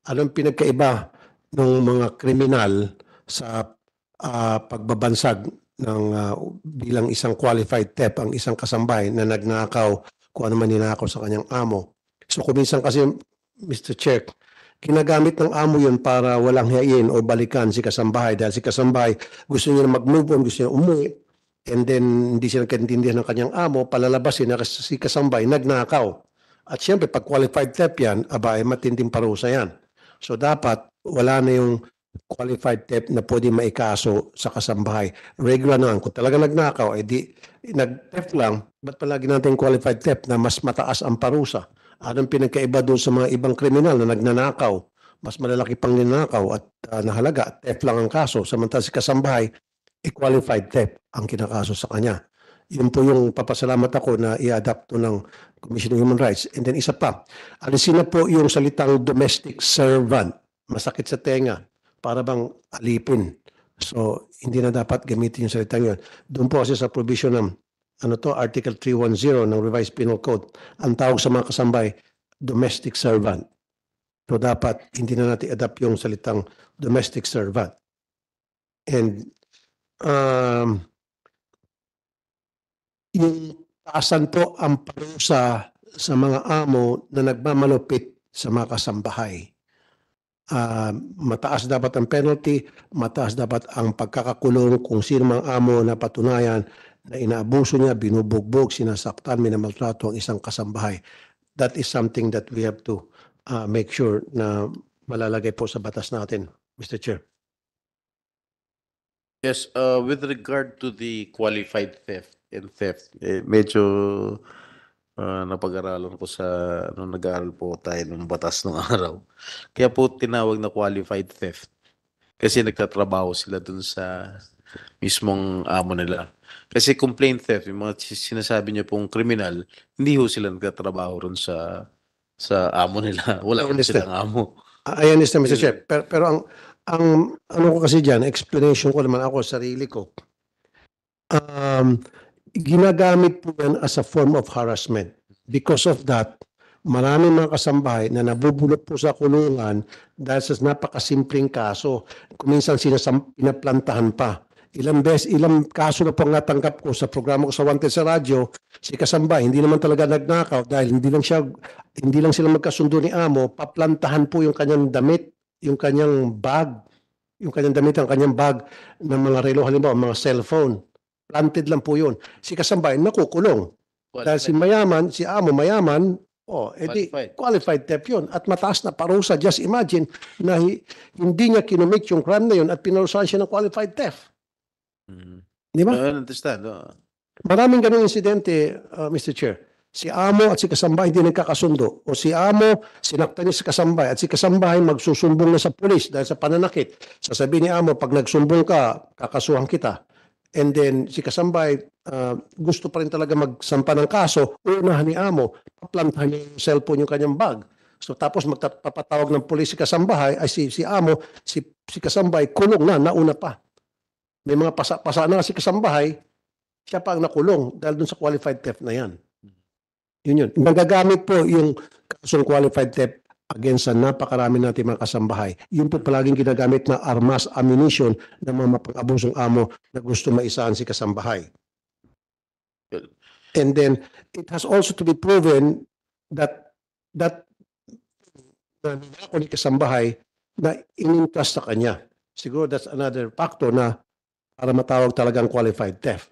Speaker 12: Anong pinagkaiba ng mga kriminal sa ah, pagbabansag ng ah, bilang isang qualified theft ang isang kasambahay na nagnakaw kung ano man ninakaw sa kanyang amo. So kuminsan kasi, Mr. Chair, ginagamit ng amo yun para walang hiyain o balikan si kasambahay dahil si kasambahay gusto niya mag-move on, gusto niya umuwi and then hindi siya nagkaintindihan ng kanyang amo, palalabasin na si kasambahay nagnakaw. At siyempre, pag qualified theft yan, aba, ay matinding parusa yan. So dapat wala na yung qualified theft na pwede maikaso sa kasambahay. Regular na lang. Kung talaga nagnakaw, eh di, nag-theft lang, ba't palagi natin qualified theft na mas mataas ang parusa? Anong pinagkaiba doon sa mga ibang kriminal na nagnanakaw? Mas malalaki pang ninakaw at uh, nahalaga theft lang ang kaso. Samantala si kasambahay, eh, qualified theft. ang kinakaso sa kanya. Yun po yung papasalamat ako na i-adapt to ng Commission on Human Rights. And then isa pa, alisin na po yung salitang domestic servant. Masakit sa tenga. Para bang alipin. So, hindi na dapat gamitin yung salitang yun. Doon po kasi sa provision ng ano to, Article 310 ng Revised Penal Code, ang tawag sa mga kasambay, domestic servant. So dapat hindi na natin adapt yung salitang domestic servant. And um, yung taasan po ang parusa sa mga amo na nagmamalupit sa mga kasambahay. Ah, mataas dapat ang penalty, mataas dapat ang pagkakakulong kung sino mang amo na patunayan na inaabuso niya, binubugbog, sinasaktan, minamaltrato ang isang kasambahay. That is something that we have to uh, make sure na malalagay po sa batas natin, Mr. Chair.
Speaker 1: Yes, uh, with regard to the qualified theft and theft, eh, medyo uh, napag-aralan ko sa, ano, nag-aaral po tayo ng batas ng araw. Kaya po tinawag na qualified theft. Kasi nagtatrabaho sila dun sa mismong amo nila. Kasi complaint theft, yung mga si- sinasabi niyo pong kriminal, hindi ho sila nagtatrabaho ron sa sa amo nila. Wala
Speaker 12: understand.
Speaker 1: silang amo.
Speaker 12: I understand, Mr. Chair. Pero, pero ang, ang, ano ko kasi dyan, explanation ko naman ako, sarili ko. Um, ginagamit po yan as a form of harassment. Because of that, maraming mga kasambahay na nabubulot po sa kulungan dahil sa napakasimpleng kaso. Kuminsan sinasam, pinaplantahan pa. Ilang beses, ilang kaso na po ang natanggap ko sa programa ko sa Wanted sa radyo, si Kasambay, hindi naman talaga nagnakaw dahil hindi lang siya, hindi lang sila magkasundo ni Amo, paplantahan po yung kanyang damit, yung kanyang bag, yung kanyang damit, ang kanyang bag ng mga relo, halimbawa, mga cellphone. Planted lang po yun. Si Kasambay, nakukulong. Dahil si mayaman, si Amo mayaman, oh, edi
Speaker 1: Qualified.
Speaker 12: qualified theft yun. At mataas na parusa. Just imagine na hi- hindi niya kinumit yung crime na yun at pinarusahan siya ng qualified theft. Di ba?
Speaker 1: I understand. oh.
Speaker 12: Maraming ganung insidente, uh, Mr. Chair. Si Amo at si Kasambay hindi nagkakasundo. O si Amo, sinaktan niya si Kasambay at si Kasambay magsusumbong na sa pulis dahil sa pananakit. Sasabihin ni Amo, pag nagsumbong ka, kakasuhan kita. And then si Kasambay uh, gusto pa rin talaga magsampa ng kaso, unahan ni Amo, paplantahan niya yung cellphone yung kanyang bag. So tapos magpapatawag ng pulis si Kasambay, ay si, si Amo, si, si Kasambay, kulong na, nauna pa. May mga pasa, pasa na si Kasambahay, siya pa ang nakulong dahil dun sa qualified theft na yan. Yun yun. Nagagamit po yung kasong qualified theft against sa napakarami natin mga kasambahay. Yun po palaging ginagamit na armas, ammunition ng mga mapang-abusong amo na gusto maisahan si kasambahay. And then, it has also to be proven that that na ninako ni kasambahay na inintrust sa kanya. Siguro that's another factor na para matawag talagang qualified theft.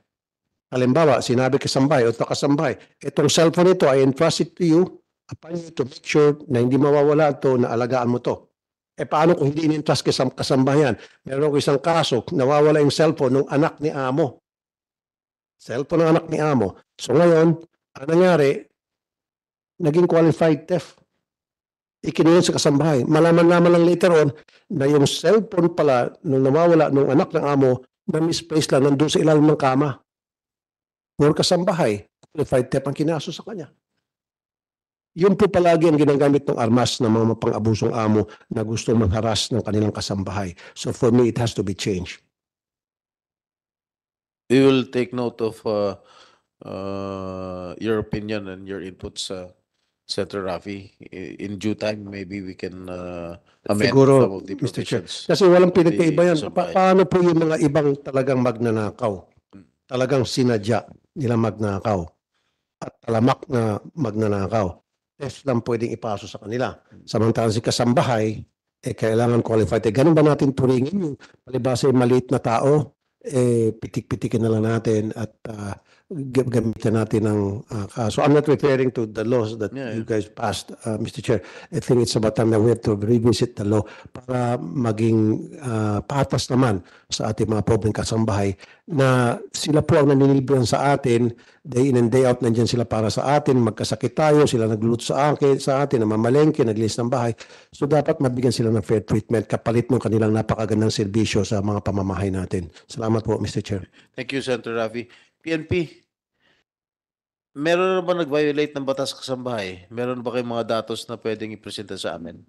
Speaker 12: Halimbawa, sinabi kasambay o kasambay, itong cellphone ito, I entrust it to you upon you to make sure na hindi mawawala ito, na alagaan mo to. Eh paano kung hindi in-entrust kasam kasambayan? Meron ko isang kaso, nawawala yung cellphone ng anak ni amo. Cellphone ng anak ni amo. So ngayon, ang nangyari, naging qualified theft. Ikinuha sa kasambahay. Malaman-laman lang later on na yung cellphone pala nung nawawala nung anak ng amo na misplaced lang nandun sa ilalim ng kama. Puro kasambahay. Qualified theft ang kinaso sa kanya. Yun po palagi ang ginagamit ng armas ng mga mapang-abusong amo na gusto mangharas ng kanilang kasambahay. So for me, it has to be changed.
Speaker 1: We will take note of uh, uh, your opinion and your inputs, uh, Senator Rafi. I- In due time, maybe we can uh, amend
Speaker 12: Siguro,
Speaker 1: some of the
Speaker 12: Mr. Chair.
Speaker 1: provisions.
Speaker 12: Kasi walang pinagkaiba yan. Pa- paano po yung mga ibang talagang magnanakaw? Talagang sinadya nila magnakaw. At talamak na magnanakaw. Test lang pwedeng ipaso sa kanila. Samantalang si kasambahay, eh kailangan qualified. Eh, ganun ba natin turingin yung palibasa yung maliit na tao? Eh, pitik-pitikin na lang natin at ah, g- gamitan natin ng ah, kaso. I'm not referring to the laws that
Speaker 1: Yeah,
Speaker 12: you guys passed, uh, Mr. Chair. I think it's about time that we have to revisit the law para maging ah, patas naman sa ating mga pobreng kasambahay na sila po ang nanilibrihan sa atin, day in and day out nandiyan sila para sa atin, magkasakit tayo, sila nagluto sa akin, sa atin, namamalengke, naglinis ng bahay. So dapat mabigyan sila ng fair treatment kapalit ng kanilang napakagandang serbisyo sa mga pamamahay natin. Salamat po, Mr. Chair.
Speaker 1: Thank you, Senator Rafi. PNP, meron na ba nag-violate ng batas kasambahay? Meron ba kayong mga datos na pwedeng ipresenta sa amin?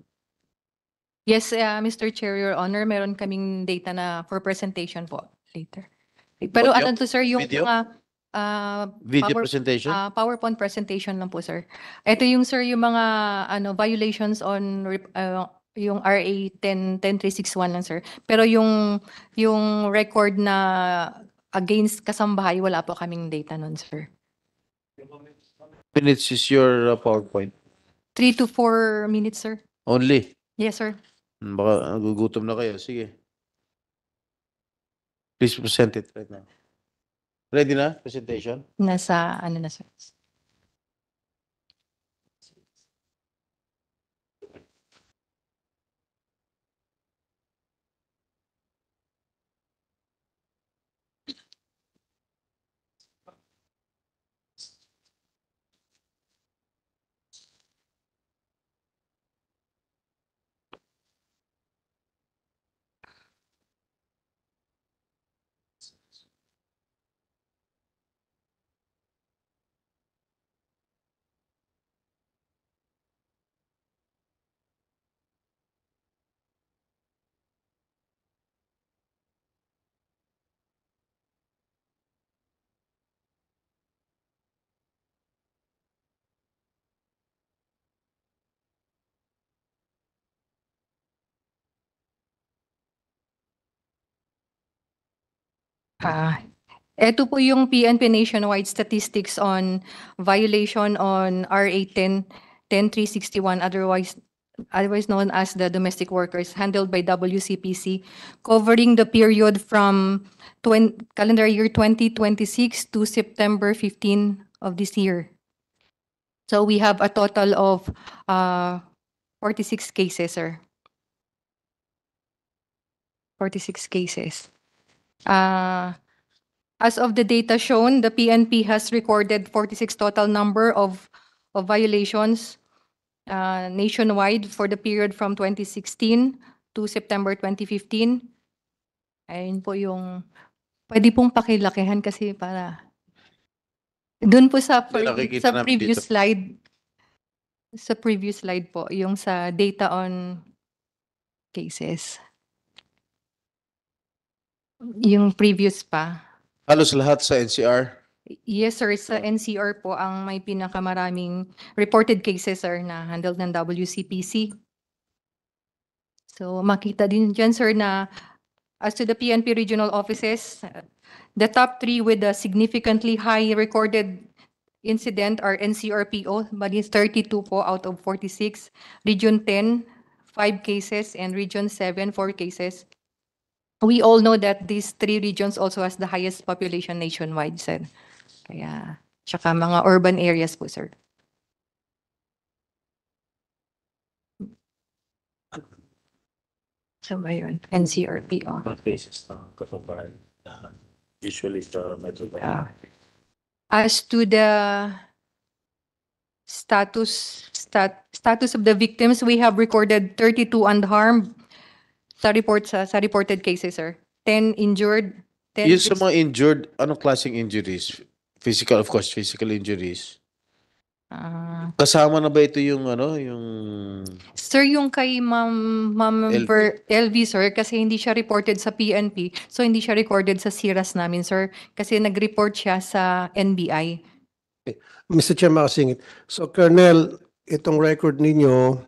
Speaker 18: Yes, uh, Mr. Chair, Your Honor, meron kaming data na for presentation po later. Pero
Speaker 1: Audio?
Speaker 18: ano to, sir, yung
Speaker 1: Video?
Speaker 18: mga uh,
Speaker 1: Video
Speaker 18: power-
Speaker 1: presentation?
Speaker 18: ah, PowerPoint presentation lang po, sir. Ito yung, sir, yung mga ano violations on uh, yung RA 10 10361 lang, sir. Pero yung yung record na against kasambahay, wala po kaming data nun, sir.
Speaker 1: Minutes is your uh, PowerPoint.
Speaker 18: Three to four minutes, sir.
Speaker 1: Only.
Speaker 18: Yes, sir.
Speaker 1: Hmm, Baka nagugutom na kayo. Sige. Please present it right now. Ready na? Presentation?
Speaker 18: Nasa, ano na, sir. Ah, ito po yung PNP nationwide statistics on violation on RA 10 10361 otherwise otherwise known as the domestic workers handled by WCPC covering the period from 20, calendar year 2026 to September 15 of this year. So we have a total of uh 46 cases, sir. 46 cases. Uh, as of the data shown, the PNP has recorded 46 total number of, of violations uh, nationwide for the period from 2016 to September 2015. Ayun po yung, pwede pong pakilakihan kasi para, dun po sa, sa previous
Speaker 1: dito.
Speaker 18: slide, sa previous slide po, yung sa data on cases. Yung previous pa.
Speaker 1: Halos lahat sa NCR.
Speaker 18: Yes, sir. Sa NCR po ang may pinakamaraming reported cases, sir, na handled ng WCPC. So makita din dyan, sir, na as to the PNP regional offices, the top three with a significantly high recorded incident are NCRPO, bali 32 po out of 46. Region 10, 5 cases, and Region 7, 4 cases. We all know that these three regions also has the highest population nationwide, sir. Kaya, tsaka mga urban areas po, sir. So ba yun? NCRPO.
Speaker 1: Cases uh, ng kasambahay. Uh, usually sa Metro
Speaker 18: Yeah. As to the status, stat, status of the victims, we have recorded 32 unharmed sa report sa, sa reported cases, sir. 10 injured, 10
Speaker 1: Yung sa mga injured, anong klaseng injuries? Physical, of course, physical injuries.
Speaker 18: Ah.
Speaker 1: Kasama na ba ito yung ano, yung
Speaker 18: Sir, yung kay Ma'am, Ma'am
Speaker 1: LV.
Speaker 18: Ver- LV, sir, kasi hindi siya reported sa PNP, so hindi siya recorded sa SIRAS namin, sir, kasi nag-report siya sa NBI.
Speaker 12: Mr. Chair, makasingit. So, Colonel, itong record ninyo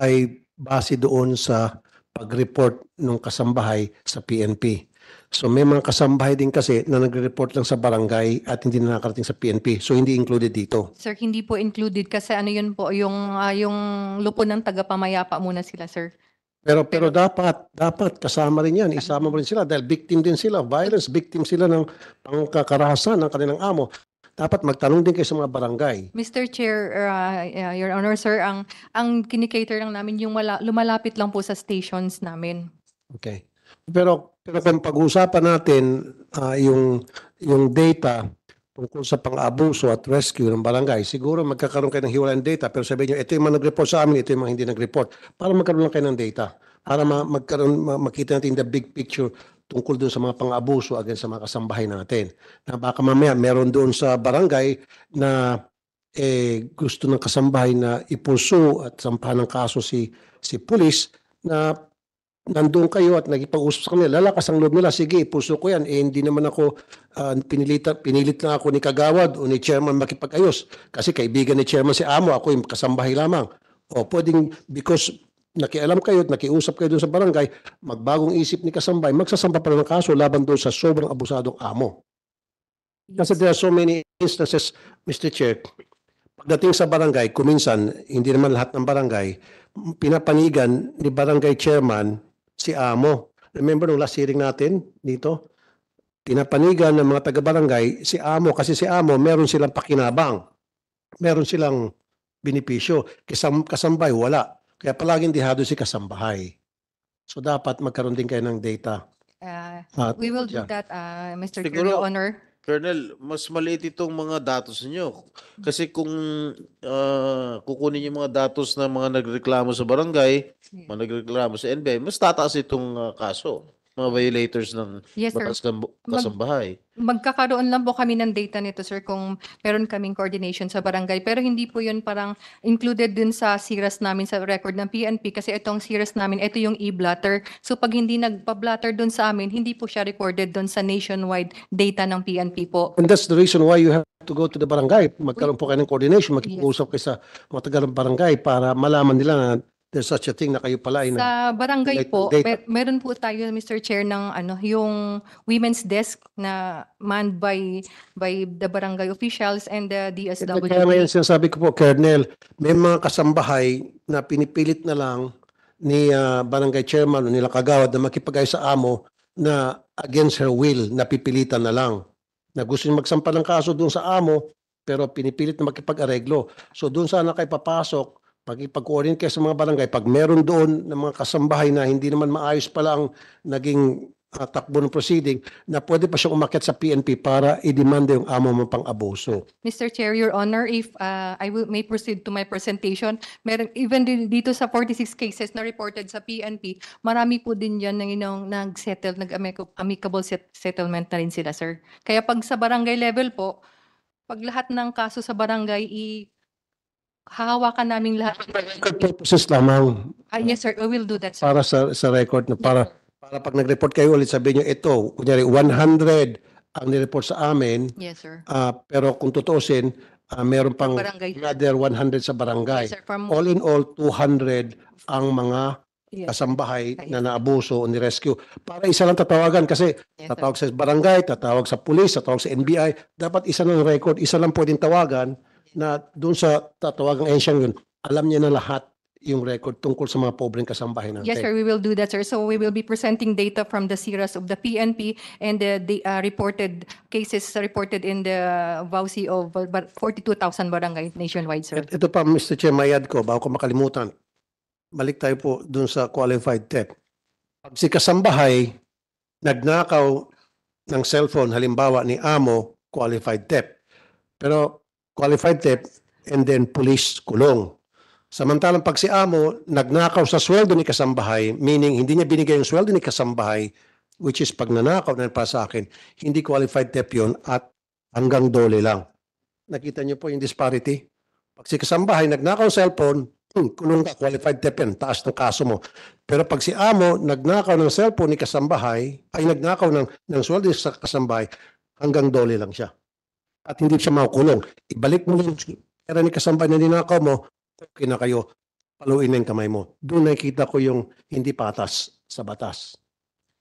Speaker 12: ay base doon sa pag-report ng kasambahay sa PNP. So, may mga kasambahay din kasi na nagre-report lang sa barangay at hindi na nakarating sa PNP. So, hindi included dito.
Speaker 18: Sir, hindi po included kasi ano yun po, yung, ah, yung lupo ng tagapamayapa muna sila, sir.
Speaker 12: Pero pero dapat dapat kasama rin 'yan, isama mo rin sila dahil victim din sila, violence victim sila ng pangkakarahasan ng kanilang amo. Dapat magtanong din kayo sa mga barangay.
Speaker 18: Mr. Chair, uh, uh, Your Honor, sir, ang ang kinikater lang namin yung wala, lumalapit lang po sa stations namin.
Speaker 12: Okay. Pero pero kung pag-uusapan natin ah, yung yung data tungkol sa pang-abuso at rescue ng barangay, siguro magkakaroon kayo ng hiwalayang data pero sabihin nyo, ito yung mga nag-report sa amin, ito yung mga hindi nag-report. Para magkaroon lang kayo ng data. Para ma- magkaroon, ma- makita natin the big picture tungkol doon sa mga pang-abuso against sa mga kasambahay natin. Na baka mamaya meron doon sa barangay na eh, gusto ng kasambahay na ipulso at sampahan ng kaso si si pulis na nandun kayo at nagipag-usap sa kanila, lalakas ang loob nila, sige, puso ko yan. Eh, hindi naman ako, ah, pinilita, pinilit lang ako ni Kagawad o ni Chairman makipag-ayos. Kasi kaibigan ni Chairman si Amo, ako yung kasambahay lamang. O pwedeng, because nakialam kayo at nakiusap kayo doon sa barangay, magbagong isip ni Kasambay, magsasampa pa ng kaso laban doon sa sobrang abusadong amo. Kasi there are so many instances, Mr. Chair, pagdating sa barangay, kuminsan, hindi naman lahat ng barangay, pinapanigan ni barangay chairman si Amo. Remember nung last hearing natin dito? Pinapanigan ng mga taga-barangay si Amo kasi si Amo meron silang pakinabang. Meron silang binipisyo. Kasam, kasambay, wala. Kaya palaging dihado si kasambahay. So dapat magkaroon din kayo ng data.
Speaker 18: Uh,
Speaker 12: Ah,
Speaker 18: we will do
Speaker 12: yeah.
Speaker 18: that, uh, Mr. Chair,
Speaker 1: Siguro-
Speaker 18: Your Honor.
Speaker 1: Colonel, mas maliit itong mga datos niyo. Kasi kung ah, kukunin yung mga datos ng mga nagreklamo sa barangay, mga nagreklamo sa NBI, mas tataas itong ah, kaso. Mga violators ng
Speaker 18: Yes, sir.
Speaker 1: batas
Speaker 18: Mag-
Speaker 1: kasambahay.
Speaker 18: Magkakaroon lang po kami ng data nito, sir, kung meron kaming coordination sa barangay. Pero hindi po yun parang included dun sa siras namin sa record ng PNP kasi itong siras namin, ito yung e-blatter. So pag hindi nagpa-blatter dun sa amin, hindi po siya recorded dun sa nationwide data ng PNP po.
Speaker 12: And that's the reason why you have to go to the barangay. Magkaroon po kayo ng coordination, makikipag-usap kayo sa mga taga ng barangay para malaman nila na there's such a thing na kayo pala ay
Speaker 18: Sa barangay po,
Speaker 12: data.
Speaker 18: mer- meron po tayo, Mr. Chair, ng ano, yung women's desk na manned by by the barangay officials and the DSWD.
Speaker 12: Kaya ngayon sinasabi ko po, Colonel, may mga kasambahay na pinipilit na lang ni ah, barangay chairman o nila kagawad na makipag-ayos sa amo na against her will, napipilitan na lang. Na gusto niya magsampa ng kaso doon sa amo, pero pinipilit na makipag-areglo. So doon sana kayo papasok, pag-coordinate kayo sa mga barangay, pag meron doon ng mga kasambahay na hindi naman maayos pala ang naging ah, takbo ng proceeding, na pwede pa siyang umakyat sa PNP para i-demanda yung amo mo pang abuso.
Speaker 18: Mr. Chair, Your Honor, if uh, I will may proceed to my presentation, meron even din dito sa 46 cases na reported sa PNP, marami po din yan na yung nag-settle, nag-amicable set- settlement na rin sila, sir. Kaya pag sa barangay level po, pag lahat ng kaso sa barangay i hahawakan namin lahat.
Speaker 12: Purposes lamang
Speaker 18: Ah, yes, sir, we will do that, sir.
Speaker 12: para sa sa record na para para pag nag-report kayo ulit sabihin niyo ito kunyari 100 ang ni-report sa amin
Speaker 18: Yes, sir.
Speaker 12: ah, pero kung tutuusin ah, meron pang
Speaker 18: barangay.
Speaker 12: another 100 sa barangay
Speaker 18: Yes, sir, from-
Speaker 12: all in all 200 ang mga
Speaker 18: Yes.
Speaker 12: kasambahay na naabuso o ni-rescue para isa lang tatawagan kasi tatawag sa barangay tatawag sa pulis tatawag sa NBI dapat isa lang record isa lang pwedeng tawagan na doon sa tatawagang ensyang yun alam niya na lahat yung record tungkol sa mga pobreng kasambahay natin.
Speaker 18: Yes, sir, we will do that, sir. So we will be presenting data from the SIRAS of the PNP and the, the uh, reported cases reported in the VAUSI of uh, but 42,000 barangay nationwide, sir.
Speaker 12: Ito pa, Mr. Chair, mayad ko, bago ko makalimutan. Balik tayo po dun sa qualified theft. Pag si kasambahay, nagnakaw ng cellphone, halimbawa ni Amo, qualified theft. Pero qualified theft and then police kulong. Samantalang pag si Amo, nagnakaw sa sweldo ni kasambahay, meaning hindi niya binigay yung sweldo ni kasambahay, which is pag nanakaw na para sa akin, hindi qualified theft yun at hanggang dole lang. Nakita niyo po yung disparity? Pag si kasambahay nagnakaw ng cellphone, hmm, kulong ka, qualified theft yan, taas ng kaso mo. Pero pag si amo nagnakaw ng cellphone ni kasambahay, ay nagnakaw ng, ng sweldo sa kasambahay, hanggang dole lang siya. At hindi siya makukulong. Ibalik mo yung pera ni kasambahay na ninakaw mo, okay na kayo, paluin na yung kamay mo. Doon nakikita ko yung hindi patas sa batas.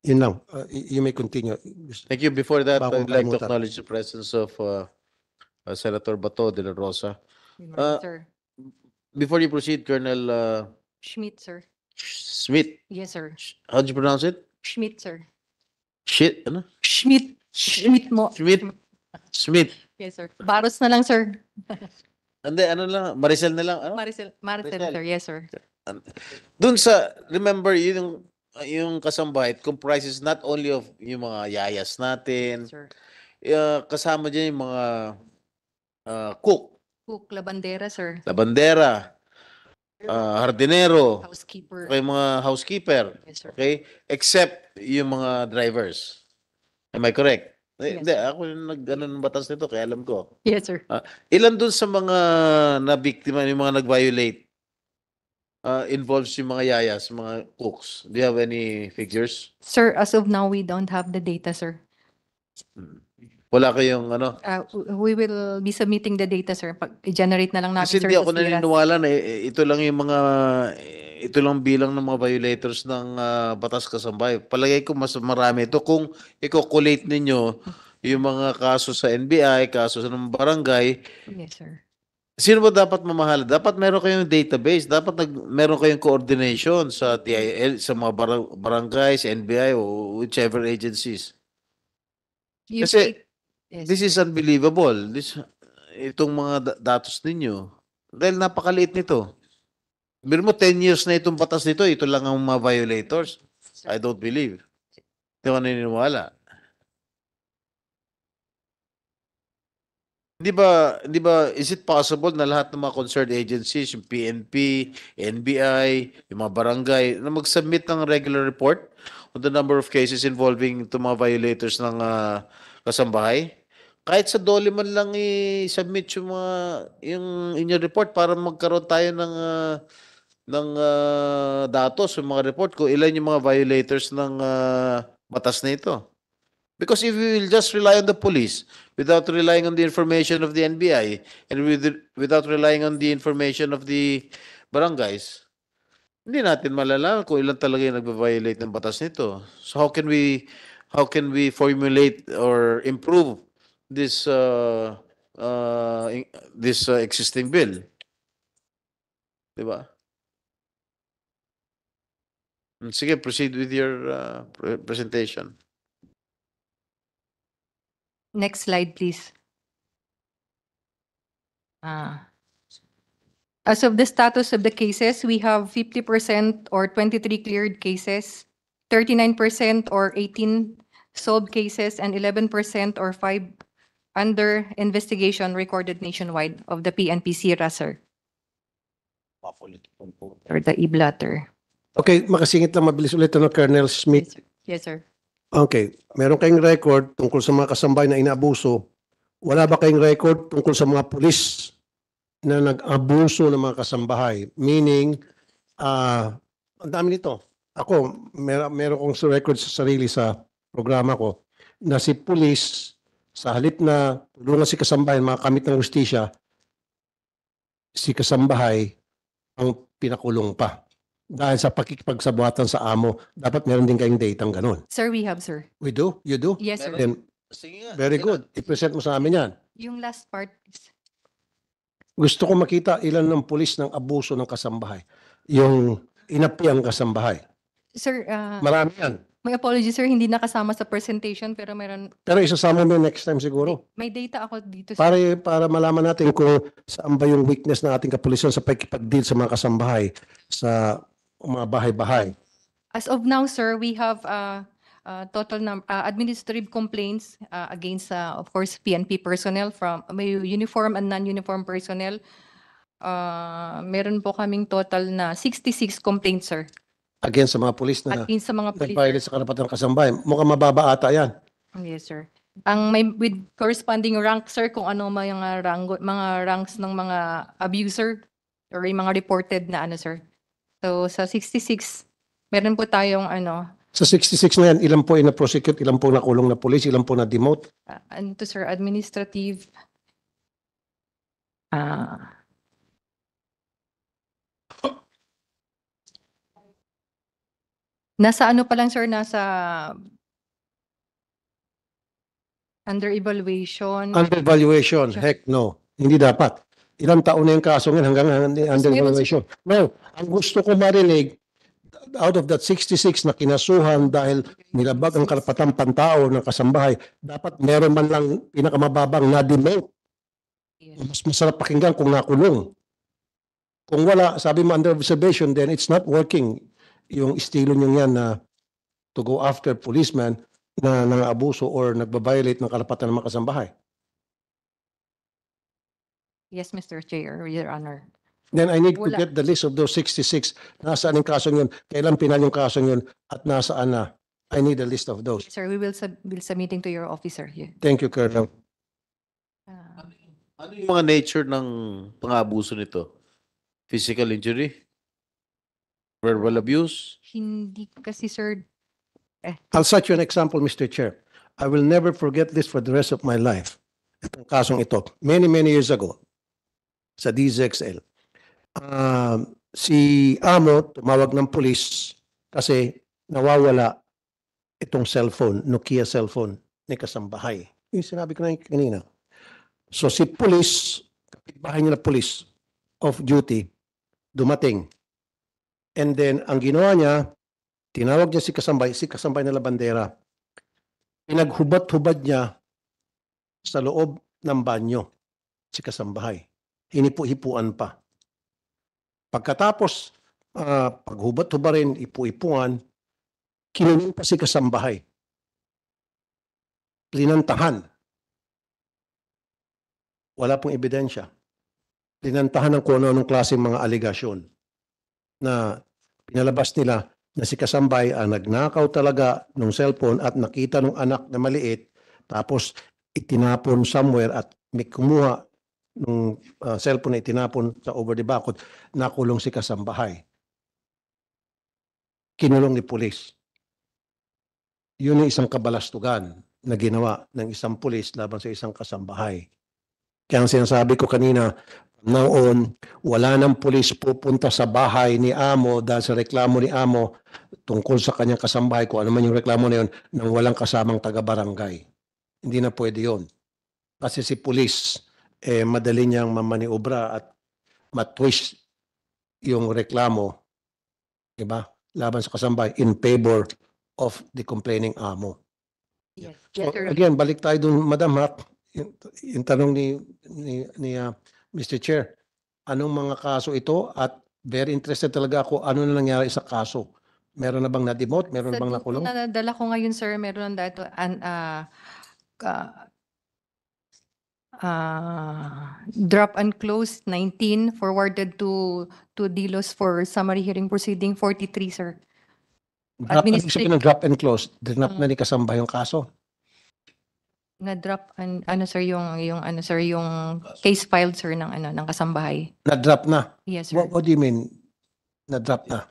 Speaker 12: Yun lang. Uh, you may continue.
Speaker 1: Thank you. Before that, I'd like to acknowledge the presence of uh, uh, Senator Bato de la Rosa. Uh,
Speaker 18: Sir
Speaker 1: Before you proceed, Colonel uh,
Speaker 18: Schmidt, sir.
Speaker 1: Smith.
Speaker 18: Yes, sir.
Speaker 1: How'd you pronounce it?
Speaker 18: Schmidt, sir.
Speaker 1: Shit, ano?
Speaker 18: Schmidt. Schmidt mo.
Speaker 1: Smith. Smith.
Speaker 18: Yes, sir. Baros na lang, sir.
Speaker 1: Hindi, ano lang, Maricel na lang. Ano?
Speaker 18: Maricel, Maricel,
Speaker 1: Maricel.
Speaker 18: sir. Yes, sir.
Speaker 1: Doon sa, remember, yun yung, yung kasambahay, it comprises not only of yung mga yayas natin,
Speaker 18: Sir.
Speaker 1: uh, kasama dyan yung mga uh, cook,
Speaker 18: Cook, labandera, sir.
Speaker 1: labandera, uh, hardinero,
Speaker 18: Housekeeper.
Speaker 1: okay, mga housekeeper,
Speaker 18: Yes, sir.
Speaker 1: okay, except yung mga drivers. Am I correct? Eh,
Speaker 18: Yes,
Speaker 1: Hindi, ako yung nag-ano ng batas nito, kaya alam ko.
Speaker 18: Yes, sir.
Speaker 1: Ah, ilan dun sa mga nabiktima, yung mga nag-violate, uh, involves yung mga yayas, mga cooks? Do you have any figures?
Speaker 18: Sir, as of now, we don't have the data, sir.
Speaker 1: Wala kayong ano?
Speaker 18: Uh, we will be submitting the data, sir. Pag i-generate na lang natin,
Speaker 1: Kasi
Speaker 18: sir.
Speaker 1: hindi
Speaker 18: sa
Speaker 1: ako naniniwala na eh, ito lang yung mga ito lang bilang ng mga violators ng ah, batas kasambay. Palagay ko mas marami ito kung i-collate ninyo yung mga kaso sa NBI, kaso sa ng barangay,
Speaker 18: Yes, sir.
Speaker 1: Sino ba dapat mamahala? Dapat meron kayong database, dapat nag meron kayong coordination sa TIL, sa mga barang, barangay, sa NBI o whichever agencies.
Speaker 18: You
Speaker 1: Kasi
Speaker 18: take- Yes,
Speaker 1: this is unbelievable. This itong mga da- datos ninyo. Dahil napakaliit nito. Biro mo 10 years na itong batas nito, ito lang ang mga violators. I don't believe. Hindi ako naniniwala. Di ba, di ba, is it possible na lahat ng mga concerned agencies, yung PNP, NBI, yung mga barangay, na mag-submit ng regular report on the number of cases involving itong mga violators ng ah, kasambahay? Kahit sa dole man lang i-submit yung mga, yung inyong report para magkaroon tayo ng, ah, ng ah, datos, yung mga report, kung ilan yung mga violators ng ah, batas na ito. Because if we will just rely on the police without relying on the information of the NBI and with, without relying on the information of the barangays, hindi natin malalaman kung ilan talaga yung nagva-violate ng batas nito. So how can we how can we formulate or improve this uh, uh, this uh, existing bill? ba? Mm, Sige, proceed with your uh, pre- presentation.
Speaker 18: Next slide, please. Ah. As of the status of the cases, we have 50% or 23 cleared cases, 39% or 18 solved cases, and 11% or 5 under investigation recorded nationwide of the PNP CIRA, sir, or the e-blotter.
Speaker 12: Okay, makasingit lang mabilis ulit ano, Colonel Smith.
Speaker 18: Yes, sir.
Speaker 12: Okay, meron kayong record tungkol sa mga kasambay na inaabuso. Wala ba kayong record tungkol sa mga pulis na nag-abuso ng mga kasambahay? Meaning, ah, ang dami nito. Ako, mer meron kong record sa sarili sa programa ko na si pulis sa halip na tulungan si kasambahay makamit ng justisya, si kasambahay ang pinakulong pa. Dahil sa pakikipagsabuatan sa amo, dapat meron din kayong data ng ganun.
Speaker 18: Sir, we have, sir.
Speaker 12: We do? You do?
Speaker 18: Yes, sir.
Speaker 12: Then,
Speaker 1: Sige nga.
Speaker 12: very good. I-present mo sa amin yan.
Speaker 18: Yung last part, please.
Speaker 12: Gusto ko makita ilan ng pulis ng abuso ng kasambahay. Yung inapi ang kasambahay.
Speaker 18: Sir, ah,
Speaker 12: Marami yan.
Speaker 18: May apology, sir, hindi nakasama sa presentation, pero meron,
Speaker 12: Pero isasama mo next time siguro.
Speaker 18: may data ako dito, sir.
Speaker 12: Para, para malaman natin kung saan ba yung weakness ng ating kapulisan sa pagkipag-deal sa mga kasambahay sa mga bahay-bahay.
Speaker 18: As of now, sir, we have uh, uh, total num uh, administrative complaints uh, against, uh, of course, PNP personnel from may uniform and non-uniform personnel. Uh, meron po kaming total na 66 complaints, sir,
Speaker 12: Against sa mga pulis na
Speaker 18: against sa mga police.
Speaker 12: nag-violate sa karapatan ng kasambahay. Mukhang mababa ata yan.
Speaker 18: Yes, sir. Ang may with corresponding rank, sir, kung ano mga rango, mga ranks ng mga abuser or yung mga reported na ano, sir. So, sa 66, meron po tayong ano,
Speaker 12: Sa 66 na yan, ilan po ina-prosecute, ilan po nakulong na pulis, ilan po na-demote.
Speaker 18: uh, ano to, sir, administrative. Ah. Nasa ano pa lang, sir, nasa under evaluation.
Speaker 12: Under evaluation, heck no. Hindi dapat. Ilang taon na yung kaso ngayon hanggang under evaluation. No, ang gusto ko marinig, out of that 66 na kinasuhan dahil nilabag ang karapatang pantao ng kasambahay, dapat meron man lang pinakamababang na-demote. Mas masarap pakinggan kung nakulong. Kung wala, sabi mo under observation, then it's not working. Yung estilo nyo yan na to go after policeman na nang-abuso or nagbabiolate ng karapatan ng mga kasambahay.
Speaker 18: Yes, Mr. Chair, Your Honor.
Speaker 12: Then I need to
Speaker 18: Wala.
Speaker 12: get the list of those 66. Nasaan yung kaso yun? Kailan pinal yung kaso yun? At nasaan na? I need a list of those.
Speaker 18: Sir, we will sub, will submitting to your officer here.
Speaker 12: Thank you, Colonel.
Speaker 1: Ano yung mga nature ng pang-abuso nito? Physical injury? Verbal abuse?
Speaker 18: Hindi kasi, sir,
Speaker 12: I'll cite you an example, Mr. Chair. I will never forget this for the rest of my life. Itong kasong ito. Many, many years ago, sa DZXL. Um, si Amo tumawag ng pulis kasi nawawala itong cellphone, Nokia cellphone ni kasambahay. Yung sinabi ko na kanina. So si pulis, kapitbahay niya na pulis of duty, dumating. And then ang ginawa niya, tinawag niya si kasambay, si kasambay na bandera. Pinaghubad-hubad niya sa loob ng banyo si kasambahay. Hinipu-hipuan pa. Pagkatapos, ah, paghubad-hubarin, ipu-ipuan, kinulong pa si kasambahay. Linantahan. Wala pong ebidensya. Linantahan ng kung ano klaseng mga aligasyon na pinalabas nila na si Kasambay ang nagnakaw talaga ng cellphone at nakita ng anak na maliit tapos itinapon somewhere at may kumuha ng cellphone na itinapon sa over the bakod, nakulong si Kasambahay. Kinulong ni pulis. Yun yung isang kabalastugan na ginawa ng isang pulis laban sa isang kasambahay. Kaya ang sinasabi ko kanina, noon, wala nang pulis pupunta sa bahay ni Amo dahil sa reklamo ni Amo tungkol sa kanyang kasambahay, kung ano man yung reklamo na yun, nang walang kasamang taga-barangay. Hindi na pwede yon. Kasi si pulis, eh, madali niyang mamaniobra at matwist yung reklamo, di ba? Laban sa kasambahay in favor of the complaining amo.
Speaker 18: yes,
Speaker 12: So,
Speaker 18: yes, sir.
Speaker 12: again, balik tayo dun, Madam ha. Yung, yung tanong ni, ni, ni ah, Mr. Chair, anong mga kaso ito? At very interested talaga ako, ano na nangyari sa kaso? Meron na bang na-demote? Meron na
Speaker 18: Sa
Speaker 12: bang
Speaker 18: dito
Speaker 12: nakulong?
Speaker 18: na dala ko ngayon, sir, meron na dato an ah ka- ah, drop and close 19 forwarded to to Dilos for summary hearing proceeding 43, sir.
Speaker 12: Drop, ano
Speaker 18: administrative-
Speaker 12: sabihin ng drop and close? Drop
Speaker 18: Mm.
Speaker 12: na ni kasamba yung kaso?
Speaker 18: Na drop and ano sir yung yung ano sir yung case filed sir ng ano ng kasambahay.
Speaker 12: Na-drop na?
Speaker 18: Yes, sir.
Speaker 12: What, what do you mean? Na-drop na?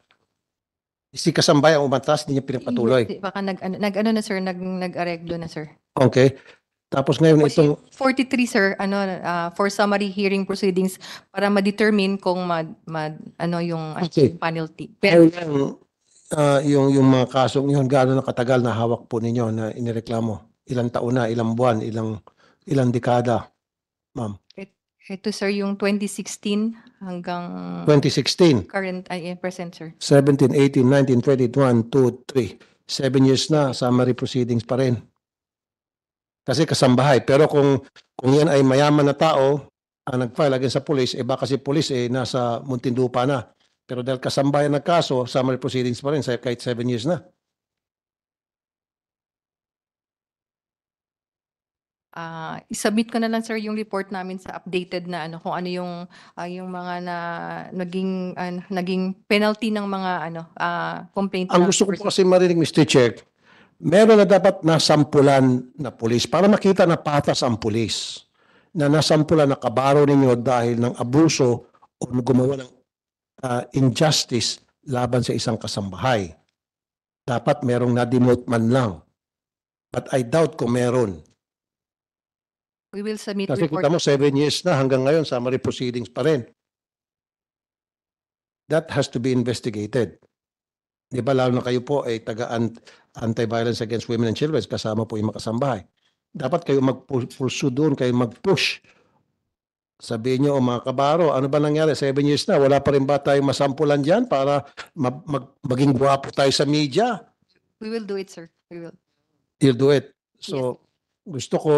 Speaker 12: Si kasambay ang umatras, hindi niya pinapatuloy.
Speaker 18: Yes, baka nag ano, nag ano na sir nag nag-areglo na sir.
Speaker 12: Okay. Tapos ngayon itong
Speaker 18: 43 sir ano ah, for summary hearing proceedings para ma-determine kung mad, mad ano yung ano,
Speaker 12: Okay.
Speaker 18: penalty.
Speaker 12: Pero
Speaker 18: Pero
Speaker 12: yung, ah, yung, yung mga kasong yun, gaano na katagal na hawak po ninyo na inireklamo? Ilang taon na, ilang buwan, ilang, ilang dekada, ma'am?
Speaker 18: ito sir yung 2016 hanggang
Speaker 12: 2016,
Speaker 18: current ay present sir.
Speaker 12: 17, 18, 19, 20, 1, 2, 3. Seven years na, summary proceedings pa rin. Kasi kasambahay. Pero kung, kung yan ay mayaman na tao, ang nag-file against sa police, eh baka si police eh nasa Muntinlupa na. Pero dahil kasambahay ng kaso, summary proceedings pa rin sa kahit seven years na.
Speaker 18: Ah, isubmit ko na lang sir yung report namin sa updated na ano kung ano yung ah, yung mga na naging ano, naging penalty ng mga ano ah complaint
Speaker 12: Ang
Speaker 18: ng
Speaker 12: gusto ko po kasi marinig, Mr. Chair, meron na dapat nasampulan na pulis para makita na patas ang pulis na nasampulan na kabaro ninyo dahil ng abuso o gumawa ng ah, injustice laban sa isang kasambahay. Dapat merong na-demote man lang. But I doubt kung meron.
Speaker 18: We will submit
Speaker 12: Kasi
Speaker 18: report.
Speaker 12: kita mo, seven years na hanggang ngayon, summary proceedings pa rin. That has to be investigated. Di ba, lalo na kayo po ay taga ant- anti-violence against women and children, kasama po yung makasambahay. Dapat kayo mag-pursue doon, kayo mag-push Sabihin nyo, o mga kabaro, ano ba nangyari? Seven years na, wala pa rin ba tayong masampulan dyan para ma- mag- maging gwapo tayo sa media?
Speaker 18: We will do it, sir. We will.
Speaker 12: You'll do it. So, gusto ko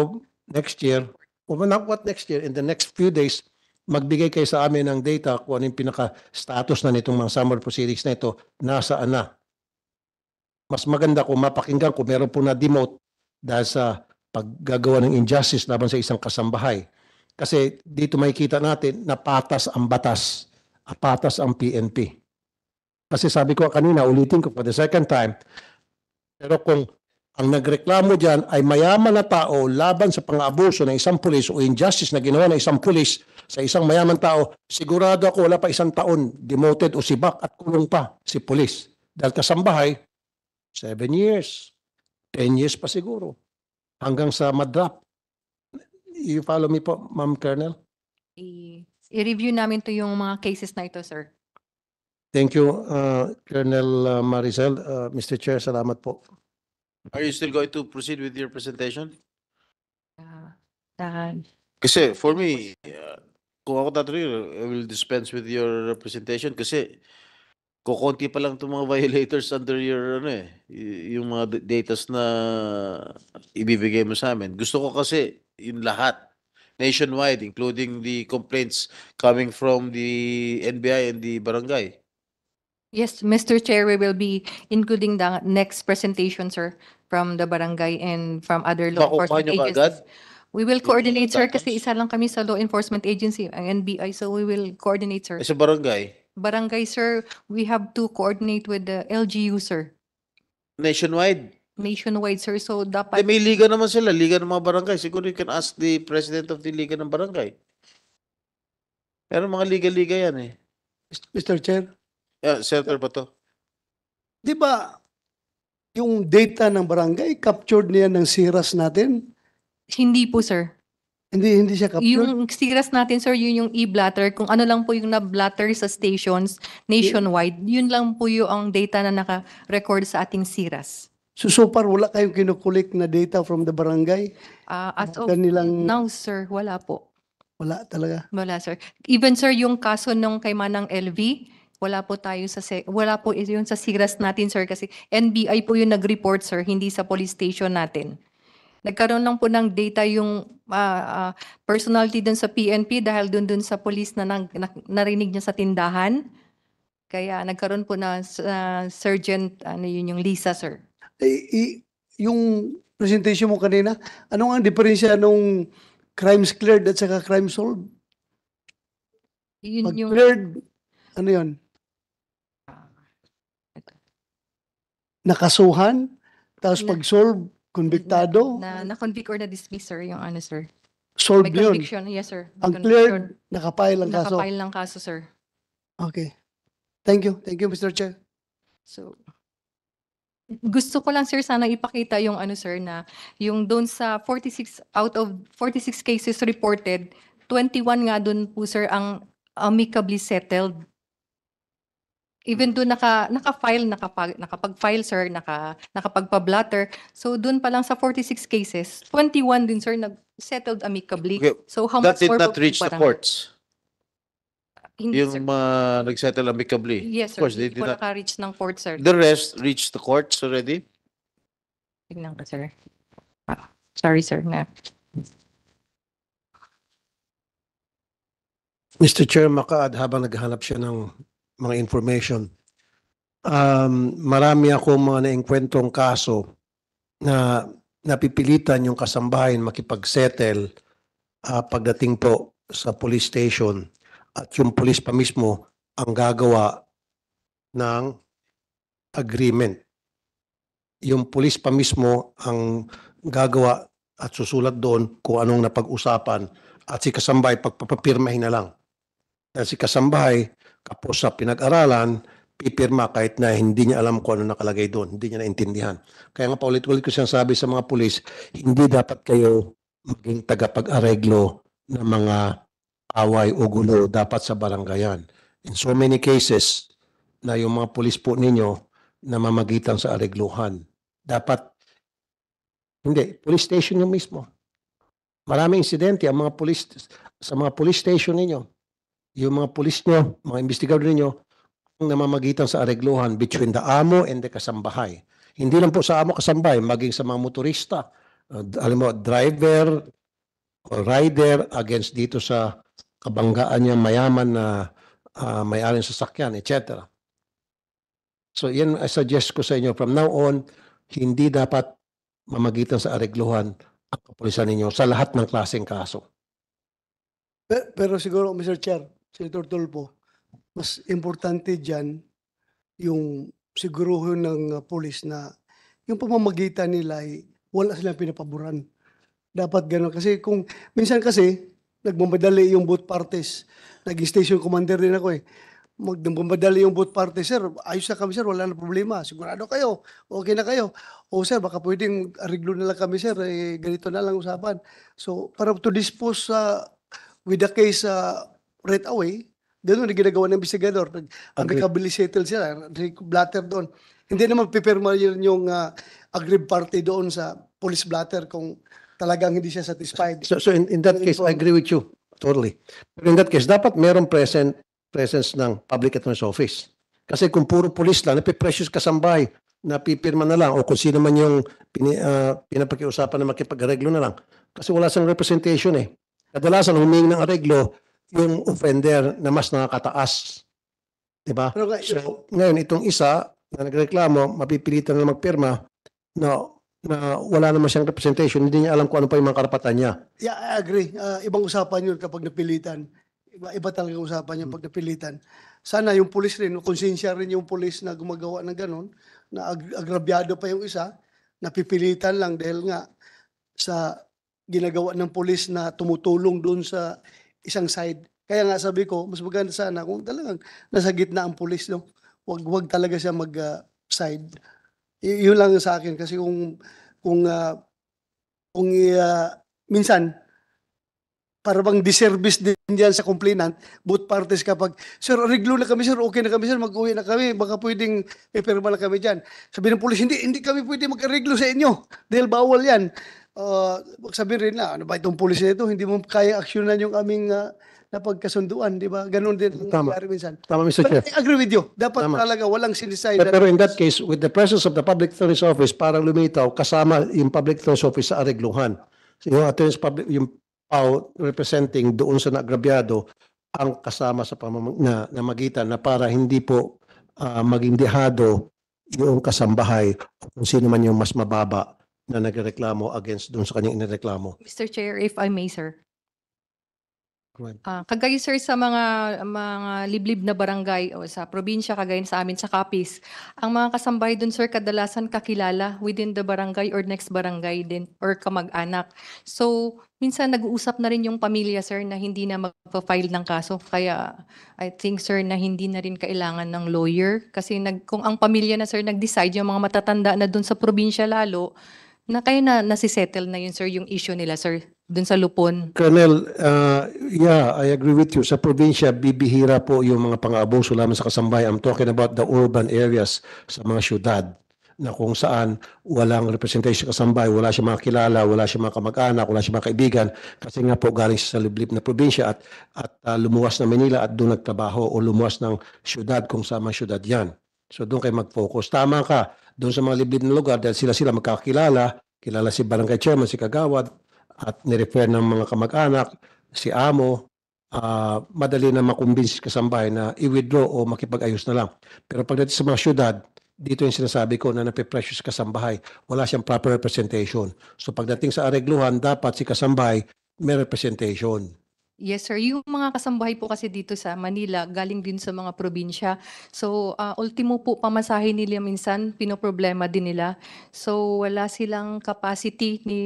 Speaker 12: next year, well, not what next year, in the next few days, magbigay kayo sa amin ng data kung ano yung pinaka-status na nitong mga summer proceedings na ito, nasaan na. Mas maganda kung mapakinggan kung meron po na demote dahil sa paggagawa ng injustice laban sa isang kasambahay. Kasi dito makikita natin na patas ang batas, ah, patas ang PNP. Kasi sabi ko kanina, ulitin ko for the second time, pero kung ang nagreklamo dyan ay mayaman na tao laban sa pang-abuso ng isang pulis o injustice na ginawa ng isang pulis sa isang mayaman tao, sigurado ako wala pa isang taon demoted o sibak at kulong pa si pulis. Dahil kasambahay, seven years, ten years pa siguro, hanggang sa madrap. You follow me po, Ma'am Colonel?
Speaker 18: I- I-review namin to yung mga cases na ito, sir.
Speaker 12: Thank you, uh, Colonel uh, Maricel. Uh, Mr. Chair, salamat po.
Speaker 1: Are you still going to proceed with your presentation?
Speaker 18: Uh,
Speaker 1: Kasi for me, uh, kung ako tatanungin, I will dispense with your representation kasi kukunti pa lang itong mga violators under your ano eh, y- yung mga d- datas na ibibigay mo sa amin. Gusto ko kasi yung lahat nationwide including the complaints coming from the NBI and the barangay.
Speaker 18: Yes, Mr. Chair, we will be including the next presentation, sir, from the barangay and from other law
Speaker 1: Makukuha
Speaker 18: enforcement
Speaker 1: nyo
Speaker 18: agencies.
Speaker 1: kaagad?
Speaker 18: We will coordinate, sir, kasi isa lang kami sa law enforcement agency, ang NBI, so we will coordinate, sir.
Speaker 1: Eh, sa barangay,
Speaker 18: Barangay, sir, we have to coordinate with the LGU, sir,
Speaker 1: nationwide.
Speaker 18: nationwide, sir, so
Speaker 1: Eh,
Speaker 18: dapat,
Speaker 1: may liga naman sila, liga ng mga barangay. Siguro you can ask the president of the liga ng barangay. Pero mga liga-liga yan eh.
Speaker 19: Mr. Chair,
Speaker 1: Yeah, Senator Bato.
Speaker 19: di ba yung data ng barangay, captured niya ng siras natin?
Speaker 18: hindi po, sir.
Speaker 19: Hindi, hindi siya captured?
Speaker 18: Yung siras natin, sir, yun yung e-blatter, kung ano lang po yung na-blatter sa stations nationwide, yun lang po yung ang data na naka-record sa ating siras.
Speaker 19: So, so far, wala kayong kinukulik na data from the barangay?
Speaker 18: Ah, as of
Speaker 19: Kanilang-
Speaker 18: now, sir, wala po.
Speaker 19: Wala talaga.
Speaker 18: Wala, sir. Even, sir, yung kaso nung kay Manang LV, wala po tayo sa, se- wala po yun sa siras natin, sir, kasi NBI po yung nag-report, sir, hindi sa police station natin. Nagkaroon lang po ng data yung ah, ah, personality dun sa PNP dahil dun dun sa police na, nang- na- narinig niya sa tindahan. Kaya nagkaroon po na ah, Sergeant, ano yun, yung Lisa, sir.
Speaker 19: Eh, i- yung presentation mo kanina, ano ang diferensya nung crimes cleared at saka crime solved?
Speaker 18: Yun
Speaker 19: Pag
Speaker 18: yung-
Speaker 19: cleared, ano yun? Nakasuhan, tapos
Speaker 18: Na-
Speaker 19: pag solve, konbiktado,
Speaker 18: Na, na-convict or na-dismiss, sir, yung ano, sir.
Speaker 19: solved
Speaker 18: May
Speaker 19: yun.
Speaker 18: conviction, yes, sir. May
Speaker 19: Ang
Speaker 18: conviction.
Speaker 19: cleared, nakapile ang kaso.
Speaker 18: Nakapile ng kaso, sir.
Speaker 19: Okay. Thank you. Thank you, Mr. Chair.
Speaker 18: So, gusto ko lang, sir, sana ipakita yung ano, sir, na yung doon sa 46 out of 46 cases reported, 21 nga doon po, sir, ang amicably settled. Even doon naka, naka-file, nakapag, nakapag-file, sir, naka, nakapagpa-blatter. So, doon pa lang sa 46 cases, 21 din, sir, nag-settled amicably.
Speaker 1: Okay,
Speaker 18: So, how
Speaker 1: That
Speaker 18: much
Speaker 1: did
Speaker 18: more
Speaker 1: not reach the courts.
Speaker 18: Hindi,
Speaker 1: Yung
Speaker 18: sir.
Speaker 1: mga nagsettle amicably.
Speaker 18: Yes,
Speaker 1: Of
Speaker 18: sir.
Speaker 1: course, they
Speaker 18: Hindi
Speaker 1: did
Speaker 18: po
Speaker 1: not.
Speaker 18: naka-reach ng court, sir.
Speaker 1: The rest reached the courts already.
Speaker 18: Tignan ko, sir. Ah, sorry, sir, na.
Speaker 12: Mr. Chair, makaad habang naghahanap siya ng mga information. Um, marami ako mga naengkwentong kaso na napipilitan yung kasambahay makipag-settle ah, pagdating po sa police station at yung police pa mismo ang gagawa ng agreement. Yung police pa mismo ang gagawa at susulat doon kung anong napag-usapan at si kasambahay pagpapapirmahin na lang. Dahil si kasambahay, kapos sa pinag-aralan, pipirma kahit na hindi niya alam kung ano nakalagay doon, hindi niya naintindihan. Kaya nga paulit-ulit ko sinasabi sa mga pulis, hindi dapat kayo maging tagapag-areglo ng mga away o gulo dapat sa barangayan. In so many cases na yung mga pulis po ninyo namamagitan sa aregluhan. Dapat, hindi, police station yung mismo. Maraming insidente ang mga police sa mga police station ninyo. Yung mga police nyo, mga investigador ninyo, ang namamagitan sa aregluhan between the amo and the kasambahay. Hindi lang po sa amo kasambahay, maging sa mga motorista, uh, alam mo, driver o rider against dito sa kabanggaan niya mayaman na uh, may-ari ng sasakyan, etc. So yan I suggest ko sa inyo from now on, hindi dapat mamagitan sa aregluhan ang kapulisan ninyo sa lahat ng klaseng kaso.
Speaker 19: Pe- Pero siguro, Mr. Chair, Senator Tulfo, mas importante dyan yung siguruhin ng uh, polis na yung pamamagitan nila ay wala silang pinapaboran. Dapat gano'n. Kasi kung, minsan kasi, nagmamadali yung both parties. Naging station commander din ako eh. Mag, nagmamadali yung both parties, sir. Ayos na kami, sir. Wala na problema. Sigurado kayo. Okay na kayo. O sir, baka pwedeng ariglo na lang kami, sir. Eh, ganito na lang usapan. So, para to dispose sa with the case uh, right away, ganun ang ginagawa ng investigador. Nag-
Speaker 12: Agree.
Speaker 19: Amicably settle sila. Blatter doon. Hindi naman pipirma yun yung uh, aggrieved party doon sa police blatter kung talagang hindi siya satisfied.
Speaker 12: So, so in, in that case, I agree with you totally. Pero in that case, dapat merong present presence ng public attorney's office. Kasi kung puro police lang, napiprecious kasambahay, napipirma na lang, o kung sino man yung pini, ah, pinapakiusapan na makipag-areglo na lang. Kasi wala siyang representation eh. Kadalasan, humingi ng areglo yung offender na mas nakakataas.
Speaker 19: Pero nga-
Speaker 12: So, ngayon, itong isa na nagreklamo, mapipilitan na magpirma na, na wala naman siyang representation, hindi niya alam kung ano pa yung mga karapatan niya.
Speaker 19: Yeah, I agree. Uh, ibang usapan yun kapag napilitan. Iba, iba talaga usapan yun pag napilitan. Sana yung pulis rin, konsensya rin yung pulis na gumagawa ng ganun, na ag- agrabyado pa yung isa, napipilitan lang dahil nga sa ginagawa ng pulis na tumutulong doon sa isang side. Kaya nga sabi ko, mas maganda sana kung talagang nasa gitna ang pulis, no? Wag, wag talaga siya mag-side. Y- yun lang sa akin kasi kung kung ah, kung ah, minsan para bang disservice din diyan sa complainant, both parties kapag, Sir, reglo na kami, sir, okay na kami, sir, mag-uwi na kami, baka pwedeng ipirma na kami dyan. Sabi ng pulis, hindi, hindi kami pwede mag-reglo sa inyo, dahil bawal yan. Uh, sabihin rin na, ano ba itong pulis na ito, hindi mo kaya aksyonan yung aming uh, napagkasunduan, di ba? Ganon din
Speaker 12: Tama.
Speaker 19: nangyari minsan.
Speaker 12: Tama, Mr.
Speaker 19: But
Speaker 12: Chair.
Speaker 19: I agree with you. Dapat
Speaker 12: Tama.
Speaker 19: talaga walang siniside.
Speaker 12: Pero, pero in that case, with the presence of the public attorney's office, parang lumitaw, kasama yung public attorney's office sa aregluhan. So, yung attorney's public, yung PAO representing doon sa naagrabyado, ang kasama sa pamamag na, na magitan na para hindi po ah, maging dehado yung kasambahay kung sino man yung mas mababa na nagreklamo against doon sa kanyang inireklamo.
Speaker 18: Mr. Chair, if I may, sir.
Speaker 12: Go ahead.
Speaker 18: Ah, kagaya sir sa mga mga liblib na barangay o sa probinsya kagaya sa amin sa Capiz, ang mga kasambahay dun sir kadalasan kakilala within the barangay or next barangay din or kamag-anak. So minsan nag-uusap na rin yung pamilya sir na hindi na magpa-file ng kaso. Kaya I think sir na hindi na rin kailangan ng lawyer kasi nag, kung ang pamilya na sir nag-decide yung mga matatanda na dun sa probinsya lalo na kayo na nasisettle na yun sir yung issue nila sir dun sa Lupon.
Speaker 12: Colonel, uh, yeah, I agree with you. Sa probinsya, bibihira po yung mga pang-abuso lamang sa kasambahay. I'm talking about the urban areas sa mga syudad na kung saan walang representation sa kasambahay, wala siya mga kilala, wala siya mga kamag-anak, wala siya mga kaibigan kasi nga po galing siya sa liblib na probinsya at, at uh, lumuwas na Manila at doon nagtrabaho o lumuwas ng syudad kung saan man syudad yan. So doon kayo mag-focus. Tama ka, doon sa mga liblib na lugar dahil sila-sila magkakilala, kilala si barangay chairman, si Kagawad, at nirefer ng mga kamag-anak, si Amo, ah, madali na makumbinsi kasambahay na i-withdraw o makipag-ayos na lang. Pero pagdating sa mga syudad, dito yung sinasabi ko na napiprecious kasambahay, wala siyang proper representation. So pagdating sa aregluhan, dapat si kasambahay may representation.
Speaker 18: Yes, sir. Yung mga kasambahay po kasi dito sa Manila, galing din sa mga probinsya. So, ah, ultimo po pamasahe nila minsan, pinoproblema din nila. So, wala silang capacity ni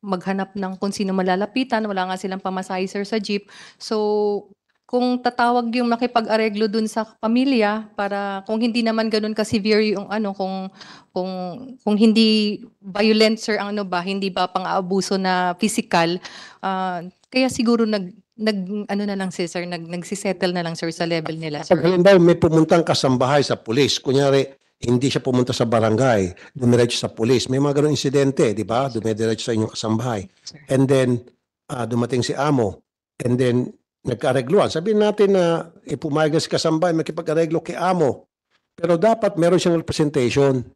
Speaker 18: maghanap ng kung sino malalapitan. Wala nga silang pamasahe, sir, sa jeep. So, kung tatawag yung makipag-areglo dun sa pamilya para kung hindi naman ganun ka-severe yung ano kung kung kung hindi violent sir ang ano ba hindi ba pang-aabuso na physical ah, kaya siguro nag nag ano na lang si sir nag nagsisettle na lang sir sa level nila
Speaker 12: Pag halimbawa may pumuntang kasambahay sa pulis, kunyari, hindi siya pumunta sa barangay, dumiretso sa pulis. May mga ganong insidente, di ba? Dumiretso sa inyong kasambahay. And then, ah, dumating si amo and then nagkaaregluhan. Sabihin natin na ipumayag na si Kasambay makipag-areglo kay amo. Pero dapat meron siyang representation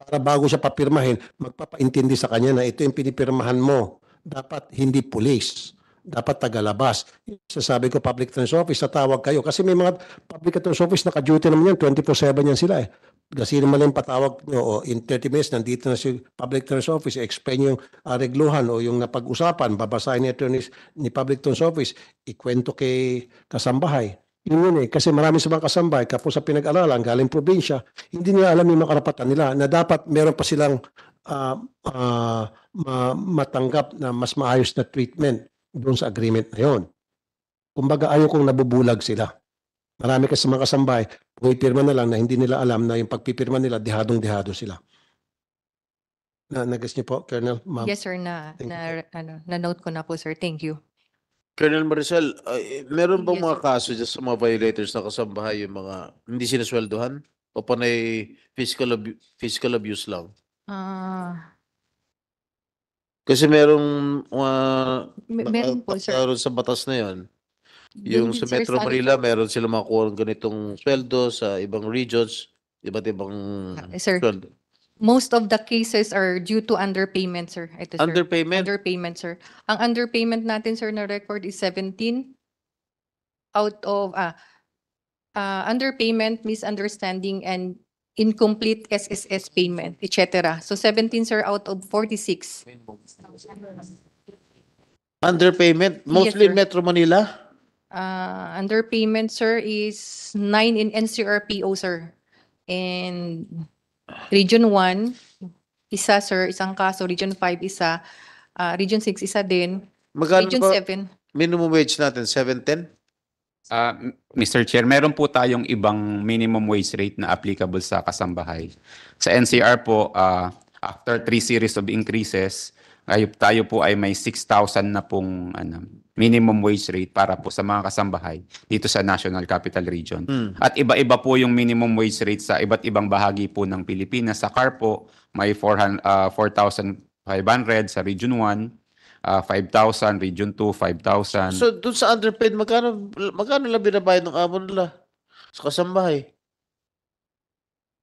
Speaker 12: para bago siya papirmahin, magpapaintindi sa kanya na ito yung pinipirmahan mo. Dapat hindi police. Dapat tagalabas. Sasabi ko, public trust office, tatawag kayo. Kasi may mga public trust office, naka-duty naman yan, 24-7 yan sila eh. Kasi naman yung patawag nyo, o in 30 minutes, nandito na si public trust office, explain yung aregluhan o yung napag-usapan, babasahin ni attorneys ni public trust office, ikwento kay kasambahay. Yun yun eh, kasi marami sa mga kasambahay, kapos sa pinag-aralan, galing probinsya, hindi nila alam yung mga karapatan nila na dapat meron pa silang ah, ah, ma- matanggap na mas maayos na treatment doon sa agreement na yun. Kumbaga ayaw kong nabubulag sila. Marami kasi mga kasambahay, pumipirma na lang na hindi nila alam na yung pagpipirma nila, dihadong-dihado sila. Na, nagas niyo po, Colonel? Ma'am?
Speaker 18: Yes, sir, na,
Speaker 12: Thank
Speaker 18: na, ano, na-note ko na po, sir. Thank you.
Speaker 1: Colonel Maricel, ay, meron bang
Speaker 18: Yes,
Speaker 1: mga kaso dyan sa mga violators na kasambahay yung mga hindi sinasweldohan? O panay physical, abu- physical abuse lang?
Speaker 18: Ah,
Speaker 1: Kasi merong
Speaker 18: Me- meron po, sir.
Speaker 1: nakaroon sa batas na yon. Yung
Speaker 18: Yun
Speaker 1: sa
Speaker 18: sir,
Speaker 1: Metro Manila, meron sila makuha ng ganitong sweldo sa ibang regions, iba't ibang
Speaker 18: Eh, sir,
Speaker 1: sweldo.
Speaker 18: most of the cases are due to underpayment, sir. Ito, sir.
Speaker 1: Underpayment?
Speaker 18: Underpayment, sir. Ang underpayment natin, sir, na record is 17 out of, ah, ah, underpayment, misunderstanding, and incomplete SSS payment, etc. So 17, sir, out of 46.
Speaker 1: Underpayment, mostly
Speaker 18: sir.
Speaker 1: Metro Manila?
Speaker 18: Uh, underpayment, sir, is nine in NCRPO, sir. And Region 1, isa, sir, isang kaso. Region 5, isa. Uh, Region 6, isa din.
Speaker 1: Magkano
Speaker 18: Region
Speaker 1: ba
Speaker 18: 7.
Speaker 1: minimum wage natin? 710?
Speaker 3: Ah, M- Mr. Chair, meron po tayong ibang minimum wage rate na applicable sa kasambahay. Sa NCR po, ah, after three series of increases, tayo, tayo po ay may 6,000 na pong ano, minimum wage rate para po sa mga kasambahay dito sa National Capital Region.
Speaker 1: Hmm.
Speaker 3: At iba-iba po yung minimum wage rate sa iba't ibang bahagi po ng Pilipinas. Sa car po, may 400, ah, 4,500 sa Region 1, ah, 5,000, Region 2, 5,000.
Speaker 1: So, dun sa underpaid, magkano, magkano lang binabayad ng amo nila sa kasambahay?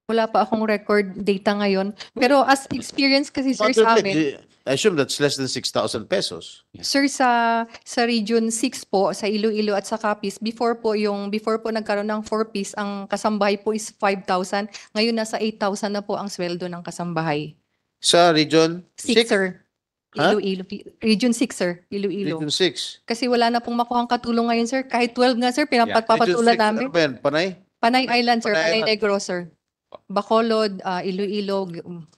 Speaker 18: Wala pa akong record data ngayon. Pero as experience kasi, sir, sa
Speaker 1: Underpaid,
Speaker 18: amin,
Speaker 1: eh, I assume that's less than 6,000 pesos.
Speaker 18: Sir, sa sa Region 6 po, sa Iloilo at sa Capiz, before po yung before po nagkaroon ng 4 piece, ang kasambahay po is 5,000. Ngayon nasa 8,000 na po ang sweldo ng kasambahay.
Speaker 1: Sa region
Speaker 18: 6, sir.
Speaker 1: Ha?
Speaker 18: Iloilo. Region 6, sir. Iloilo.
Speaker 1: Region 6.
Speaker 18: Kasi wala na pong makuhang katulong ngayon, sir. Kahit 12 nga, sir, pinapapatulan
Speaker 1: 6,
Speaker 18: namin.
Speaker 1: ano ba yan? Panay?
Speaker 18: Panay Island, sir.
Speaker 1: Panay
Speaker 18: Panay. Negro, sir. Bacolod, ah, Iloilo,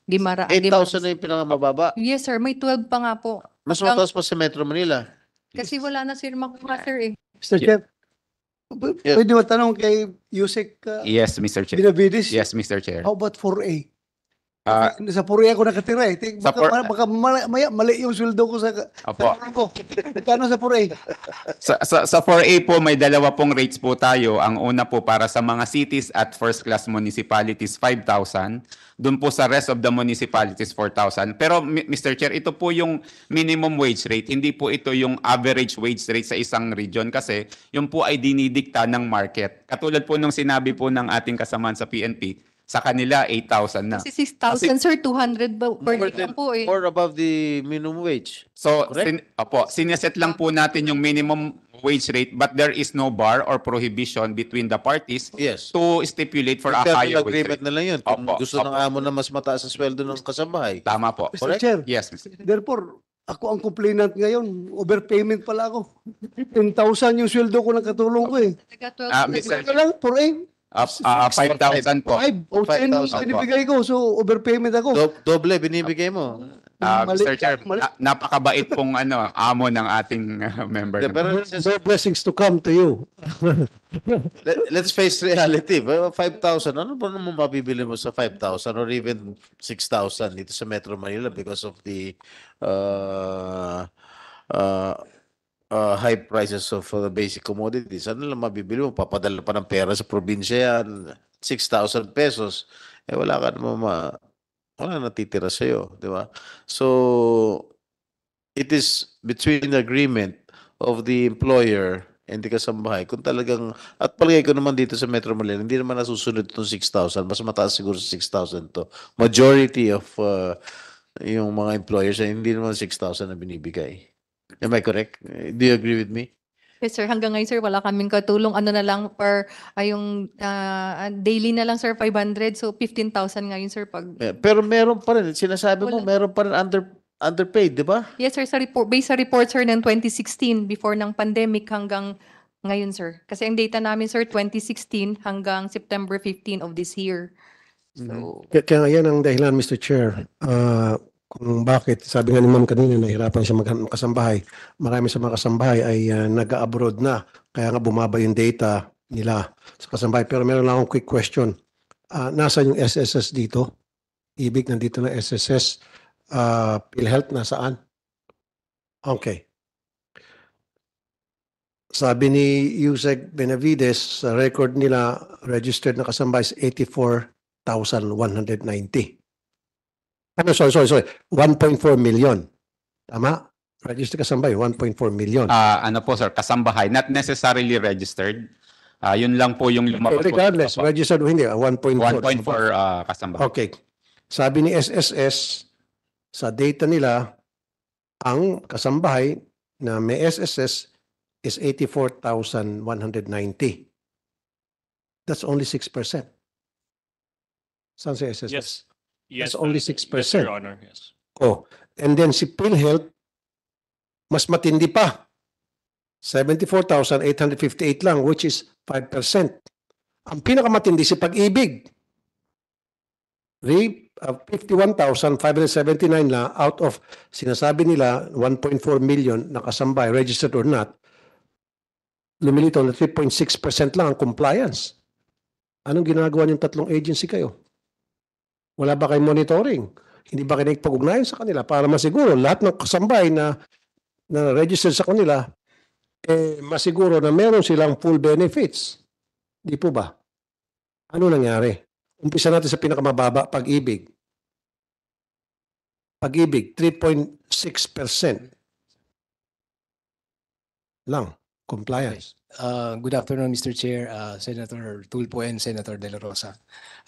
Speaker 18: Gimara.
Speaker 1: 8,000 na yung pinakamababa.
Speaker 18: Yes, sir. May 12 pa nga po.
Speaker 1: Mas
Speaker 18: Hanggang-
Speaker 1: mataas pa sa Metro Manila.
Speaker 18: Kasi wala na, sir, makuha, sir, eh.
Speaker 19: Mr. Chair,
Speaker 1: Yes.
Speaker 19: pwede matanong kay Yusek uh,
Speaker 3: Yes, Mr. Chair.
Speaker 19: Binavides?
Speaker 3: Yes, Mr. Chair.
Speaker 19: How about 4A?
Speaker 3: Ah,
Speaker 19: Sa 4A ako nakatira eh. Ting- Baka,
Speaker 3: four-
Speaker 19: baka, mali, maya- mali yung sweldo ko sa...
Speaker 3: Opo.
Speaker 19: sa ko. Magkano sa 4A?
Speaker 3: Sa, sa, sa 4A po, may dalawa pong rates po tayo. Ang una po para sa mga cities at first-class municipalities, 5,000. Doon po sa rest of the municipalities, 4,000. Pero, Mr. Chair, ito po yung minimum wage rate. Hindi po ito yung average wage rate sa isang region kasi yun po ay dinidikta ng market. Katulad po nung sinabi po ng ating kasamaan sa PNP, sa kanila 8,000 na.
Speaker 18: Kasi 6,000, sir, 200 ba per
Speaker 1: More
Speaker 18: day
Speaker 1: than-
Speaker 18: po, eh.
Speaker 1: Or above the minimum wage.
Speaker 3: So,
Speaker 1: Correct?
Speaker 3: sin, opo, sineset lang po natin yung minimum wage rate but there is no bar or prohibition between the parties
Speaker 1: Yes.
Speaker 3: to stipulate for a
Speaker 1: Internal
Speaker 3: higher wage
Speaker 1: agreement
Speaker 3: rate.
Speaker 1: na lang yun. Kung
Speaker 3: Opo,
Speaker 1: gusto ng
Speaker 3: opo.
Speaker 1: amo na mas mataas ang sweldo ng kasambahay.
Speaker 3: Tama po.
Speaker 19: Mr.
Speaker 1: Correct?
Speaker 19: Chair,
Speaker 3: Yes, Mr.
Speaker 19: therefore, ako ang complainant ngayon. Overpayment pala ako. 10,000 yung sweldo ko ng katulong ko eh.
Speaker 18: Taga 12
Speaker 3: Ah. Mr.
Speaker 19: Ito lang, 4A.
Speaker 3: Uh, uh, 5,000 po.
Speaker 19: 5 o 10 yung
Speaker 1: 5,000
Speaker 19: binibigay ko. So, overpayment ako.
Speaker 1: Do- doble binibigay mo.
Speaker 3: Uh,
Speaker 19: Mali-
Speaker 3: Mr. Chair,
Speaker 19: mali-
Speaker 3: na- napakabait pong ano, amo ng ating uh, member.
Speaker 1: Yeah, pero
Speaker 12: More blessings to come to you.
Speaker 1: let, let's face reality. Well, 5,000. Ano ba naman mabibili mo sa 5,000 or even 6,000 dito sa Metro Manila because of the uh, uh, uh, high prices of uh, basic commodities. Ano lang mabibili mo? Papadala pa ng pera sa probinsya yan. 6,000 pesos. Eh wala ka naman ma... Wala natitira sa'yo. Di ba? So, it is between agreement of the employer and the kasambahay. Kung talagang, at palagay ko naman dito sa Metro Manila, hindi naman nasusunod itong 6,000. Mas mataas siguro sa 6,000 to. Majority of uh, yung mga employers ay hindi naman 6,000 na binibigay. Am I correct? Do you agree with me?
Speaker 18: Yes, sir. Hanggang ngayon, sir, wala kaming katulong. Ano na lang per, ay yung ah, daily na lang, sir, 500. So, 15,000 ngayon, sir, pag...
Speaker 1: Eh, Pero meron pa rin, sinasabi mo,
Speaker 18: Wala.
Speaker 1: meron pa rin under, underpaid, di ba?
Speaker 18: Yes, sir. Sa report, based sa report, sir, ng 2016, before ng pandemic hanggang ngayon, sir. Kasi ang data namin, sir, 2016 hanggang September 15 of this year. So,
Speaker 12: Kaya, kaya nga yan ang dahilan, Mr. Chair, ah, kung bakit, sabi nga ni Ma'am kanina, nahirapan siya maghanap ng kasambahay. Marami sa mga kasambahay ay ah, nag-abroad na, kaya nga bumaba yung data nila sa kasambahay. Pero meron lang akong quick question. Ah, nasaan yung SSS dito? Ibig nandito na SSS. Ah, PhilHealth nasaan? Okay. Sabi ni Yusek Benavides, sa record nila, registered na kasambahay is 84,190. Ano, sorry, sorry, sorry. 1.4 million. Tama? Registered kasambahay, 1.4 million.
Speaker 3: Ah, ano po sir, kasambahay, not necessarily registered. Ah, yun lang po yung lumabas po.
Speaker 12: Regardless, registered o hindi, ah, 1.4.
Speaker 3: 1.4 ah, kasambahay.
Speaker 12: Okay. Sabi ni SSS, sa data nila, ang kasambahay na may SSS is 84,190. That's only 6%. Saan si SSS?
Speaker 4: Yes. Yes.
Speaker 12: That's only
Speaker 4: uh,
Speaker 12: 6%.
Speaker 4: Yes, Your Honor. Yes.
Speaker 12: Oh, and then si PhilHealth, mas matindi pa. 74,858 lang, which is 5%. Ang pinakamatindi si Pag-ibig. Re, uh, 51,579 na out of sinasabi nila 1.4 million na kasambay, registered or not, lumilitaw na 3.6% lang ang compliance. Anong ginagawa niyong tatlong agency kayo? Wala ba kayong monitoring? Hindi ba kayo nagpag-ugnayan sa kanila para masiguro lahat ng kasambay na na registered sa kanila, eh, masiguro na meron silang full benefits. Di po ba? Ano nangyari? Umpisa natin sa pinakamababa, pag-ibig. Pag-ibig, 3.6% lang compliance.
Speaker 20: Uh, good afternoon, Mr. Chair, uh, Senator Tulfo and Senator De La Rosa.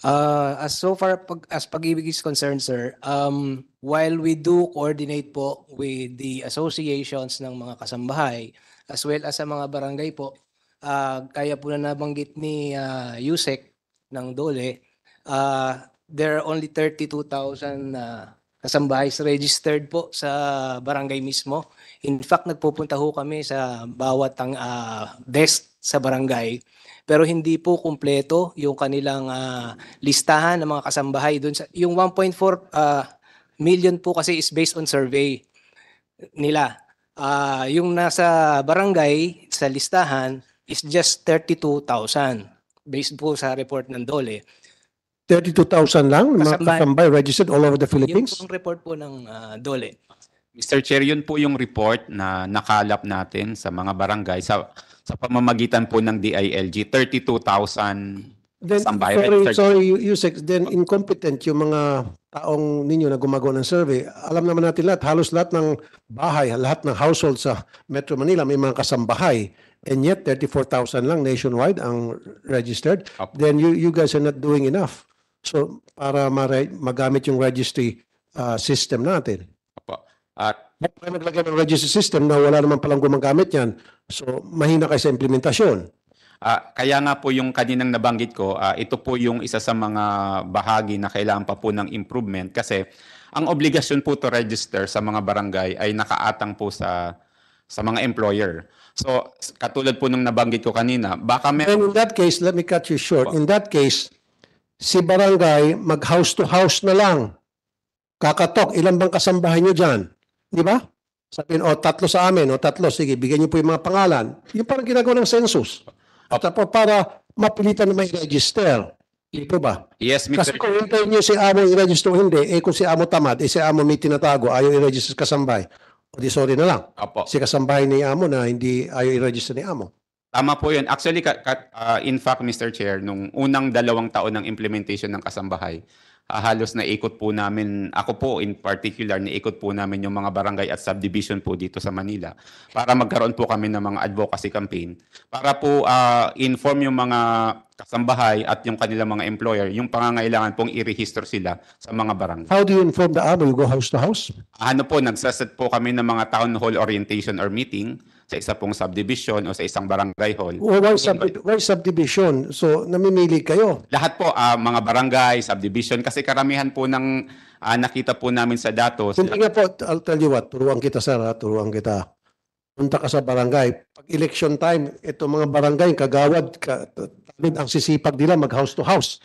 Speaker 20: Uh, as so far pag, as pag-ibig is concerned, sir, um, while we do coordinate po with the associations ng mga kasambahay as well as sa mga barangay po, uh, kaya po na nabanggit ni uh, Yusek ng Dole, uh, there are only 32,000 uh, kasambahay registered po sa barangay mismo. In fact, nagpupunta ho kami sa bawat ang ah, desk sa barangay pero hindi po kumpleto yung kanilang ah, listahan ng mga kasambahay doon sa yung 1.4 ah, million po kasi is based on survey nila. Ah, yung nasa barangay sa listahan is just 32,000 based po sa report ng DOLE.
Speaker 12: 32,000 lang mga
Speaker 20: kasambay
Speaker 12: registered all over the Philippines?
Speaker 20: ang report po ng ah, DOLE.
Speaker 3: Mr. Chair, yun po yung report na nakalap natin sa mga barangay sa sa pamamagitan po ng DILG, 32,000
Speaker 12: Then, sorry, sorry, Yu- Yusek, then incompetent yung mga taong ninyo na gumagawa ng survey. Alam naman natin lahat, halos lahat ng bahay, lahat ng household sa Metro Manila may mga kasambahay. And yet, 34,000 lang nationwide ang registered. Then you, you guys are not doing enough. So, para mare- magamit yung registry uh, system natin.
Speaker 3: Opo. At
Speaker 12: Bakit kayo naglagay ng registry system na wala naman palang gumagamit yan? So, mahina kayo sa implementasyon.
Speaker 3: Ah, kaya nga po yung kaninang nabanggit ko, ah, ito po yung isa sa mga bahagi na kailangan pa po ng improvement kasi ang obligasyon po to register sa mga barangay ay nakaatang po sa sa mga employer. So, katulad po nung nabanggit ko kanina, baka may
Speaker 12: And in that case, let me cut you short. In that case, si barangay mag-house to house na lang. Kakatok, ilan bang kasambahay nyo dyan? Di ba? Sabihin, o tatlo sa amin, o tatlo, sige, bigyan nyo po yung mga pangalan. Yung parang ginagawa ng census. At tapos para mapilitan na may register. Di po ba?
Speaker 3: Yes,
Speaker 12: Kasi
Speaker 3: Mr.
Speaker 12: kung hintayin nyo si amo i-register o hindi, eh kung si amo tamad, eh si amo may tinatago, ayaw i-register sa kasambay. O di sorry na lang.
Speaker 3: Opo.
Speaker 12: Si kasambahay ni amo na hindi ayaw i-register ni amo.
Speaker 3: Tama po yun. Actually, ka- ka- ah, in fact, Mr. Chair, nung unang dalawang taon ng implementation ng kasambahay, ah, halos naikot po namin, ako po in particular, naikot po namin yung mga barangay at subdivision po dito sa Manila para magkaroon po kami ng mga advocacy campaign para po ah, inform yung mga kasambahay at yung kanilang mga employer yung pangangailangan pong i-register sila sa mga barangay.
Speaker 12: How do you inform the amo? You go house to house?
Speaker 3: Ano po, nagsaset po kami ng mga town hall orientation or meeting sa isa pong subdivision o sa isang barangay hall.
Speaker 12: Or why, sub- why subdivision? So, namimili kayo.
Speaker 3: Lahat po, ah, mga barangay, subdivision, kasi karamihan po ng ah, nakita po namin sa datos,
Speaker 12: Hindi nga po, I'll tell you what, turuan kita sir, ha? turuan kita. Punta ka sa barangay. Pag election time, ito mga barangay, kagawad, ka, talid ang sisipag nila mag house to house.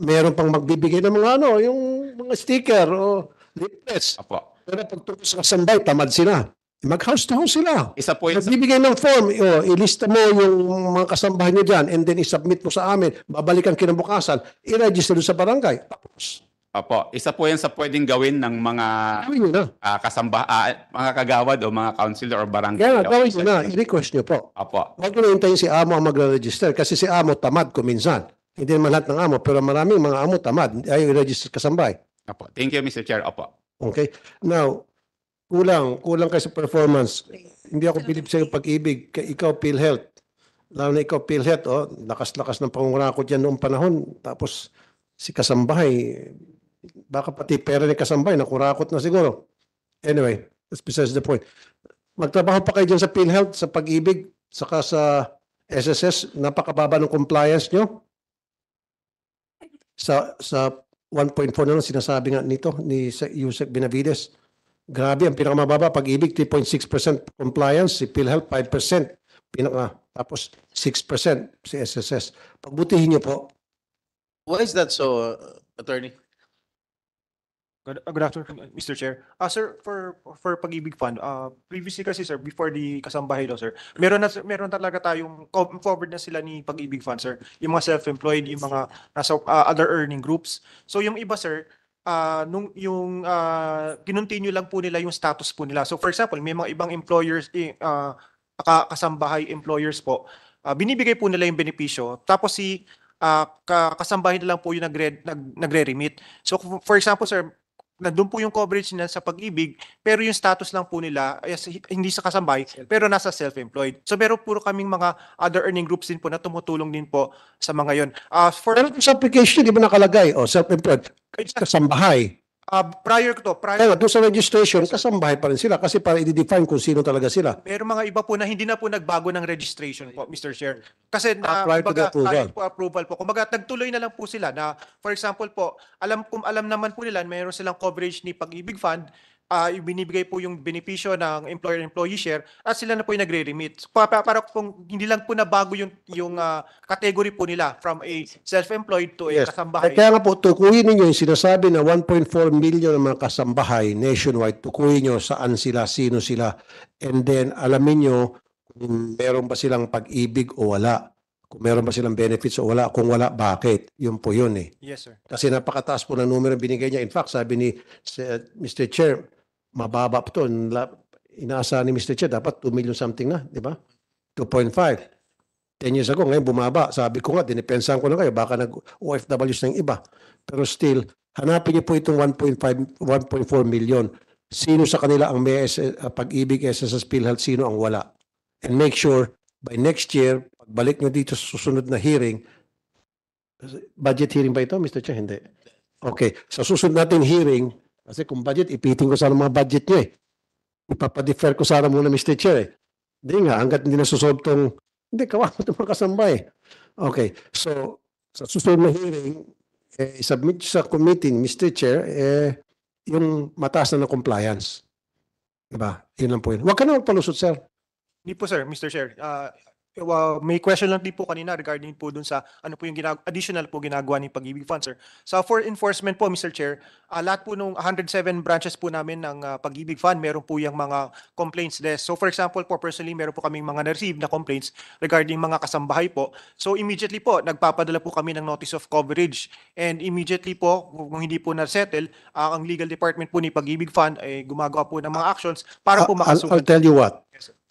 Speaker 12: Meron pang magbibigay ng mga ano, yung mga sticker o leaflets.
Speaker 3: Apo.
Speaker 12: Pero pag tungkol sa kasambay, tamad sila. Mag house to house sila.
Speaker 3: isa po yun
Speaker 12: Nagbibigay ng form, o, ilista mo yung mga kasambahay nyo dyan and then isubmit mo sa amin. Babalikan kinabukasan, i-register sa barangay. Tapos,
Speaker 3: Opo, isa po yan sa pwedeng gawin ng mga
Speaker 12: gawin nyo na.
Speaker 3: ah, kasamba, ah, mga kagawad o mga councilor or barangay.
Speaker 12: Kaya gawin nyo na. I-request nyo po.
Speaker 3: Opo.
Speaker 12: Huwag nyo na hintayin si amo ang magre-register kasi si amo tamad kuminsan. Hindi naman lahat ng amo, pero maraming mga amo tamad. Ayaw i-register kasambay.
Speaker 3: Opo. Thank you, Mr. Chair. Opo.
Speaker 12: Okay? Now, kulang. Kulang kayo sa performance. Hindi ako bilib sa iyo pag-ibig. Kay Ikaw, PhilHealth. Lalo na ikaw, PhilHealth. Oh, lakas-lakas ng pangungrakot yan noong panahon. Tapos, si Kasambahay, baka pati pera ni Kasambahay, nakurakot na siguro. Anyway, that's besides the point. Magtrabaho pa kayo dyan sa PhilHealth, sa pag-ibig, saka sa SSS, napakababa ng compliance nyo. Sa, sa 1.4 na lang sinasabi nga nito ni Yusek Benavides. Grabe, ang pinakamababa, pag-ibig, 3.6% compliance, si PhilHealth 5%, pinaka, tapos 6% si SSS. Pagbutihin niyo po,
Speaker 1: Why is that so, uh, attorney?
Speaker 6: Good, uh, good afternoon, Mr. Chair. Uh, sir, for for Pag-ibig Fund, uh, previously kasi sir, before the kasambahay law, sir, meron na meron talaga tayong co- covered na sila ni Pag-ibig Fund, sir. Yung mga self-employed, yung mga nasa uh, other earning groups. So yung iba, sir, uh, nung yung uh, kinontinue lang po nila yung status po nila. So for example, may mga ibang employers, uh, ka- kasambahay employers po, uh, binibigay po nila yung benepisyo. Tapos si uh, ka- kasambahay na lang po yung nagre, nag, nagre-remit. So for example, sir, nandun po yung coverage nila sa pag-ibig, pero yung status lang po nila ay as- hindi sa kasambay, pero nasa self-employed. So meron puro kaming mga other earning groups din po na tumutulong din po sa mga yon. Uh, for
Speaker 12: pero sa application, di ba nakalagay, o self-employed, kasambahay.
Speaker 6: Uh, prior to, prior
Speaker 12: Kaya nga, doon sa registration, kasambahay pa rin sila kasi para i-define kung sino talaga sila.
Speaker 6: Pero mga iba po na hindi na po nagbago ng registration po, Mr. Chair. Kasi na,
Speaker 12: Ah, prior to the
Speaker 6: kumbaga,
Speaker 12: approval.
Speaker 6: prior po approval po. Kumbaga, nagtuloy na lang po sila na, for example po, alam kung alam naman po nila, mayroon silang coverage ni Pag-ibig Fund, ah ibinibigay po yung benepisyo ng employer-employee share at sila na po yung nagre-remit. Pa, pa- para kung hindi lang po na bago yung, yung ah, category po nila from a self-employed to a
Speaker 12: Yes.
Speaker 6: kasambahay.
Speaker 12: Kaya nga po, tukuyin ninyo yung sinasabi na 1.4 million ng mga kasambahay nationwide, tukuyin nyo saan sila, sino sila, and then alamin nyo kung meron ba silang pag-ibig o wala. Kung meron ba silang benefits o wala. Kung wala, bakit? Yun po yun eh.
Speaker 6: Yes, sir.
Speaker 12: Kasi napakataas po ng numero binigay niya. In fact, sabi ni Mr. Chair, mababa ito. La- Inaasahan ni Mr. Chair, dapat 2 million something na, di ba? 2.5. 10 years ago, ngayon bumaba. Sabi ko nga, dinipensahan ko na kayo, baka nag-OFWs ng iba. Pero still, hanapin niyo po itong 1.5, 1.4 million. Sino sa kanila ang may uh, pag-ibig SSS PhilHealth, sino ang wala. And make sure, by next year, pagbalik niyo dito sa susunod na hearing, budget hearing ba ito, Mr. Chair? Hindi. Okay. Sa susunod nating hearing, kasi kung budget, ipitin ko sana mga budget niyo eh. Ipapadefer ko sana muna, Mr. Chair eh. Hindi nga, hanggat hindi nasusolve tong, hindi, kawawa itong mga kasambay. Okay. So, sa susunod na hearing, eh, submit sa committee, Mr. Chair, eh, yung mataas na ng compliance. Diba? Yun lang po yun. Huwag ka na magpalusot, sir.
Speaker 6: Hindi po sir, Mr. Chair. Uh, well, may question lang din po kanina regarding po dun sa ano po yung ginag- additional po ginagawa ni Pag-ibig Fund, sir. So for enforcement po, Mr. Chair, ah, lahat po nung 107 branches po namin ng ah, Pag-ibig Fund, meron po yung mga complaints desk. So for example po, personally, meron po kaming mga na-receive na complaints regarding mga kasambahay po. So immediately po, nagpapadala po kami ng notice of coverage. And immediately po, kung hindi po na-settle, ah, ang legal department po ni Pag-ibig Fund ay gumagawa po ng mga actions para po
Speaker 12: I'll, I'll
Speaker 6: makasukat.
Speaker 12: tell you what.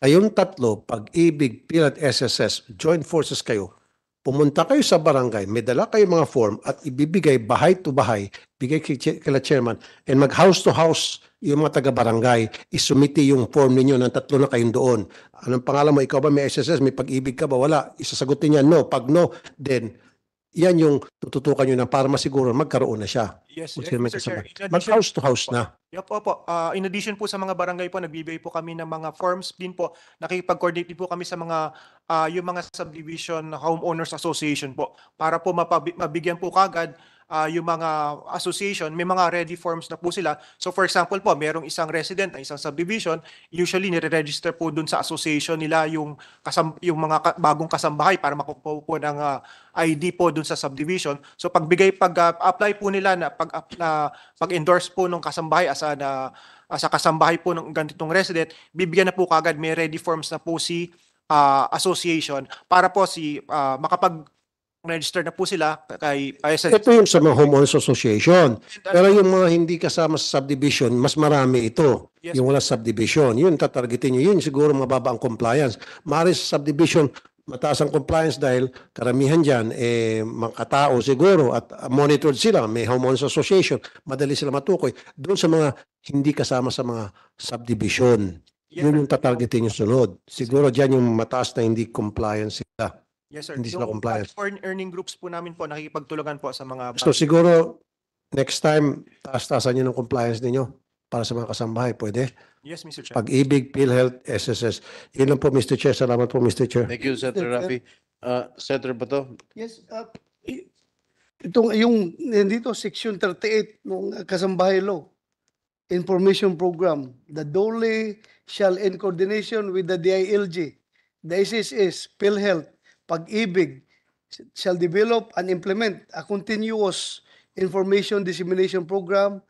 Speaker 12: Kayong tatlo, pag-ibig, PhilHealth, SSS, join forces kayo, pumunta kayo sa barangay, may dala kayo mga form at ibibigay bahay to bahay, bigay kila chairman, and mag house to house yung mga taga-barangay, isumiti yung form ninyo ng tatlo na kayong doon. Anong pangalan mo? Ikaw ba may SSS? May pag-ibig ka ba? Wala. Isasagutin niya, no. Pag no, then yan yung tututukan nyo na para masiguro magkaroon na siya.
Speaker 6: Yes,
Speaker 12: Kung
Speaker 6: yes,
Speaker 12: sino may
Speaker 6: Mr. Chair.
Speaker 12: kasama.
Speaker 6: In
Speaker 12: Mag
Speaker 6: addition-
Speaker 12: house to house na.
Speaker 6: Yup, opo. Ah, in addition po sa mga barangay po, nagbibigay po kami ng mga forms din po. Nakikipag-coordinate din po kami sa mga ah, yung mga subdivision homeowners association po para po mapabi- mabigyan po kagad ah, yung mga association, may mga ready forms na po sila. So for example po, merong isang resident na isang subdivision, usually nire-register po dun sa association nila yung kasam yung mga ka- bagong kasambahay para makukuha po ng ah, ID po dun sa subdivision. So pagbigay pag ah, apply po nila na pag na pag-endorse po ng kasambahay as a na as a kasambahay po ng ganitong resident, bibigyan na po kagad may ready forms na po si ah, association para po si ah, makapag register na po sila kay ISS.
Speaker 12: Ito yung sa mga homeowners association. Pero yung mga hindi kasama sa subdivision, mas marami ito.
Speaker 6: Yes,
Speaker 12: Yung wala subdivision. Yun, tatargetin nyo. Yun siguro mababa ang compliance. Mari sa subdivision, mataas ang compliance dahil karamihan dyan, eh, mga katao siguro at monitored sila. May homeowners association. Madali sila matukoy. Doon sa mga hindi kasama sa mga subdivision. Yun yung tatargetin yung sunod. Siguro dyan yung mataas na hindi compliance sila.
Speaker 6: Yes, sir.
Speaker 12: Hindi sila
Speaker 6: Yung
Speaker 12: compliant.
Speaker 6: earn- earning groups po namin po, nakikipagtulungan po sa mga
Speaker 12: So siguro, next time, taas-taasan nyo ng compliance ninyo para sa mga kasambahay. Pwede?
Speaker 6: Yes, Mr. Chair.
Speaker 12: Pag-ibig, PhilHealth, SSS. Yun lang po, Mr. Chair. Salamat po, Mr. Chair.
Speaker 1: Thank you, Senator Rafi. Uh, Senator Bato,
Speaker 19: Yes, uh, i- itong yung nandito section 38 ng kasambahay law. Information program. The DOLE shall in coordination with the DILG, the SSS, PhilHealth, Pag-ibig shall develop and implement a continuous information dissemination program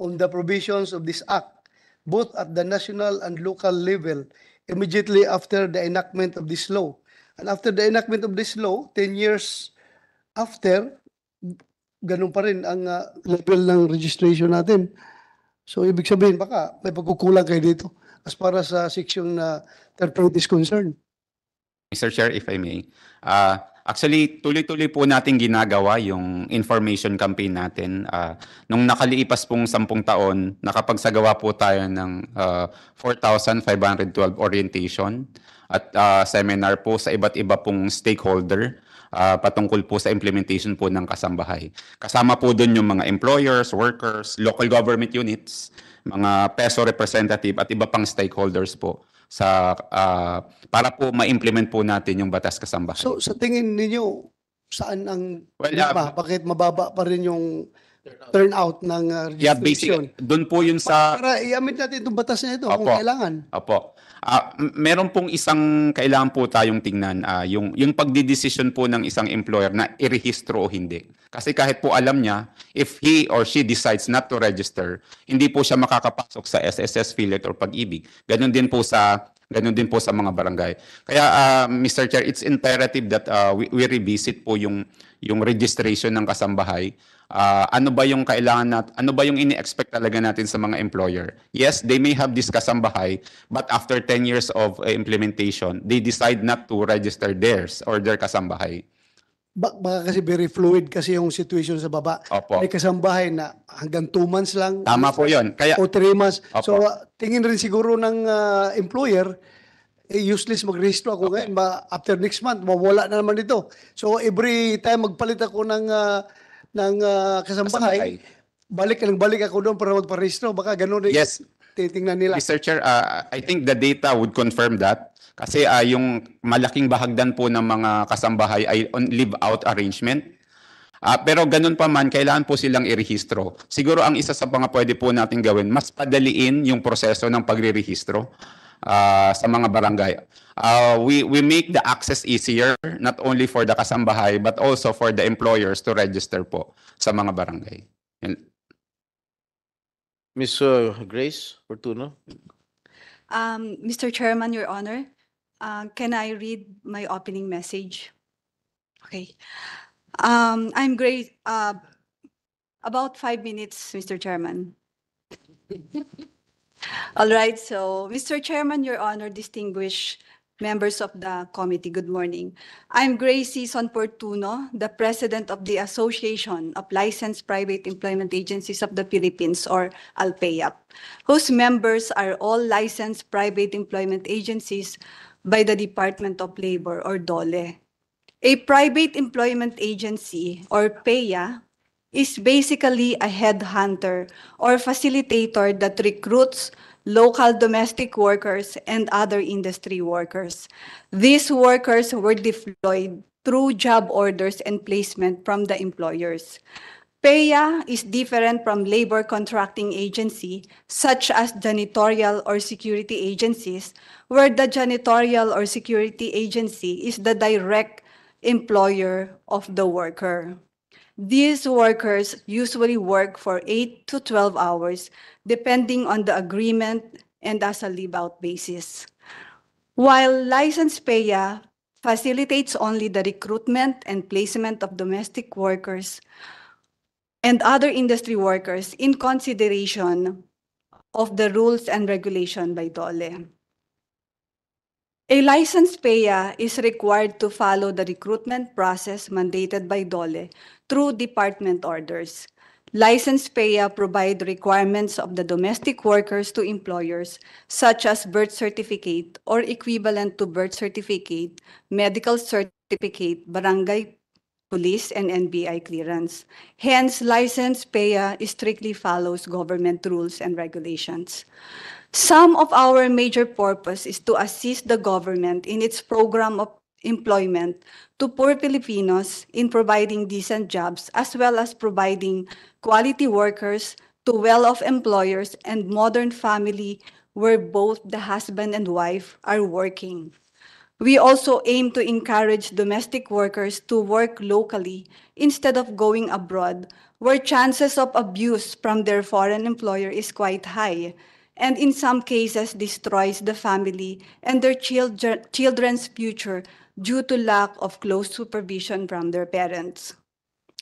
Speaker 19: on the provisions of this act, both at the national and local level, immediately after the enactment of this law. And after the enactment of this law, 10 years after, ganun pa rin ang uh, level ng registration natin. So, ibig sabihin, baka may pagkukulang kayo dito as para sa section na third party is.
Speaker 3: Mr. Chair, if I may. Uh, actually, tuloy-tuloy po natin ginagawa yung information campaign natin. Uh, nung nakalipas pong sampung taon, nakapagsagawa po tayo ng uh, 4,512 orientation at uh, seminar po sa iba't iba pong stakeholder uh, patungkol po sa implementation po ng kasambahay. Kasama po doon yung mga employers, workers, local government units, mga peso representative at iba pang stakeholders po sa ah, para po ma-implement po natin yung batas kasambahay.
Speaker 19: So, sa tingin ninyo, saan ang
Speaker 3: Well,
Speaker 19: problema? Bakit mababa pa rin yung turnout ng uh,
Speaker 3: yeah, basic doon po yun sa
Speaker 19: Para i-amend natin itong batas na ito kung
Speaker 3: Opo.
Speaker 19: kailangan.
Speaker 3: Opo. M- meron pong isang kailangan po tayong tingnan, ah, yung yung pagdidesisyon po ng isang employer na irehistro o hindi. Kasi kahit po alam niya, if he or she decides not to register, hindi po siya makakapasok sa SSS affiliate or pag-ibig. Ganon din po sa Ganon din po sa mga barangay. Kaya ah, Mr. Chair, it's imperative that ah, we, we revisit po yung yung registration ng kasambahay. Ah, ano ba yung kailangan nat ano ba yung ini-expect talaga natin sa mga employer? Yes, they may have this kasambahay, but after 10 years of uh, implementation, they decide not to register theirs or their kasambahay.
Speaker 19: Ba- baka kasi very fluid kasi yung situation sa baba.
Speaker 3: Opo.
Speaker 19: May kasambahay na hanggang two months lang.
Speaker 3: Tama po 'yon. Kaya
Speaker 19: O three months.
Speaker 3: Opo.
Speaker 19: So, uh, tingin rin siguro ng uh, employer, eh, useless mag-register ako ngayon. Ba, after next month, mawala na naman ito. So, every time magpalit ako ng, uh, ng uh, kasambahay, balik ka ng balik ako doon para magparehistro. Baka ganun rin
Speaker 3: Yes.
Speaker 19: titingnan nila.
Speaker 3: Mr. Chair, uh, I think the data would confirm that. Kasi uh, yung malaking bahagdan po ng mga kasambahay ay on live-out arrangement. Ah, pero ganun pa man, kailangan po silang irehistro. Siguro ang isa sa mga pwede po natin gawin, mas padaliin yung proseso ng pagrerehistro ah, sa mga barangay. Ah, we, we make the access easier, not only for the kasambahay, but also for the employers to register po sa mga barangay. Yan.
Speaker 1: Ms. uh, Grace Fortuno.
Speaker 21: Um, Mr. Chairman, Your Honor, uh, can I read my opening message? Okay. Um, I'm great, uh, about five minutes, Mr. Chairman. All right, so, Mr. Chairman, Your Honor, distinguished members of the committee, good morning. I'm Gracie Son Portuno, the president of the Association of Licensed Private Employment Agencies of the Philippines, or ALPEAP, whose members are all licensed private employment agencies by the Department of Labor, or DOLE. A private employment agency, or PEA, is basically a headhunter or facilitator that recruits local domestic workers and other industry workers. These workers were deployed through job orders and placement from the employers. PEA is different from labor contracting agency, such as janitorial or security agencies, where the janitorial or security agency is the direct employer of the worker. These workers usually work for 8 to 12 hours, depending on the agreement and as a leave-out basis. While License PEA facilitates only the recruitment and placement of domestic workers and other industry workers in consideration of the rules and regulation by DOLE. A licensed PEA is required to follow the recruitment process mandated by DOLE through department orders. Licensed PEA provide requirements of the domestic workers to employers such as birth certificate or equivalent to birth certificate, medical certificate, barangay police, and NBI clearance. Hence, licensed PEA strictly follows government rules and regulations. Some of our major purpose is to assist the government in its program of employment to poor Filipinos in providing decent jobs as well as providing quality workers to well-off employers and modern family where both the husband and wife are working. We also aim to encourage domestic workers to work locally instead of going abroad where chances of abuse from their foreign employer is quite high and in some cases destroys the family and their children, children's future due to lack of close supervision from their parents.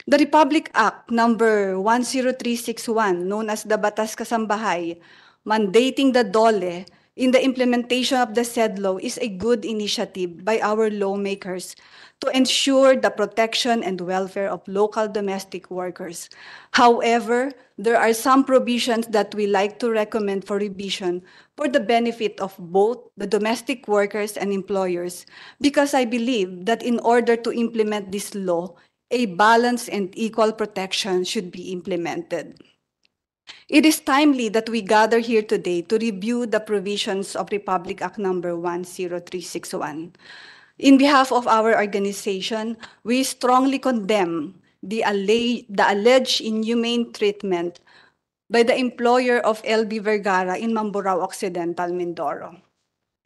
Speaker 21: The Republic Act number 10361, known as the Batas Kasambahay, mandating the DOLE in the implementation of the said law is a good initiative by our lawmakers to ensure the protection and welfare of local domestic workers. However, there are some provisions that we like to recommend for revision for the benefit of both the domestic workers and employers, because I believe that in order to implement this law, a balanced and equal protection should be implemented. It is timely that we gather here today to review the provisions of Republic Act number 10361. In behalf of our organization, we strongly condemn the, the alleged inhumane treatment by the employer of LB Vergara in Mamburao Occidental, Mindoro.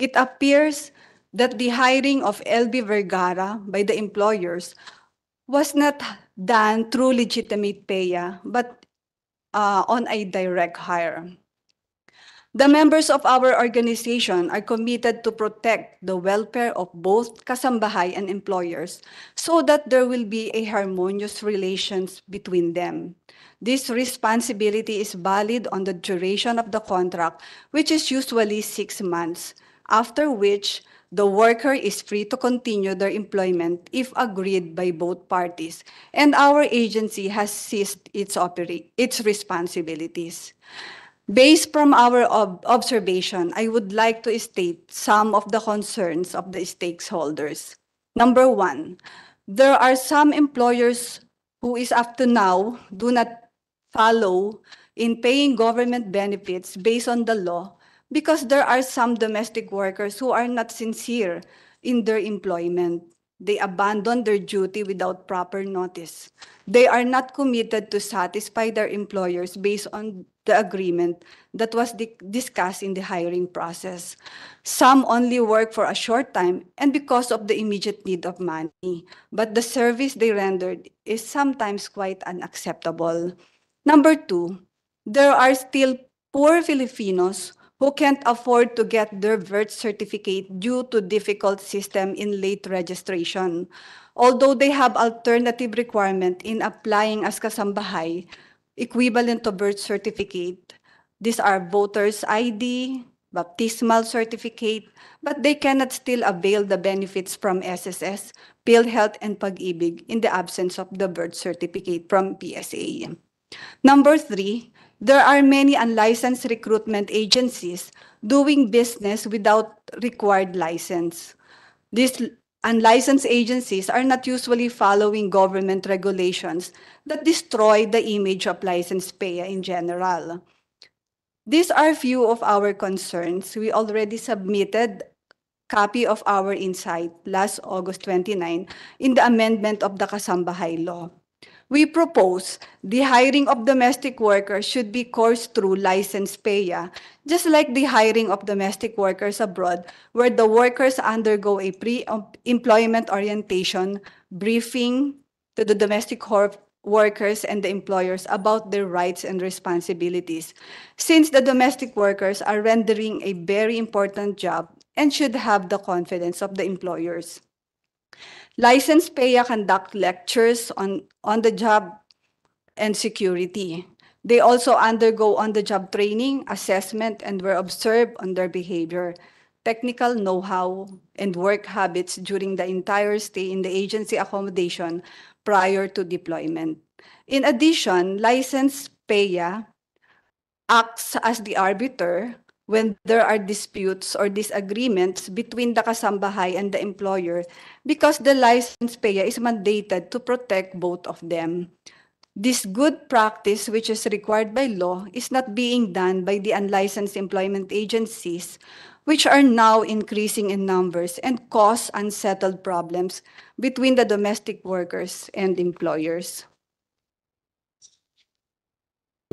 Speaker 21: It appears that the hiring of LB Vergara by the employers was not done through legitimate PEA, but uh, on a direct hire. The members of our organization are committed to protect the welfare of both kasambahay and employers so that there will be a harmonious relations between them. This responsibility is valid on the duration of the contract, which is usually six months, after which the worker is free to continue their employment if agreed by both parties, and our agency has ceased its its responsibilities. Based from our ob- observation, I would like to state some of the concerns of the stakeholders. Number one, there are some employers who is up to now do not follow in paying government benefits based on the law because there are some domestic workers who are not sincere in their employment. They abandon their duty without proper notice. They are not committed to satisfy their employers based on the agreement that was di- discussed in the hiring process. Some only work for a short time and because of the immediate need of money, but the service they rendered is sometimes quite unacceptable. Number two, there are still poor Filipinos who can't afford to get their birth certificate due to difficult system in late registration. Although they have alternative requirement in applying as kasambahay, equivalent to birth certificate, these are voters ID, baptismal certificate, but they cannot still avail the benefits from SSS, PhilHealth, and Pag-ibig in the absence of the birth certificate from PSA. Number three, there are many unlicensed recruitment agencies doing business without required license. These unlicensed agencies are not usually following government regulations that destroy the image of licensed PAYA in general. These are few of our concerns. We already submitted copy of our insight last August 29 in the amendment of the Kasambahay law. We propose the hiring of domestic workers should be coursed through licensed PAYA, just like the hiring of domestic workers abroad, where the workers undergo a pre-employment orientation, briefing to the domestic workers and the employers about their rights and responsibilities, since the domestic workers are rendering a very important job and should have the confidence of the employers. Licensed PAYA conduct lectures on, on the job and security. They also undergo on-the-job training, assessment, and were observed on their behavior, technical know-how, and work habits during the entire stay in the agency accommodation prior to deployment. In addition, licensed PAYA acts as the arbiter when there are disputes or disagreements between the kasambahay and the employer because the licensed PAYA is mandated to protect both of them. This good practice, which is required by law, is not being done by the unlicensed employment agencies, which are now increasing in numbers and cause unsettled problems between the domestic workers and employers.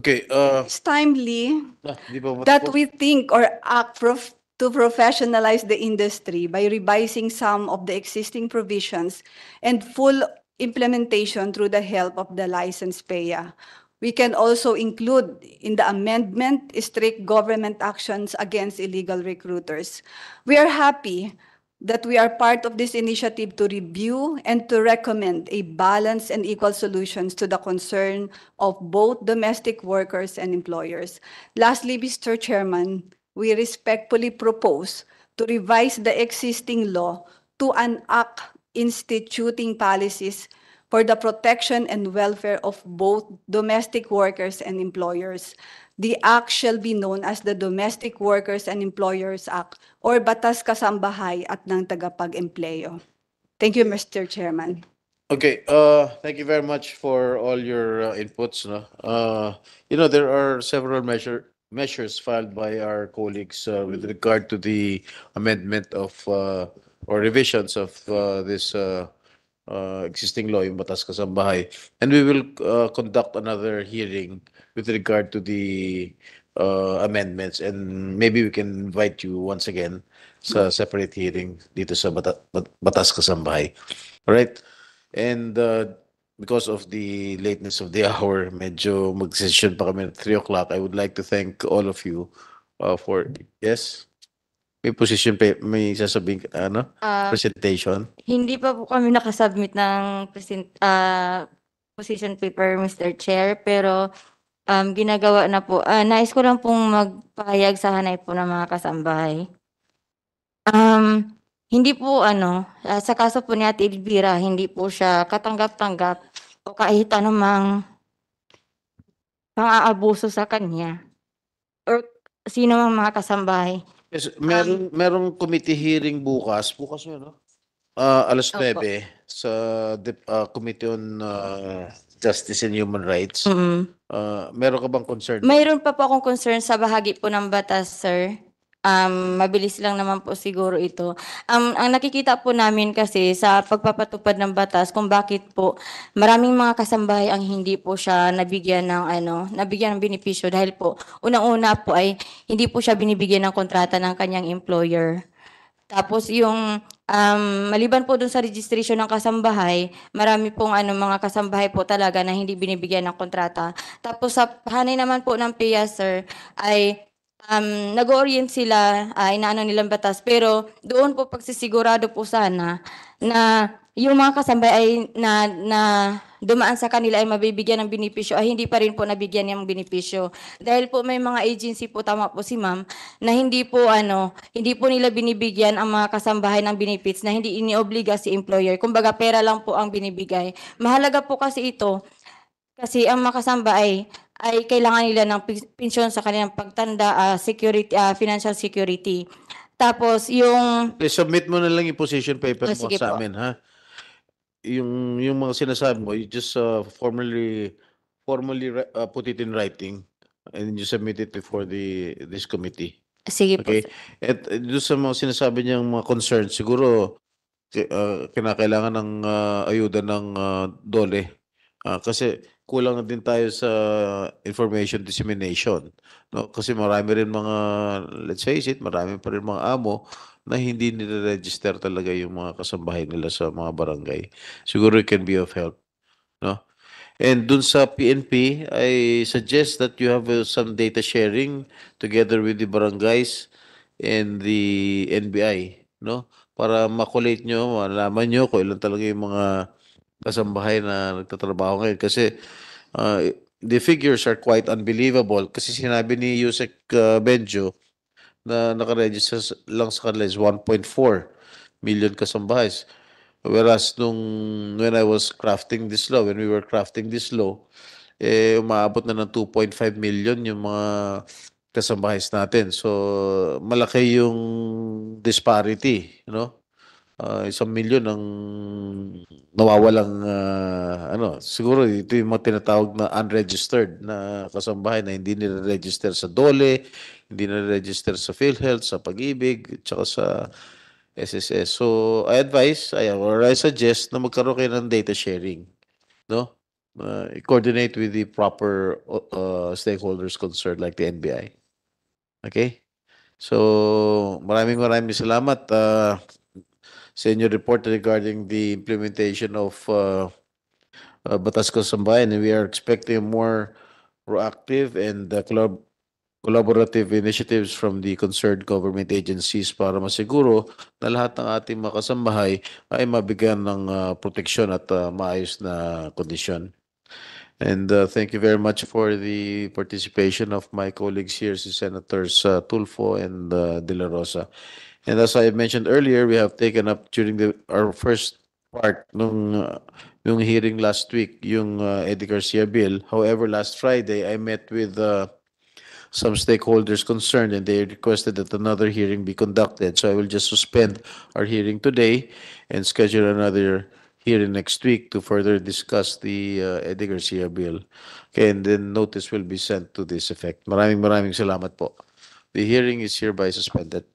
Speaker 1: Okay, uh,
Speaker 21: It's timely
Speaker 1: ah, di ba
Speaker 21: that we think or act prof- to professionalize the industry by revising some of the existing provisions and full implementation through the help of the licensed PAYA. We can also include in the amendment strict government actions against illegal recruiters. We are happy that we are part of this initiative to review and to recommend a balanced and equal solutions to the concern of both domestic workers and employers. Lastly, Mr. Chairman, we respectfully propose to revise the existing law to an act instituting policies for the protection and welfare of both domestic workers and employers. The act shall be known as the Domestic Workers and Employers Act or Batas Kasambahay at ng Tagapag-Empleo. Thank you, Mr. Chairman.
Speaker 1: Okay, uh, thank you very much for all your uh, inputs, no? Uh, you know, there are several measure, measures filed by our colleagues uh, with regard to the amendment of, uh, or revisions of, uh, this, uh, uh, existing law, yung Batas Kasambahay. And we will, uh, conduct another hearing with regard to the, uh, amendments and maybe we can invite you once again sa separate hearing dito sa Bata- Bat- Batas Kasambahay. All right? And uh, because of the lateness of the hour, medyo mag-session pa kami at 3 o'clock. I would like to thank all of you uh, for, yes? May position pa, may sasabihin, ka, ano?
Speaker 22: Ah,
Speaker 1: Presentation.
Speaker 22: Hindi pa po kami nakasubmit ng present, ah, position paper, Mr. Chair, pero um, ginagawa na po. Ah, nais ko lang pong magpahayag sa hanay po ng mga kasambahay. Um, hindi po ano, ah, sa kaso po ni Ate Elvira, hindi po siya katanggap-tanggap o kahit anumang pang-aabuso sa kanya or sino mang mga kasambahay.
Speaker 1: Yes, meron, merong committee hearing bukas. Bukas yun, no? Uh, alas
Speaker 22: Opo.
Speaker 1: 9 sa uh, Committee on uh, Justice and Human Rights.
Speaker 22: Mm.
Speaker 1: Uh, meron ka bang concern?
Speaker 22: Mayroon pa po akong concern sa bahagi po ng batas, sir. Um, mabilis lang naman po siguro ito. Um, ang nakikita po namin kasi sa pagpapatupad ng batas kung bakit po maraming mga kasambahay ang hindi po siya nabigyan ng ano, nabigyan ng benepisyo dahil po unang-una po ay hindi po siya binibigyan ng kontrata ng kanyang employer. Tapos yung um, maliban po dun sa registration ng kasambahay, marami pong ano, mga kasambahay po talaga na hindi binibigyan ng kontrata. Tapos sa hanay naman po ng PIA, sir, ay um, nag-orient sila, ay inaano nilang batas. Pero doon po pagsisigurado po sana na yung mga kasambahay ay na, na dumaan sa kanila ay mabibigyan ng benepisyo ay hindi pa rin po nabigyan ng benepisyo. Dahil po may mga agency po, tama po si ma'am, na hindi po ano, hindi po nila binibigyan ang mga kasambahay ng benefits na hindi iniobliga si employer. Kumbaga pera lang po ang binibigay. Mahalaga po kasi ito kasi ang makasamba ay ay kailangan nila ng pensyon sa kanilang pagtanda, ah, security, ah, financial security. Tapos yung
Speaker 1: Eh, submit mo na lang yung position paper
Speaker 22: Ah,
Speaker 1: mo sa
Speaker 22: po.
Speaker 1: amin, ha? Yung, yung mga sinasabi mo, you just uh, formally, formally uh, put it in writing and you submit it before the, this committee.
Speaker 22: sige po.
Speaker 1: Okay? At uh, doon sa mga sinasabi niyang mga concerns, siguro uh, kinakailangan ng uh, ayuda ng uh, DOLE. Ah, kasi kulang na din tayo sa information dissemination. No? Kasi marami rin mga, let's face it, marami pa rin mga amo na hindi nire-register talaga yung mga kasambahay nila sa mga barangay. Siguro it can be of help. No? And dun sa PNP, I suggest that you have uh, some data sharing together with the barangays and the NBI, no? Para makulate nyo, malaman nyo kung ilan talaga yung mga kasambahay na nagtatrabaho ngayon. Kasi uh, the figures are quite unbelievable. Kasi sinabi ni Yusek uh, Benjo na nakaregister lang sa kanila is 1.4 million kasambahay. Whereas nung when I was crafting this law, when we were crafting this law, eh umaabot na ng 2.5 million yung mga kasambahay natin. So malaki yung disparity, you know? Ah, isang milyon ang nawawalang ah, ano, siguro ito yung mga tinatawag na unregistered na kasambahay na hindi nire-register sa DOLE, hindi nire-register sa PhilHealth, sa Pag-ibig, tsaka sa SSS. So, I advise, I, or I suggest na magkaroon kayo ng data sharing. No? Uh, coordinate with the proper uh, stakeholders concerned like the NBI. Okay? So, maraming maraming salamat uh, sa inyong report regarding the implementation of uh, uh, Batas Kasambayan. We are expecting more proactive and uh, collab- collaborative initiatives from the concerned government agencies para masiguro na lahat ng ating mga kasambahay ay mabigyan ng uh, proteksyon at uh, maayos na kondisyon. And uh, thank you very much for the participation of my colleagues here, si Senators uh, Tulfo and uh, De La Rosa. And as I mentioned earlier, we have taken up during the our first part nung uh, yung hearing last week, yung uh, Eddie Garcia bill. However, last Friday, I met with uh, some stakeholders concerned and they requested that another hearing be conducted. So I will just suspend our hearing today and schedule another hearing next week to further discuss the uh, Eddie Garcia bill. Okay, and then notice will be sent to this effect. Maraming maraming salamat po. The hearing is hereby suspended.